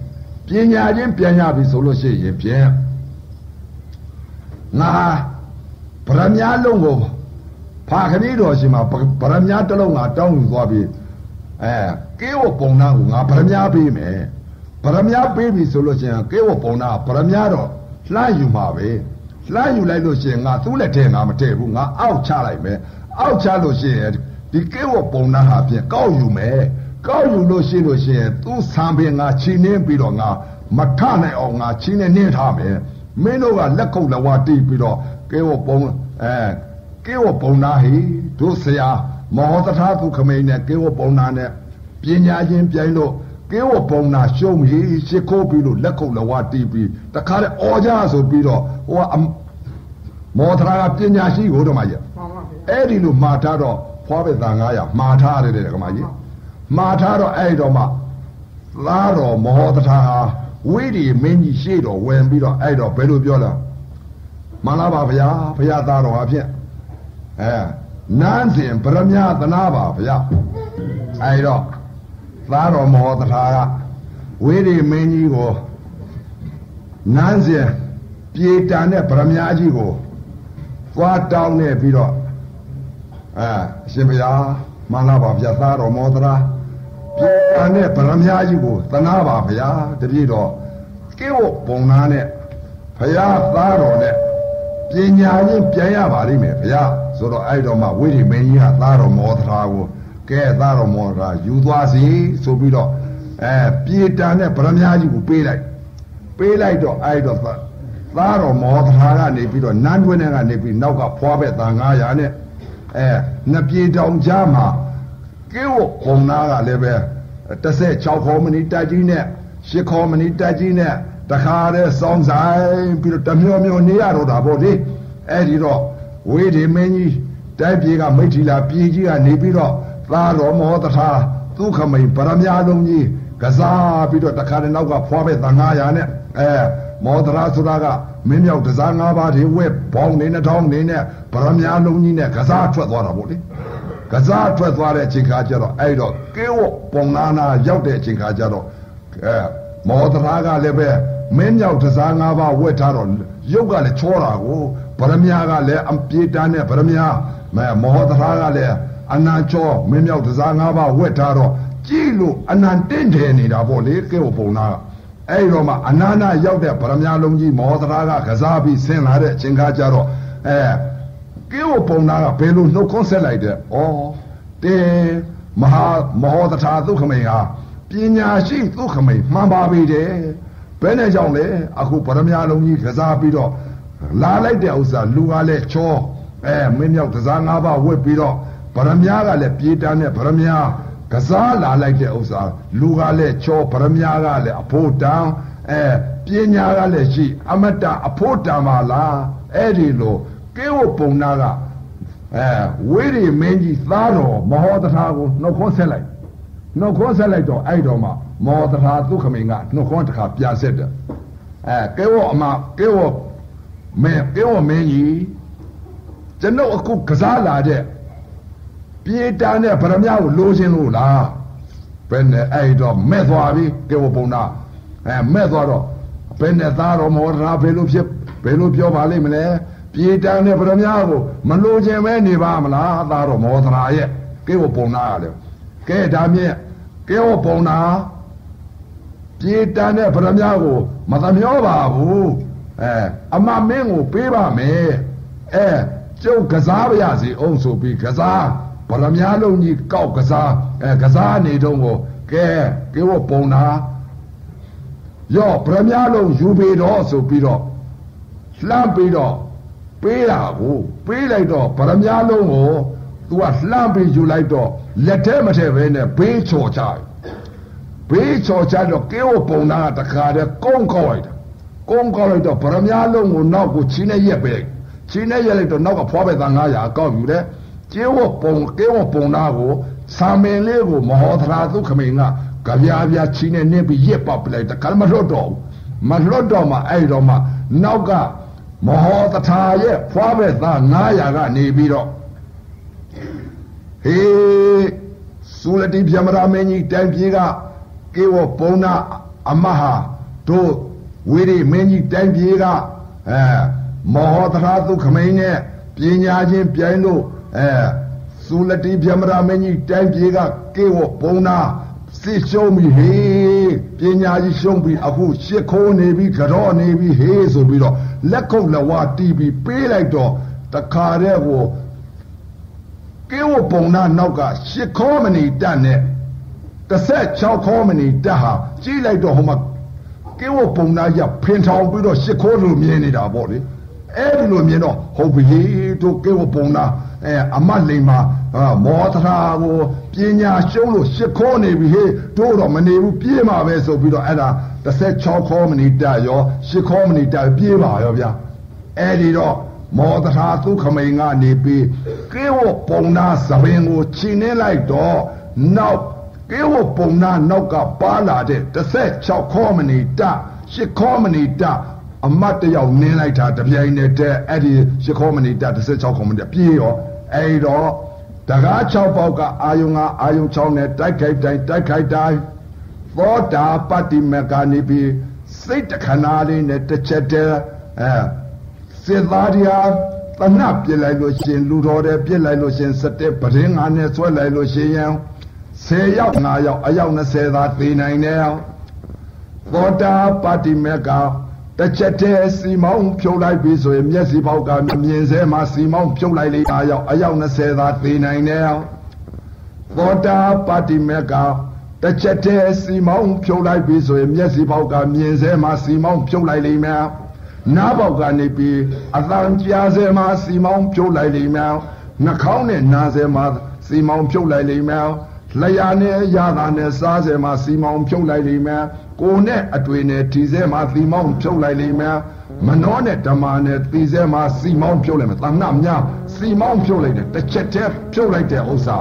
ပညာချင်းပြန်ရပြီဆိုလို့ရှိရင်ဖြင့် ငါဗရမ ्या လုံးကိုဖာခဏီတော်ရှင်မှာဗရမ ्या တစ်လုံးငါတောင်းယူသွားပြီးအဲကေဝပုံနာကိုငါဗရမ ्या ပေးမယ်ဗရမ ्या ပေးပြီဆိုလို့ရှိရင်ကေဝပုံနာဗရမ ्या တော့လှမ်းယူမှာပဲလှမ်းယူလိုက်လို့ရှိရင်ငါသူ့လက်ထဲငါမထည့်ဘူးငါအောက်ချလိုက်မယ်အောက်ချလို့ရှိရင်ဒီကေဝပုံနာဟာဖြင့်ကောက်ယူမယ်ကောက်ယူလို့ရှိလို့ရှိရင်သူ့ဆံပင်ငါချီနှင်းပြီးတော့ငါမထနိုင်အောင်ငါချီနှင်းနှင်းထားမယ် မင်းတို့ကလက်ခုပ်လက်ဝါးတီးပြီးတော့ကဲဝပုံအဲကဲဝပုံနာဟိတို့ဆရာမောဟတထာသူခမိန်နဲ့ကဲဝပုံနာနဲ့ပညာချင်းပြိုင်လို့ကဲဝပုံနာရှုံးဟိရှ िख ိုးပြီးလို့လက်ခုပ်လက်ဝါးတီးပြီးတခါတည်းအော်ကြဆိုပြီးတော့ဟိုကမောဟတထာကပညာရှိကိုတော့မှရဲ့အဲ့ဒီလိုမှားထားတော့ဖွားပဲသား900မှားထားရတယ်ကမကြီးမှားထားတော့အဲ့တော့မှသားတော်မောဟတထာဟာ ဝိရိမင်းကြီးရှေ့တော်ဝင်ပြီးတော့အဲ့တော့ဘယ်လိုပြောလဲမှန်လားပါဗျာဘုရားသားတော်အဖြစ်အဲနန်းစဉ်ဗရမ ्या သနာပါဗျာအဲ့တော့သားတော်မောသထာကဝိရိမင်းကြီးကိုနန်းစဉ်ပြေတန်တဲ့ဗရမ ्या ကြီးကိုသွားတောင်းနေပြီးတော့အဲအရှင်ဘုရားမှန်လားပါဗျာသားတော်မောသထာ ပြေတန်တဲ့ဗရမ ्या ကြီးကိုသနာပါဗျာတပြည့်တော့ကိဝပုံနာနဲ့ဘုရားသားတော်နဲ့ပညာချင်းပြန်ရပါလိမ့်မယ်ဘုရားဆိုတော့အဲ့တော့မှဝိရိမင်းကြီးကသားတော်မောသရာကိုကဲသားတော်မောသရာယူသွားစီဆိုပြီးတော့အဲပြေတန်တဲ့ဗရမ ्या ကြီးကိုပေးလိုက်ပေးလိုက်တော့အဲ့တော့သားတော်မောသရာကနေပြီးတော့နန်းတွင်းထဲကနေပြီးနောက်ကဖွားပဲတန်900နဲ့အဲနှစ်ပြေတောင်ကြားမှာ ကဲဝပုံနာကလည်းပဲ16ခေါ်မနီတိုက်ကြီးနဲ့ရှစ်ခေါ်မနီတိုက်ကြီးနဲ့တခါတည်းစောင်းဆိုင်ပြီးတော့တမျောမျောနေရတော့တာပေါ့လေအဲ့ဒီတော့ဝေဒီမင်းကြီးတိုက်ပြေကမိထီလာပြေကြီးကနေပြီးတော့သာတော်မောတထာဒုက္ခမိန်ပရမညာလုံးကြီးကစားပြီးတော့တခါတည်းနောက်ကဖွားပဲတန်900နဲ့အဲမောတရာဆိုတာကမင်းမြောက်တစား၅ပါးတွေဝက်ဘောင်းနေနှထောင်းနေနဲ့ပရမညာလုံးကြီးနဲ့ကစားထွက်သွားတာပေါ့လေ ကစားထွက်သွားတဲ့အချိန်ခါကျတော့အဲ့တော့ကေဝပုံနာနာရောက်တဲ့အချိန်ခါကျတော့အဲမောတရာကလည်းပဲမင်းမြောက်တစား၅ပါးဝက်ထားတော့ရုပ်ကလည်းချောတာကို ဗရမ ्या ကလည်းအပြေတန်းတဲ့ဗရမ ्या မဲမောဟတရာကလည်းအနန္ချောမင်းမြောက်တစားငါးပါးဝက်ထားတော့ကြည့်လို့အနန္တင့်တယ်နေတာပေါ့လေကဲဟိုပုံနာအဲ့တော့မှအနန္တရောက်တဲ့ဗရမ ्या လုံးကြီးမောဟတရာကကစားပြီးဆင်းလာတဲ့အချိန်ခါကျတော့အဲ တင်းကိုပုံနာကဘယ်လိုနှုတ်ခွန်းဆက်လိုက်တဲ့ဩတင်းမဟာမဟောတထာသုခမိန်ဟာပညာရှိသုခမိန်မှန်ပါပေတယ်ဘယ်နဲ့ကြောင့်လဲအခုပရမညာလုံးကြီးကစားပြီးတော့လာလိုက်တဲ့ဥစ္စာလူကလည်းချောအဲမင်းမြောက်ကစား၅ပါးဝက်ပြီးတော့ဗရမညာကလည်းပြေးတန်းနဲ့ဗရမညာကစားလာလိုက်တဲ့ဥစ္စာလူကလည်းချောဗရမညာကလည်းအဖို့တန်းအဲပညာကလည်းရှိ အမတအဖို့တန်းပါလားအဲ့ဒီလို ကေဝပုံနာကအဲဝိရိမင်းကြီးသားတော်မဟောတထာကိုနှုတ်ခွန်းဆက်လိုက်နှုတ်ခွန်းဆက်လိုက်တော့အဲ့တော်မှာမောတထာဒုက္ခမင်းကနှုတ်ခွန်းတစ်ခါပြဆက်တယ်အဲကေဝအမကေဝမင်းကေဝမင်းကြီးကျွန်ုပ်အခုကစားလာတဲ့ပြေးတန်းတဲ့ဗရမ ्या ကိုလိုချင်လို့လားဘယ်နဲ့အဲ့တော့မဲ့သွားပြီကေဝပုံနာအဲမဲ့သွားတော့ဘယ်နဲ့သားတော်မောတထာဘယ်လိုဖြစ်ဘယ်လိုပြောပါလိမ့်မလဲ ပြေးတန်းတဲ့ဗရမ ्या ကိုမလိုချင်မဲနေပါမလားသားတော်မောတထာရဲ့ကေဝပုံနာရတယ်ကဲဒါမြင့်ကေဝပုံနာပြေးတန်းတဲ့ဗရမ ्या ကိုမသမျောပါဘူးအဲအမမင်းကိုပေးပါမယ်အဲကျုပ်ကစားပါရစီအောင်ဆိုပြီးကစားဗရမ ्या လုံးကြီးကောက်ကစားအဲကစားနေတော့ကိုကဲကေဝပုံနာရော့ဗရမ ्या လုံးယူပေတော့ဆိုပြီးတော့လှမ်းပြီးတော့ ပေးတာကိုပေးလိုက်တော့ဗရမ ्या လုံးကိုသူကလှမ်းပြီးယူလိုက်တော့လက်ထဲမထဲပဲနဲ့ဘေးချော်ချဘေးချော်ချတော့ကေဝပုံနာတခါတည်းကုန်းကောက်လိုက်တာကုန်းကောက်လိုက်တော့ဗရမ ्या လုံးကိုနောက်ကိုချင်းနဲ့ရက်ပဲချင်းနဲ့ရက်လိုက်တော့နောက်ကဖွားပဲသား900ကောက်ယူတယ်ကျေဝပုံကေဝပုံနာကိုစာမင်လေးကိုမဟောသရာသုခမိန်ကကြပြားပြားချင်းနဲ့နင်းပြီးရက်ပတ်ပလိုက်တကယ်မလွတ်တော့မလွတ်တော့မှအဲ့တော့မှနောက်က မဟောတထာရဲ့ဖွားပဲသား900ကနေပြီးတော့ဟေးစူလတိပြမရာမင်းကြီးတိုင်ပြေကကေဝပုံနာအမဟာတို့ဝိရိမင်းကြီးတိုင်ပြေကအဲမောဟတရာသုခမိန်နဲ့ပညာချင်းပြိုင်လို့အဲစူလတိပြမရာမင်းကြီးတိုင်ပြေကကေဝပုံနာ စစ်ရှုံးပြီဟေးပညာကြီးရှုံးပြီအခုရှစ်ခိုးနေပြီကြောနေပြီဟေးဆိုပြီးတော့လက်ခုပ်လက်ဝါတီးပြီးပေးလိုက်တော့တခါတည်းကိုကေဝပုံနာနောက်ကရှစ်ခေါမဏီတက်နဲ့16ခေါမဏီတက်ဟာကြီးလိုက်တော့ဟိုမှာကေဝပုံနာရဖင်ထောင်ပြီးတော့ရှစ်ခေါလိုမြင်နေတာပေါ့လေအဲ့ဒီလိုမြင်တော့ဟုတ်ပြီတို့ကေဝပုံနာ အဲအမတ်လိန်မှာမောသရာကိုပညာရှုံးလို့ရှစ်ခေါနေပြီဟေးတို့တော့မနေဘူးပြေးမှာပဲဆိုပြီးတော့အဲ့ဒါ16ခေါမဏီတက်ရောရှစ်ခေါမဏီတက်ပြေးပါရောဗျာအဲ့ဒီတော့မောတထာသုခမိန်ကနေပြီးကေဝပုံနာသဘင်ကိုခြင်နေလိုက်တော့နောက်ကေဝပုံနာနောက်ကပါလာတဲ့16ခေါမဏီတ8ခေါမဏီတအမတ်တယောက်နင်းလိုက်တာတပြိုင်နက်တည်းအဲ့ဒီ8ခေါမဏီတ16ခေါမဏီတပြေးရော အဲ့တော့တကား6ပေါက်ကအာယုံကအာယုံ6နဲ့တိုက်ခိုက်တိုင်းတိုက်ခိုက်တိုင်းသောတာပတ္တိမကနေပြီးစိတ်တခဏလေးနဲ့တစ်ချက်တည်းအဲစစ်သားတရားတနပ်ပြစ်လိုက်လို့ရှင်လူတော်တယ်ပြစ်လိုက်လို့ရှင်စတဲ့ပရင်းငါနဲ့ဆွဲလိုက်လို့ရှင်ရန်10ယောက်9ယောက်အယောက်20သာသေနိုင်တယ်သောတာပတ္တိမေက တစ်ချက်တည်းစီမောင်းဖြုတ်လိုက်ပြီဆိုရင်မျက်စိပေါက်ကမြင်စဲမှာစီမောင်းဖြုတ်လိုက်လေအယောက်အယောက်20သာသေနိုင်တယ်သောတာပတ္တိမေကတစ်ချက်တည်းစီမောင်းဖြုတ်လိုက်ပြီဆိုရင်မျက်စိပေါက်ကမြင်စဲမှာစီမောင်းဖြုတ်လိုက်လိမ့်မယ်နားပေါက်ကနေပြီးအတန်ကြားစဲမှာစီမောင်းဖြုတ်လိုက်လိမ့်မယ်နှာခေါင်းနဲ့နားစဲမှာစီမောင်းဖြုတ်လိုက်လိမ့်မယ် လျာနဲ့ရတာနဲ့စားစဲမှာစီမောင်းဖြုတ်လိုက်လိမ့်မယ်ကိုနဲ့အတွေ့နဲ့ဒီစဲမှာစီမောင်းဖြုတ်လိုက်လိမ့်မယ်မနှောနဲ့ဓမ္မနဲ့သီစဲမှာစီမောင်းဖြုတ်လိုက်မယ်တဏ္ဍများစီမောင်းဖြုတ်လိုက်တယ်တစ်ချက်တည်းဖြုတ်လိုက်တဲ့ဥစ္စာ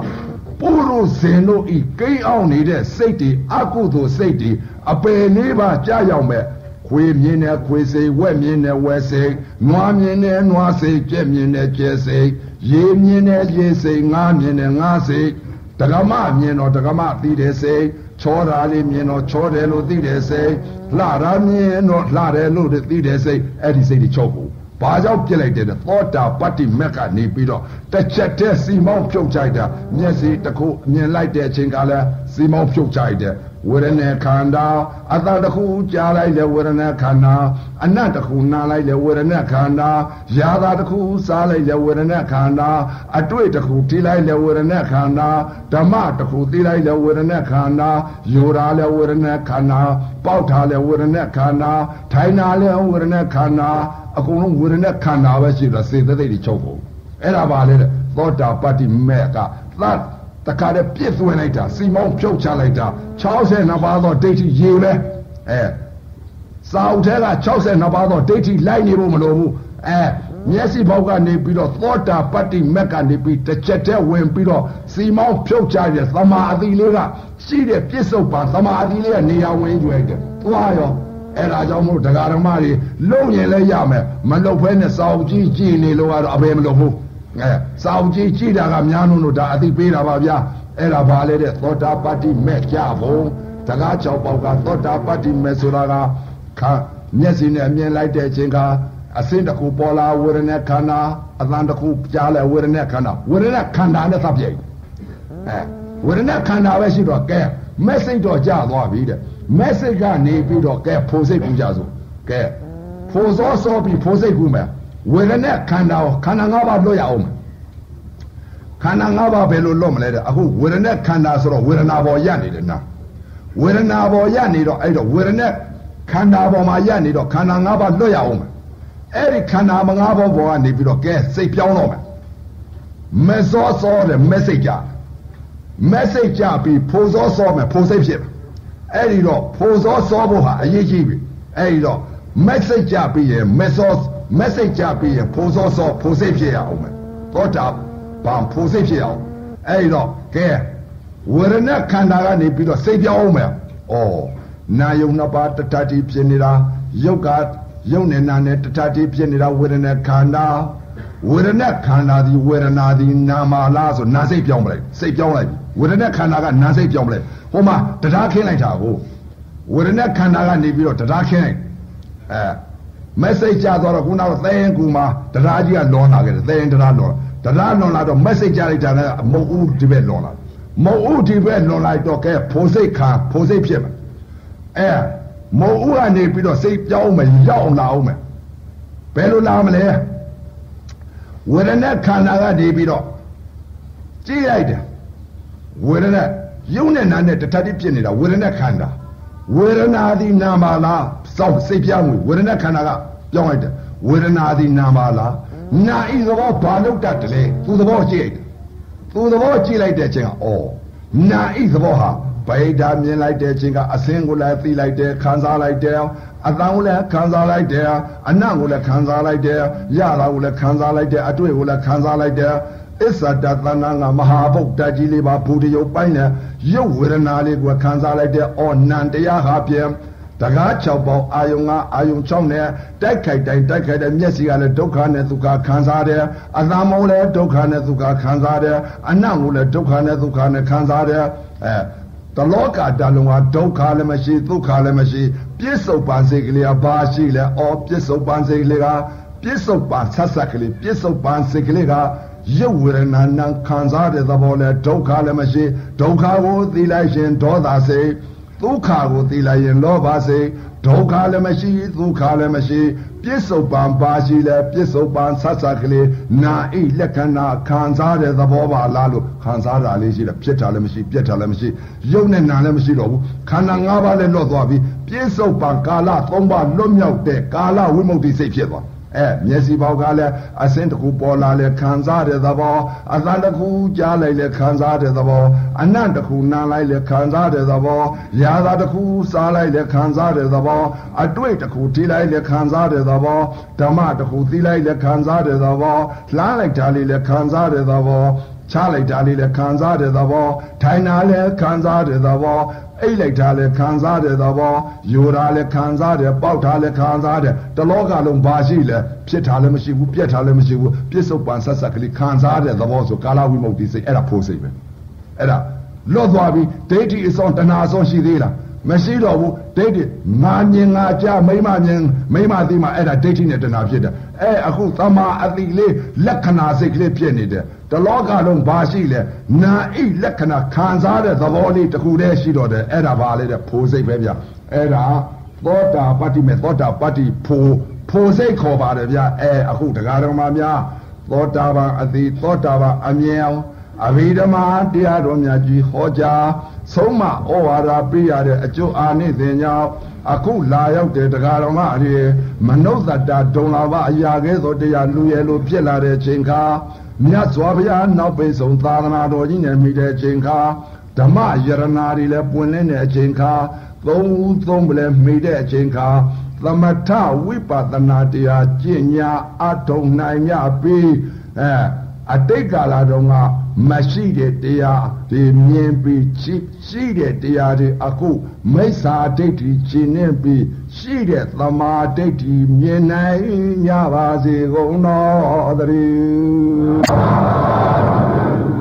ပုရုဇဉ်တို့ဤကိန်းအောင်နေတဲ့စိတ်တွေအကုသိုလ်စိတ်တွေအပယ်လေးပါကြာရောက်မဲ့ခွေမြင်တဲ့ခွေစိတ်ဝက်မြင်တဲ့ဝက်စိတ်နွားမြင်တဲ့နွားစိတ်ကြက်မြင်တဲ့ကြက်စိတ်ရေမြင်တဲ့ရေစိတ်ငါးမြင်တဲ့ငါးစိ တ်တက္ကမမြင်တော့တက္ကမသိတဲ့စိတ်ချောတာလေးမြင်တော့ချောတယ်လို့သိတဲ့စိတ်လှတာမြင်တော့လှတယ်လို့သိတဲ့စိတ်အဲ့ဒီစိတ်တွေချုပ်ဖို့ဗဘာကြောင့်ပြစ်လိုက်တယ်သောတာပတ္တိမက်ကနေပြီးတော့တစ်ချက်တည်းစီမောင်းဖြုတ်ချိုက်တာမျက်စိတစ်ခုမြင်လိုက်တဲ့အချိန်ကလည်းစီမောင်းဖြုတ်ချိုက်တယ် ဝေဒနာခန္ဓာအတန်တစ်ခုကြားလိုက်လေဝေဒနာခန္ဓာအနတ်တစ်ခုနားလိုက်လေဝေဒနာခန္ဓာယာသာတစ်ခုစားလိုက်လေဝေဒနာခန္ဓာအတွေ့တစ်ခုထိလိုက်လေဝေဒနာခန္ဓာဓမ္မတစ်ခုသိလိုက်လေဝေဒနာခန္ဓာယောရာလေဝေဒနာခန္ဓာပေါက်ထားလေဝေဒနာခန္ဓာထိုင်နာလေဝေဒနာခန္ဓာအကုန်လုံးဝေဒနာခန္ဓာပဲရှိတော့စေတသိက်တွေချုပ်ကုန်အဲ့ဒါပါလေသောတာပတ္တိမေကသ တ်တခါတည်းပြစ်သွင်းလိုက်တာစီမောင်းဖြုတ်ချလိုက်တာ62ပါးသောဒိဋ္ဌိရေလဲအဲစာအုပ်ထဲက62ပါးသောဒိဋ္ဌိလိုက်နေဖို့မလိုဘူးအဲမျက်စိဘောက်ကနေပြီးတော့သောတာပတ္တိမက်ကနေပြီးတစ်ချက်တည်းဝင်ပြီးတော့စီမောင်းဖြုတ်ချတဲ့သမာအတိလေးကရှိတဲ့ပြစ္ဆုတ်ပါသမာအတိလေးကနေရာဝင်ကျွဲတယ်သွားရောအဲ့ဒါကြောင့်မို့တရားဓမ္မတွေလုံရင်လည်းရမယ်မလုံဖဲနဲ့စာအုပ်ကြီးကြည်နေလို့ကတော့အဘယ်မလုံဘူး အဲစာအုပ်ကြီးကြည်တာကများလို့လို့ဒါအသိပေးတာပါဗျာအဲ့ဒါဘာလဲတဲ့သောတာပတ္တိမဲ့ကြဖို့တကား၆ပေါက်ကသောတာပတ္တိမဲ့ဆိုတာကခါမျက်စိနဲ့မြင်လိုက်တဲ့အချိန်ကအစင်းတစ်ခုပေါ်လာဝေဒနာခန္ဓာအသံတစ်ခုကြားလဲဝေဒနာခန္ဓာဝေဒနာခန္ဓာနဲ့သပြိုင်အဲဝေဒနာခန္ဓာပဲရှိတော့ကဲ message တော့ကြာသွားပြီတဲ့ message ကနေပြီးတော့ကဲဖိုစိတ်ကူကြစို့ကဲဖိုစောစောပြီးဖိုစိတ်ကူမယ် ဝေဒနာခန္ဓာခန္ဓာ၅ပါးလွတ်ရအောင်မယ်ခန္ဓာ၅ပါးဘယ်လိုလွတ်မလဲတဲ့အခုဝေဒနာခန္ဓာဆိုတော့ဝေဒနာပေါ်ရနေတယ်နာဝေဒနာပေါ်ရနေတော့အဲ့တော့ဝေဒနာခန္ဓာပေါ်မှာရနေတော့ခန္ဓာ၅ပါးလွတ်ရအောင်မယ်အဲ့ဒီခန္ဓာ၅ပါးပေါ်ကနေပြီးတော့ကဲစိတ်ပြောင်းတော့မယ်မစောစောတဲ့ message ကြ message ကြပြီးဖိုစောစောမယ်ဖိုစိတ်ဖြစ်အဲ့ဒီတော့ဖိုစောစောဖို့ဟာအရေးကြီးပြီအဲ့ဒီတော့ message ကြပြီးရင် message message ကြပြီးရင်ဖိုစောစောဖိုစိတ်ဖြစ်ရအောင်မယ်သောတာဘာဖိုစိတ်ဖြစ်အောင်အဲ့ဒီတော့ကဲဝေဒနာခန္ဓာကနေပြီးတော့စိတ်ပြောင်းအောင်မယ်ဩနာယုံနှစ်ပါးတတတိဖြစ်နေတာယုတ်ကယုတ်နဲ့နာနဲ့တတတိဖြစ်နေတာဝေဒနာခန္ဓာဝေဒနာခန္ဓာဒီဝေဒနာဒီနာမလားဆိုနာစိတ်ပြောင်းပလိုက်စိတ်ပြောင်းလိုက်ပြီဝေဒနာခန္ဓာကနာစိတ်ပြောင်းပလိုက်ဟိုမှာတရားခင်းလိုက်တာကိုဝေဒနာခန္ဓာကနေပြီးတော့တရားခင်းလိုက်အဲ message ကြသွားတော့ခုနကသဲရင်ကူမှာတရားကြီးကလွန်လာခဲ့တယ်သဲရင်တရားလွန်တရားလွန်လာတော့ message ကြလိုက်တာကမဟုတ်ဘူးဒီဘက်လွန်လာမဟုတ်ဘူးဒီဘက်လွန်လိုက်တော့ကဲဖိုးစိတ်ခံဖိုးစိတ်ဖြစ်မှာအဲမဟုတ်ဘူးကနေပြီးတော့စိတ်ပြောင်းမယ်ရောက်လာအောင်မယ်ဘယ်လိုလာမလဲဝေဒနာခန္ဓာကနေပြီးတော့ကြည့်လိုက်တယ်ဝေဒနာယုံနဲ့နာနဲ့တထတိဖြစ်နေတာဝေဒနာခန္ဓာ ဝေဒနာသည်နာမလားစောင့်စိတ်ပြောင်းဝေဒနာခန္ဓာကပြောင်းလိုက်တယ်ဝေဒနာသည်နာမလားနာဤသဘောဘာလို့တတ်တယ်လဲသူသဘောကြည့်လိုက်သူသဘောကြည့်လိုက်တဲ့အချိန်ကအော်နာဤသဘောဟာဗိဓာမြင်လိုက်တဲ့အချိန်ကအစင်းကိုလည်းသိလိုက်တယ်ခံစားလိုက်တယ်အတန်ကိုလည်းခံစားလိုက်တယ်အနံ့ကိုလည်းခံစားလိုက်တယ်ရတာကိုလည်းခံစားလိုက်တယ်အတွေ့ကိုလည်းခံစားလိုက်တယ် အစ္ဆဒသနာငါမဟာဗုဒ္ဓကြီးလေးပါဘူတရုပ်ပိုင်းနဲ့ရုပ်ဝေဒနာလေးကိုခံစားလိုက်တဲ့အော်နန္တရားဟာပြန်တကား6ပေါင်းအာယုံကအာယုံ6နဲ့တိုက်ခိုက်တိုင်းတိုက်ခိုက်တဲ့မျက်စိကလည်းဒုက္ခနဲ့ဒုက္ခခံစားတယ်အသံမုံလည်းဒုက္ခနဲ့ဒုက္ခခံစားတယ်အနံ့ကိုလည်းဒုက္ခနဲ့ဒုက္ခနဲ့ခံစားတယ်အဲတလောကတလုံးဟာဒုက္ခလည်းမရှိဒုက္ခလည်းမရှိပြစ္ဆုတ်ပန်စိတ်ကလေးကဘာရှိလဲအော်ပြစ္ဆုတ်ပန်စိတ်ကလေးကပြစ္ဆုတ်ပန်ဆက်ဆက်ကလေးပြစ္ဆုတ်ပန်စိတ်ကလေးက ရုပ်ဝေဒနာနာခံစားတဲ့သဘောနဲ့ဒုက္ခလည်းမရှိဒုက္ခကိုသိလိုက်ရင်ဒေါသစိတ်ဒုက္ခကိုသိလိုက်ရင်လောဘစိတ်ဒုက္ခလည်းမရှိဒုက္ခလည်းမရှိပြစ္ဆုတ်ပံပါရှိလဲပြစ္ဆုတ်ပံဆတ်ဆတ်ကလေးနာဣလက္ခဏာခံစားတဲ့သဘောပါလားလို့ခံစားတာလေးရှိတယ်ဖြစ်တာလည်းမရှိပြက်တာလည်းမရှိရုပ်နဲ့နာလည်းမရှိတော့ဘူးခန္ဓာ၅ပါးလည်းလွတ်သွားပြီပြစ္ဆုတ်ပံကာလ၃ပါးလွတ်မြောက်တဲ့ကာလဝိမု ക്തി စိတ်ဖြစ်သွား အဲမျက်စိပေါက်ကလည်းအစင်းတစ်ခုပေါ်လာလဲခံစားတဲ့သဘောအသံတစ်ခုကြားလိုက်လဲခံစားတဲ့သဘောအနံ့တစ်ခုနားလိုက်လဲခံစားတဲ့သဘောရာသာတစ်ခုစားလိုက်လဲခံစားတဲ့သဘောအတွေ့တစ်ခုထိလိုက်လဲခံစားတဲ့သဘောဓမ္မတစ်ခုသိလိုက်လဲခံစားတဲ့သဘောလှမ်းလိုက်တာလေးလဲခံစားတဲ့သဘောချလိုက်တာလေးလည်းခံစားတဲ့သဘောထိုင်တာလည်းခံစားတဲ့သဘော အိတ်လိုက်တာလည်းခံစားတဲ့သဘောယူတာလည်းခံစားတယ်ပေါက်တာလည်းခံစားတယ်တလောကလုံးဘာရှိလဲဖြစ်တာလည်းမရှိဘူးပြက်တာလည်းမရှိဘူးပြစ္ဆုတ်ပန်ဆက်ဆက်ကလေးခံစားတဲ့သဘောဆိုကာလဝိမု ക്തി စိတ်အဲ့ဒါဖို့စိတ်ပဲအဲ့ဒါလွတ်သွားပြီဒိဋ္ဌိအစွန်တဏှာအစွန်ရှိသေးလားမရှိတော့ဘူးဒိဋ္ဌိငါမြင်ငါကြားမိမမြင်မိမသိမှအဲ့ဒါဒိဋ္ဌိနဲ့တဏှာဖြစ်တယ်အဲအခုသမာအတိလေးလက္ခဏာစိတ်ကလေးဖြစ်နေတယ် တလောကလုံးဘာရှိလဲနာဣလက္ခဏာခံစားတဲ့သဘောလေးတစ်ခုတည်းရှိတော့တယ်အဲ့ဒါဘာလဲတဲ့ဖိုးစိတ်ပဲဗျအဲ့ဒါသောတာပတ္တိမေသောတာပတ္တိဖိုးဖိုစိတ်ခေါ်ပါတယ်ဗျအဲအခုတရားတော်မှာများသောတာပန်အတိသောတာပန်အမြင်အောင်အဘိဓမ္မာတရားတော်များကြီးဟောကြားဆုံးမဩဝါဒပေးရတဲ့အကျိုးအာနိသင်ကြောင့်အခုလာရောက်တဲ့တရားတော်မှာအရေမနုဿတ္တဒုံလာဘအရာကဲသောတရားလူရဲလိုဖြစ်လာတဲ့ချိန်ခါ မြတ်စွာဘုရားနောက်ပိဆုံးသာသနာတော်ကြီးနဲ့မိတဲ့ချိန်ခါဓမ္မယရနာတွေလည်းပွင့်လင်းတဲ့အချိန်ခါသုံးဦးသုံးပလဲမိတဲ့အချိန်ခါသမထဝိပဿနာတရားကျင့်ညာအထုံနိုင်ရပြီးအဲ အတိတ်ကာလတုန်းကမရှိတဲ့တရားဒီမြင်ပြီးရှိတဲ့တရားတွေအခုမိစ္ဆာဒိဋ္ဌိရှင်းနေပြီးရှိတဲ့သမာဓိဋ္ဌိမြင်နိုင်ကြပါစေကုန်တော်တည်း